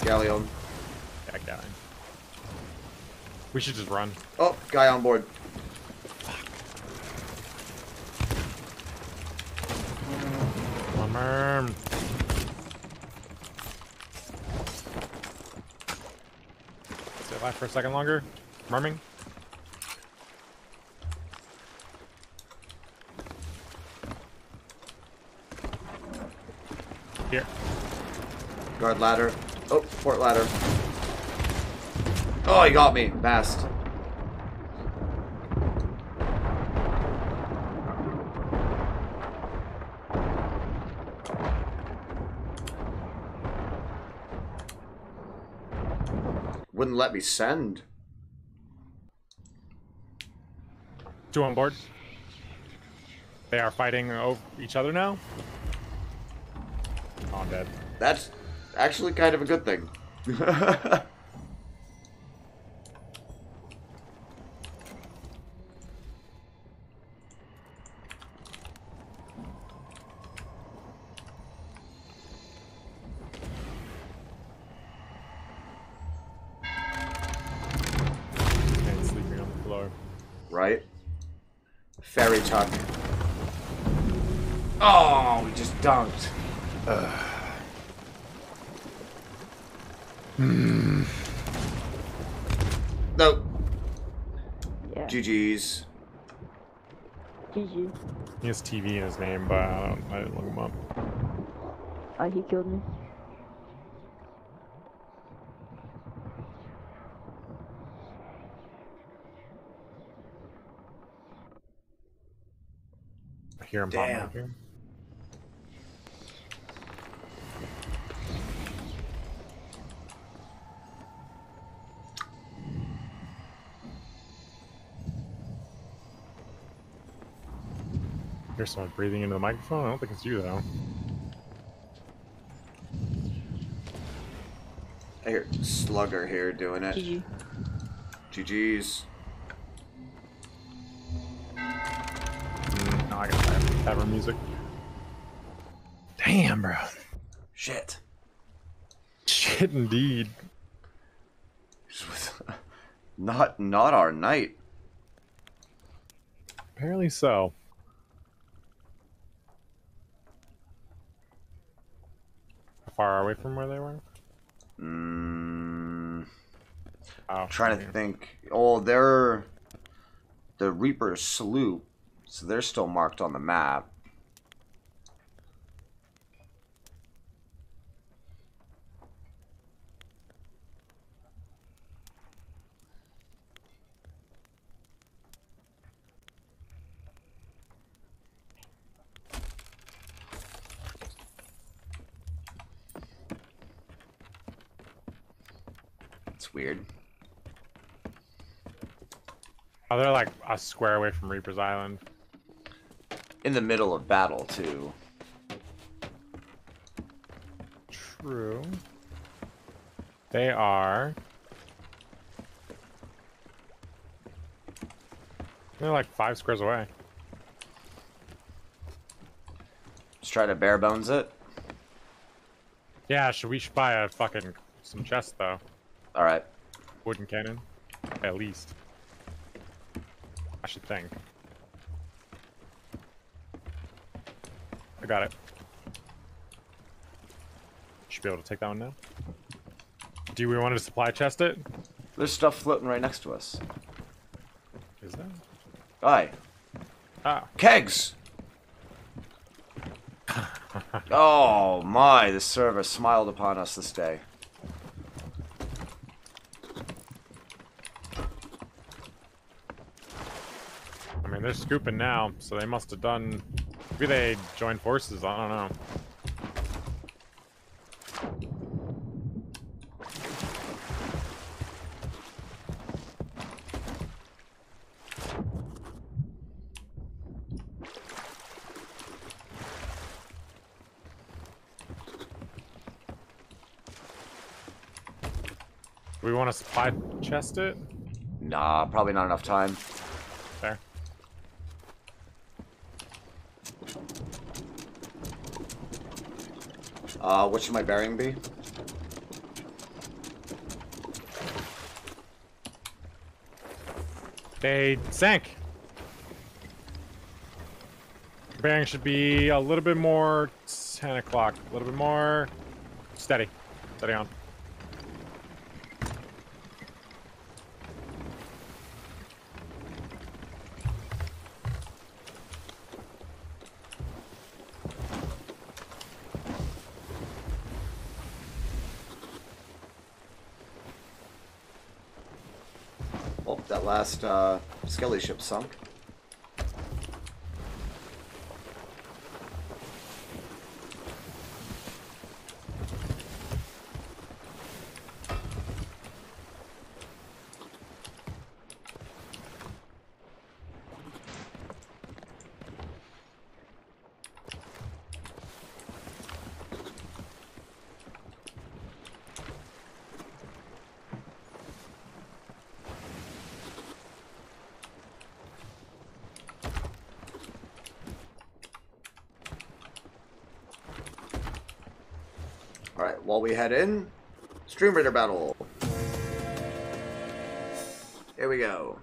Galleon. Yeah, galleon. We should just run. Oh, guy on board. For a second longer. Merming. Here. Guard ladder. Oh, port ladder. Oh, he got me. Fast. Let me send. Two on board. They are fighting over each other now. Oh, I'm dead. That's actually kind of a good thing. *laughs* his name, but I, don't, I didn't look him up. Oh, he killed me. I hear him popping Damn. up here. Here's someone breathing into the microphone. I don't think it's you though. I hear Slugger here doing it. GG. GG's. Mm, no, I got that tavern music. Damn, bro. Shit. Shit, indeed. *laughs* not not our night. Apparently so. Far away from where they were? Mm, Oh, trying to think. Oh, they're the Reaper sloop, so they're still marked on the map. It's weird. Oh, they're like a square away from Reaper's Island. In the middle of battle too. True. They are. They're like five squares away. Just try to bare bones it. Yeah, should we should buy a fucking some chests though? All right. Wooden cannon, at least. I should think. I got it. Should be able to take that one now. Do we want to supply chest it? There's stuff floating right next to us. Is that? Aye. Ah, Kegs! *laughs* oh my, the server smiled upon us this day. they're scooping now, so they must have done... Maybe they joined forces, I don't know. We want to spy chest it? Nah, probably not enough time. Uh, what should my bearing be? They sank. Bearing should be a little bit more 10 o'clock. A little bit more steady. Steady on. Oh, that last uh, skelly ship sunk. Alright, while we head in, Stream Raider battle. Here we go.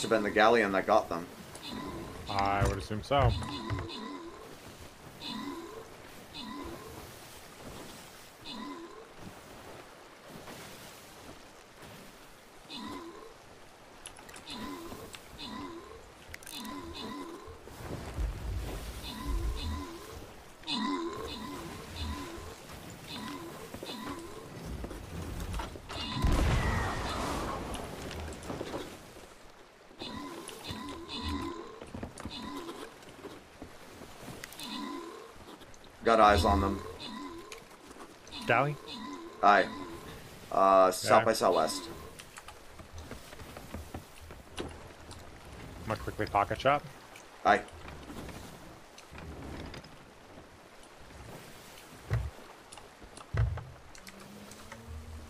Must have been the galleon that got them. I would assume so. Eyes on them. Galley? Aye. Uh, south by southwest. I'm gonna quickly pocket shot. Aye.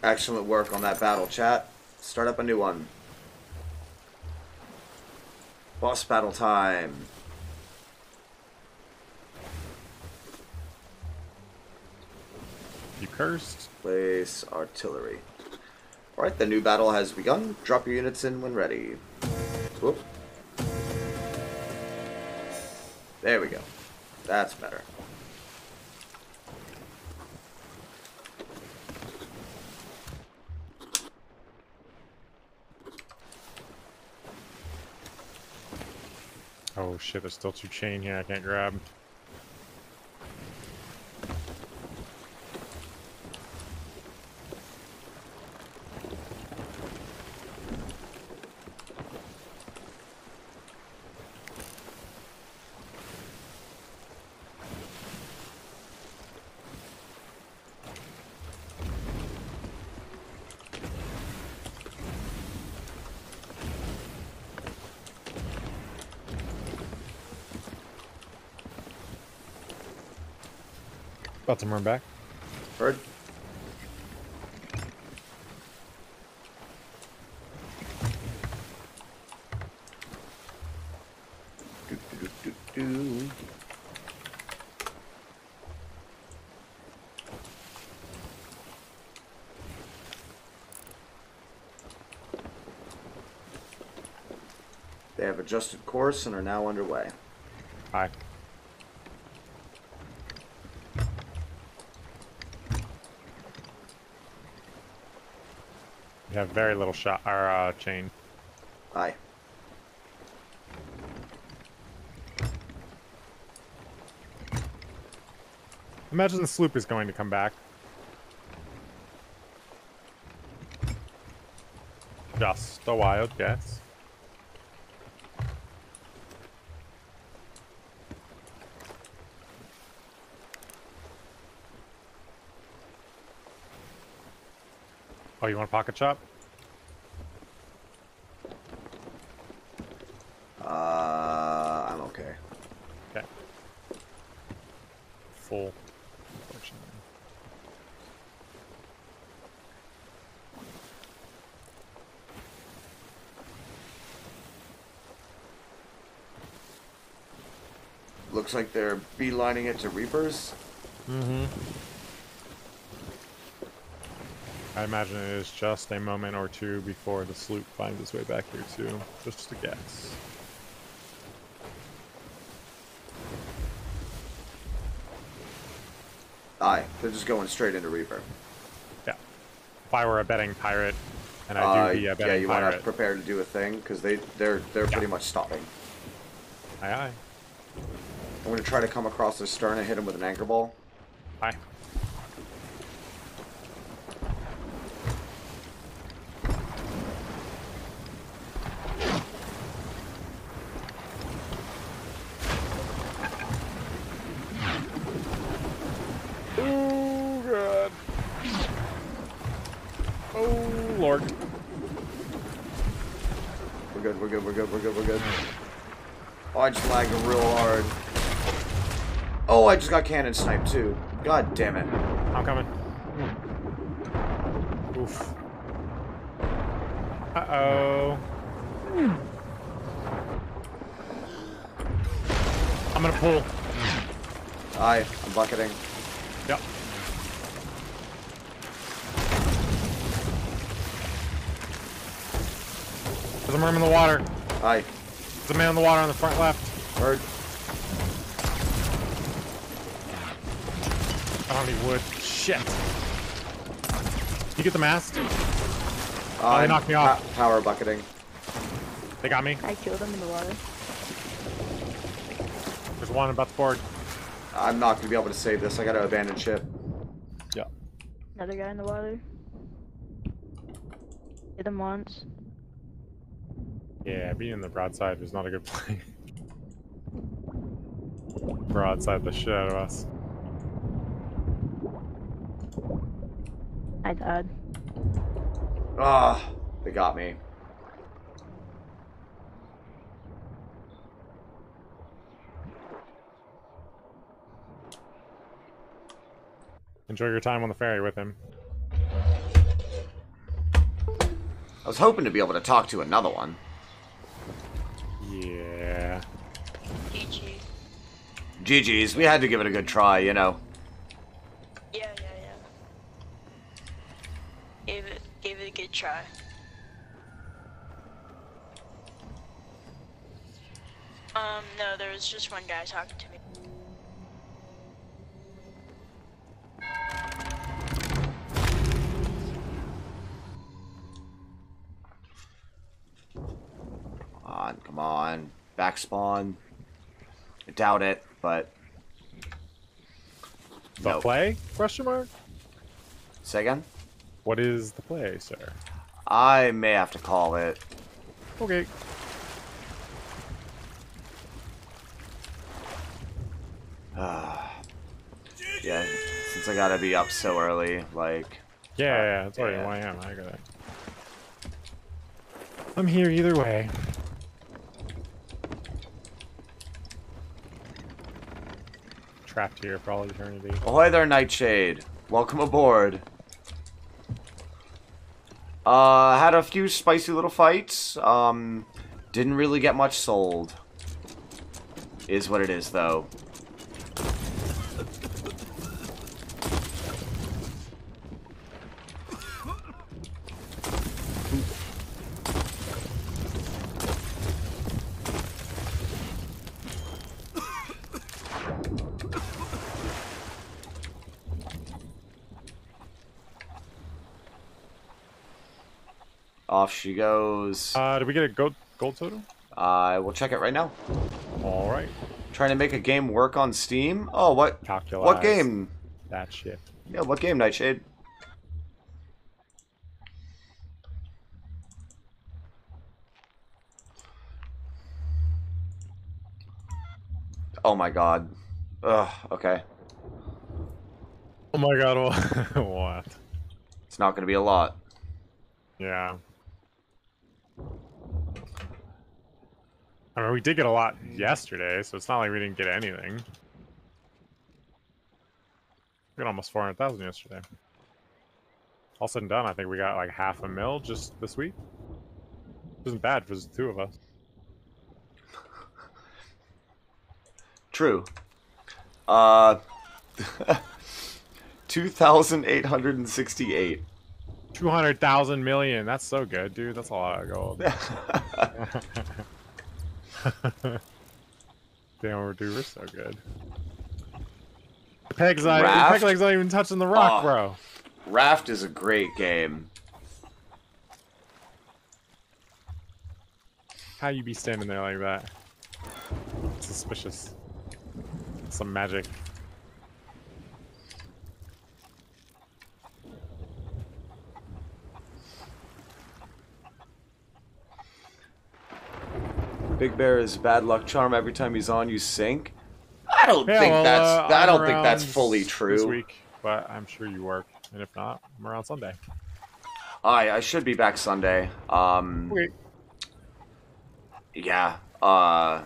Excellent work on that battle, chat. Start up a new one. Boss battle time. Cursed. Place artillery. Alright, the new battle has begun. Drop your units in when ready. Whoop. There we go. That's better. Oh shit, there's still two chain here I can't grab. About to run back. Heard? Do, do, do. They have adjusted course and are now underway. Hi. have very little shot our uh, chain. Aye. Imagine the sloop is going to come back. Just a wild guess. Oh, you want a pocket chop? Looks like they're beelining it to Reapers. Mm-hmm. I imagine it is just a moment or two before the sloop finds its way back here too. Just a guess. Aye, they're just going straight into Reaper. Yeah. If I were a betting pirate, and I Uh, do be a yeah, betting you want to pirate, prepare to do a thing because they they're they're Yeah. pretty much stopping. aye aye. I'm gonna try to come across the stern and hit him with an anchor ball. Aye. Oh god. Oh lord. We're good. We're good. We're good. We're good. We're good. Oh, I just lagged real hard. Oh, I just got cannon sniped too. God damn it. I'm coming. Oof. Uh oh. I'm gonna pull. Aye, I'm bucketing. Yep. There's a merman in the water. Aye, There's a man in the water on the front left. heard. I don't need wood. Shit. You get the mast? Uh, they knocked me off. power bucketing. They got me. I killed them in the water. There's one about the board. I'm not gonna be able to save this. I gotta abandon ship. Yeah. Another guy in the water. Hit him once. Yeah, being in the broadside was not a good *laughs* play. broadside the shit out of us. I died. Ah, they got me. Enjoy your time on the ferry with him. I was hoping to be able to talk to another one. Yeah. GG. GG's, we had to give it a good try, you know. Doubt it, but The play? Question mark? say again? What is the play, sir? I may have to call it. Okay. *sighs* Yeah, since I gotta be up so early, like Yeah, yeah, yeah, it's already Yeah. 1 a.m. I got it. I'm here either way. Trapped here for all eternity. Ahoy there, Nightshade. Welcome aboard. Uh, had a few spicy little fights. Um, didn't really get much sold. Is what it is, though. Off she goes. Uh, did we get a gold, gold total? I will check it right now. Alright. Trying to make a game work on Steam. Oh, what? Calculate. What game? That shit. Yeah, what game, Nightshade? Oh my god. Ugh, okay. Oh my god, what? *laughs* what? It's not gonna be a lot. Yeah. I mean, we did get a lot yesterday, so it's not like we didn't get anything. We got almost 400,000 yesterday. All said and done, I think we got like half a mil just this week. Isn't bad for the two of us. *laughs* True. Uh, *laughs* 2,868. 200,000 million. That's so good, dude. That's a lot of gold. *laughs* *laughs* Damn, we're, dude, we're so good. The peg's not, Raft? peg leg's not even touching the rock, Oh. bro. Raft is a great game. How you be standing there like that? Suspicious. Some magic. Big Bear is bad luck charm. Every time he's on, you sink. I don't Yeah, think well, that's. uh, I don't think that's around fully This true. week, but I'm sure you work, and if not, I'm around Sunday. I I should be back Sunday. Um, Okay. yeah. Uh,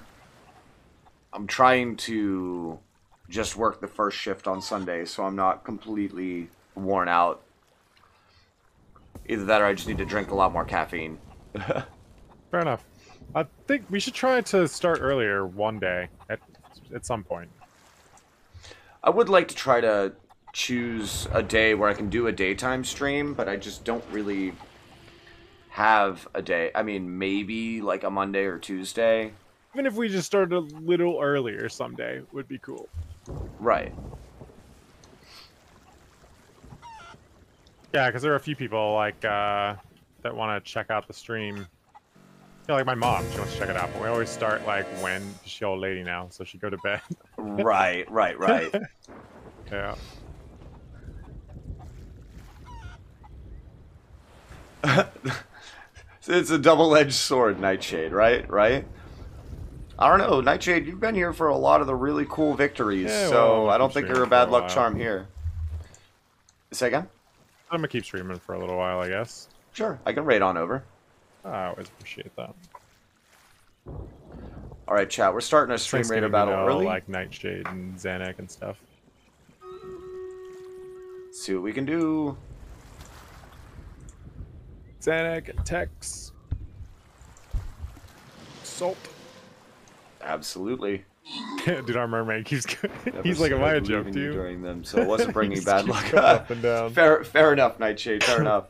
I'm trying to just work the first shift on Sunday, so I'm not completely worn out. Either that, or I just need to drink a lot more caffeine. *laughs* Fair enough. I think we should try to start earlier one day at at some point. I would like to try to choose a day where I can do a daytime stream, but I just don't really have a day. I mean, maybe like a Monday or Tuesday. Even if we just started a little earlier someday, would be cool. Right. Yeah, because there are a few people like uh, that want to check out the stream. Yeah, like my mom, she wants to check it out, but we always start like when she's old lady now, so she go to bed. Right, right, right. *laughs* yeah. *laughs* it's a double-edged sword, Nightshade, right? Right? I don't know, Nightshade, you've been here for a lot of the really cool victories, Yeah, so well, I don't think you're a bad a luck while. charm here. Say again? I'm gonna keep streaming for a little while, I guess. Sure, I can raid on over. I always appreciate that. All right, chat. We're starting a stream you battle know, early. like Nightshade and Xanac and stuff. See what we can do. Xanac Tex. Salt. Absolutely. *laughs* Dude, our mermaid keeps *laughs* going he's like, am I a joke to you during them, so it wasn't bringing *laughs* bad luck. up and down. fair, fair enough, Nightshade. Fair enough.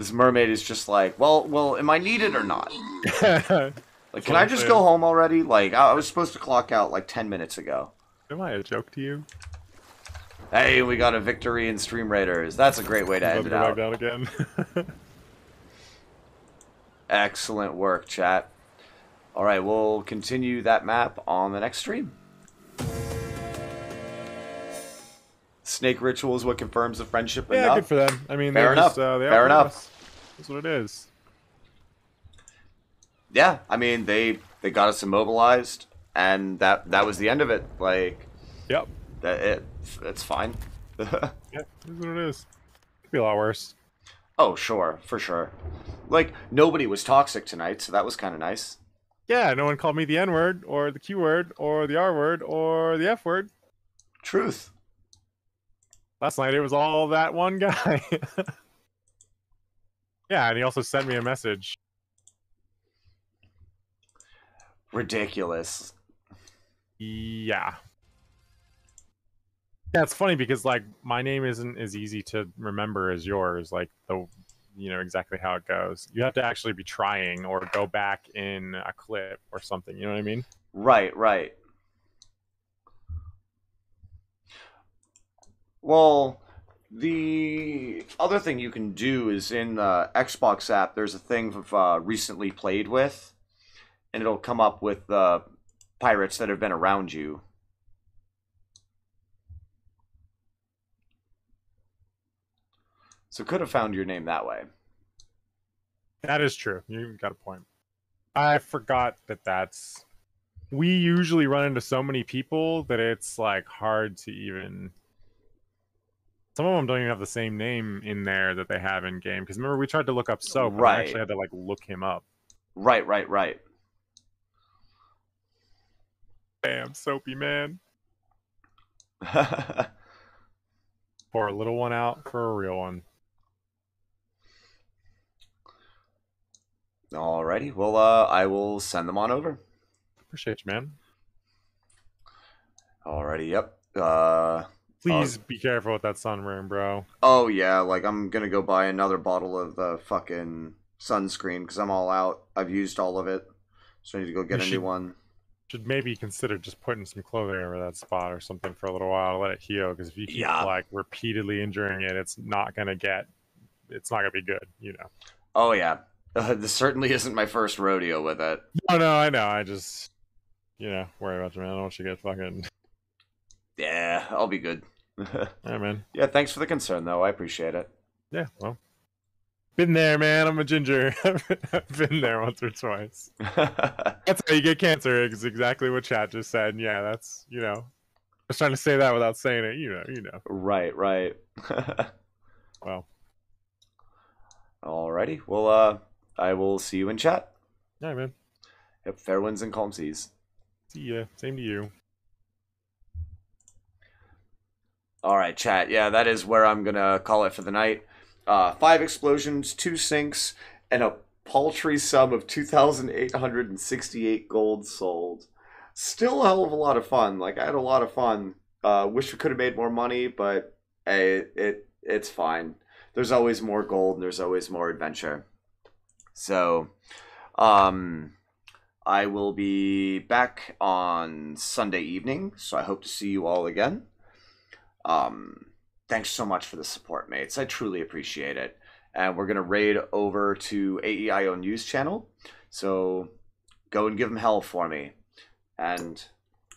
This mermaid is just like, well, well, am I needed or not? *laughs* Like, can I just go home already? Like, I I was supposed to clock out like ten minutes ago. am I a joke to you? Hey, we got a victory in Stream Raiders. That's a great way to end it out. down again. *laughs* Excellent work, chat. All right, we'll continue that map on the next stream. Snake ritual is what confirms the friendship yeah, enough. good for them. I mean, Fair they're enough. Just, uh, Fair enough. That's what it is. yeah, I mean they they got us immobilized, and that that was the end of it. Like Yep. that it it's fine. *laughs* Yeah, that's what it is. Could be a lot worse. oh sure, for sure. Like nobody was toxic tonight, so that was kind of nice. Yeah, no one called me the N word or the Q word or the R word or the F word. Truth. Last night it was all that one guy. *laughs* yeah, and he also sent me a message. Ridiculous. Yeah. Yeah, it's funny because like my name isn't as easy to remember as yours, like the you know exactly how it goes. You have to actually be trying or go back in a clip or something, you know what I mean? Right, right. Well, the other thing you can do is in the Xbox app, there's a thing of uh, recently played with, and it'll come up with the pirates that have been around you. So could have found your name that way. That is true. You got a point. I forgot that that's we usually run into so many people that it's like hard to even Some of them don't even have the same name in there that they have in game. Because remember, we tried to look up soap, and Right. actually had to like look him up. Right, right, right. Damn, soapy man. *laughs* Pour a little one out for a real one. Alrighty. Well, uh, I will send them on over. Appreciate you, man. Alrighty. Yep. Uh. Please be careful with that sunburn, bro. Oh yeah. Like I'm gonna go buy another bottle of the fucking sunscreen because I'm all out. I've used all of it, so I need to go get You a new one. Should maybe consider just putting some clothing over that spot or something for a little while to let it heal. Because if you keep Yeah. like repeatedly injuring it, it's not gonna get. It's not gonna be good, you know. Oh yeah. Uh, *laughs* this certainly isn't my first rodeo with it. No, no, I know. I just, you know, worry about you, man. I don't want you to get fucking. Yeah, I'll be good. *laughs* All right, man. yeah, thanks for the concern though. I appreciate it. Yeah, well, been there, man. I'm a ginger. *laughs* I've been there once or twice. *laughs* That's how you get cancer. Is exactly what chat just said. And yeah, that's you know. I was trying to say that without saying it. You know, you know. right, right. Well, Alrighty. Well, uh, I will see you in chat. yeah, man. Yep, fair winds and calm seas. See ya. Same to you. All right, chat. Yeah, that is where I'm gonna call it for the night. Uh, five explosions, two sinks, and a paltry sum of two thousand eight hundred and sixty-eight gold sold. Still a hell of a lot of fun. Like I had a lot of fun. Uh, wish we could have made more money, but hey, it it's fine. There's always more gold, and there's always more adventure. So, um, I will be back on Sunday evening. So I hope to see you all again. Um, thanks so much for the support, mates. I truly appreciate it. And we're gonna raid over to AEIO News Channel. So go and give them hell for me. And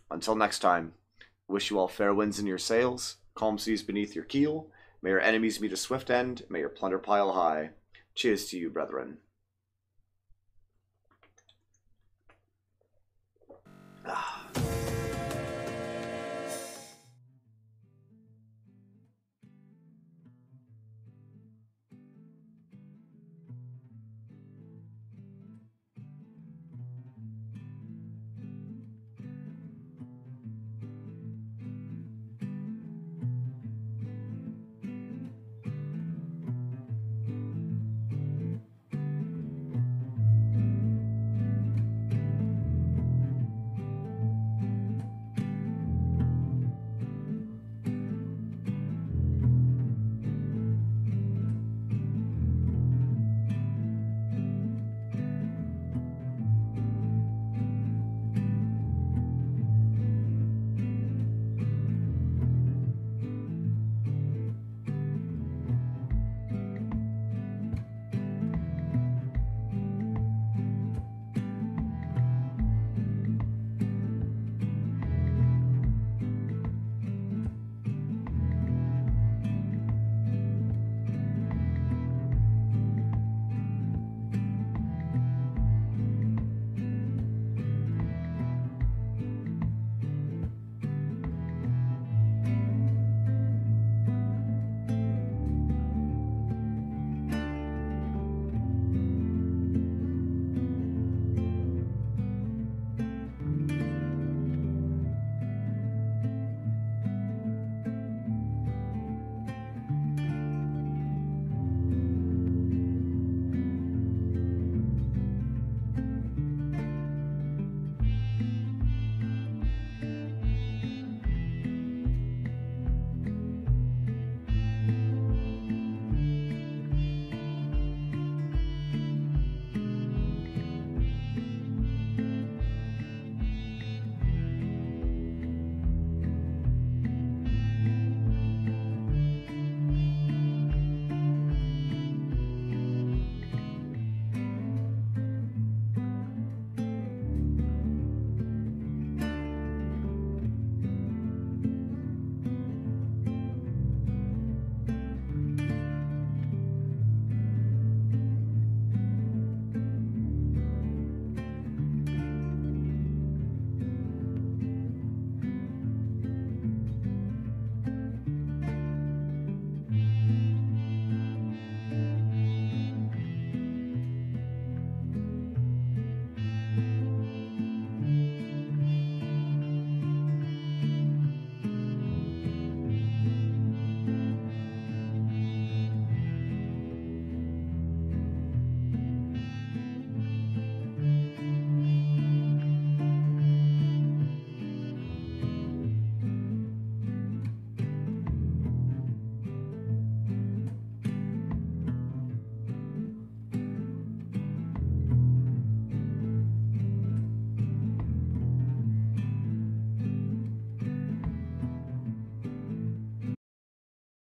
until next time, wish you all fair winds in your sails, calm seas beneath your keel. May your enemies meet a swift end. May your plunder pile high. Cheers to you, brethren.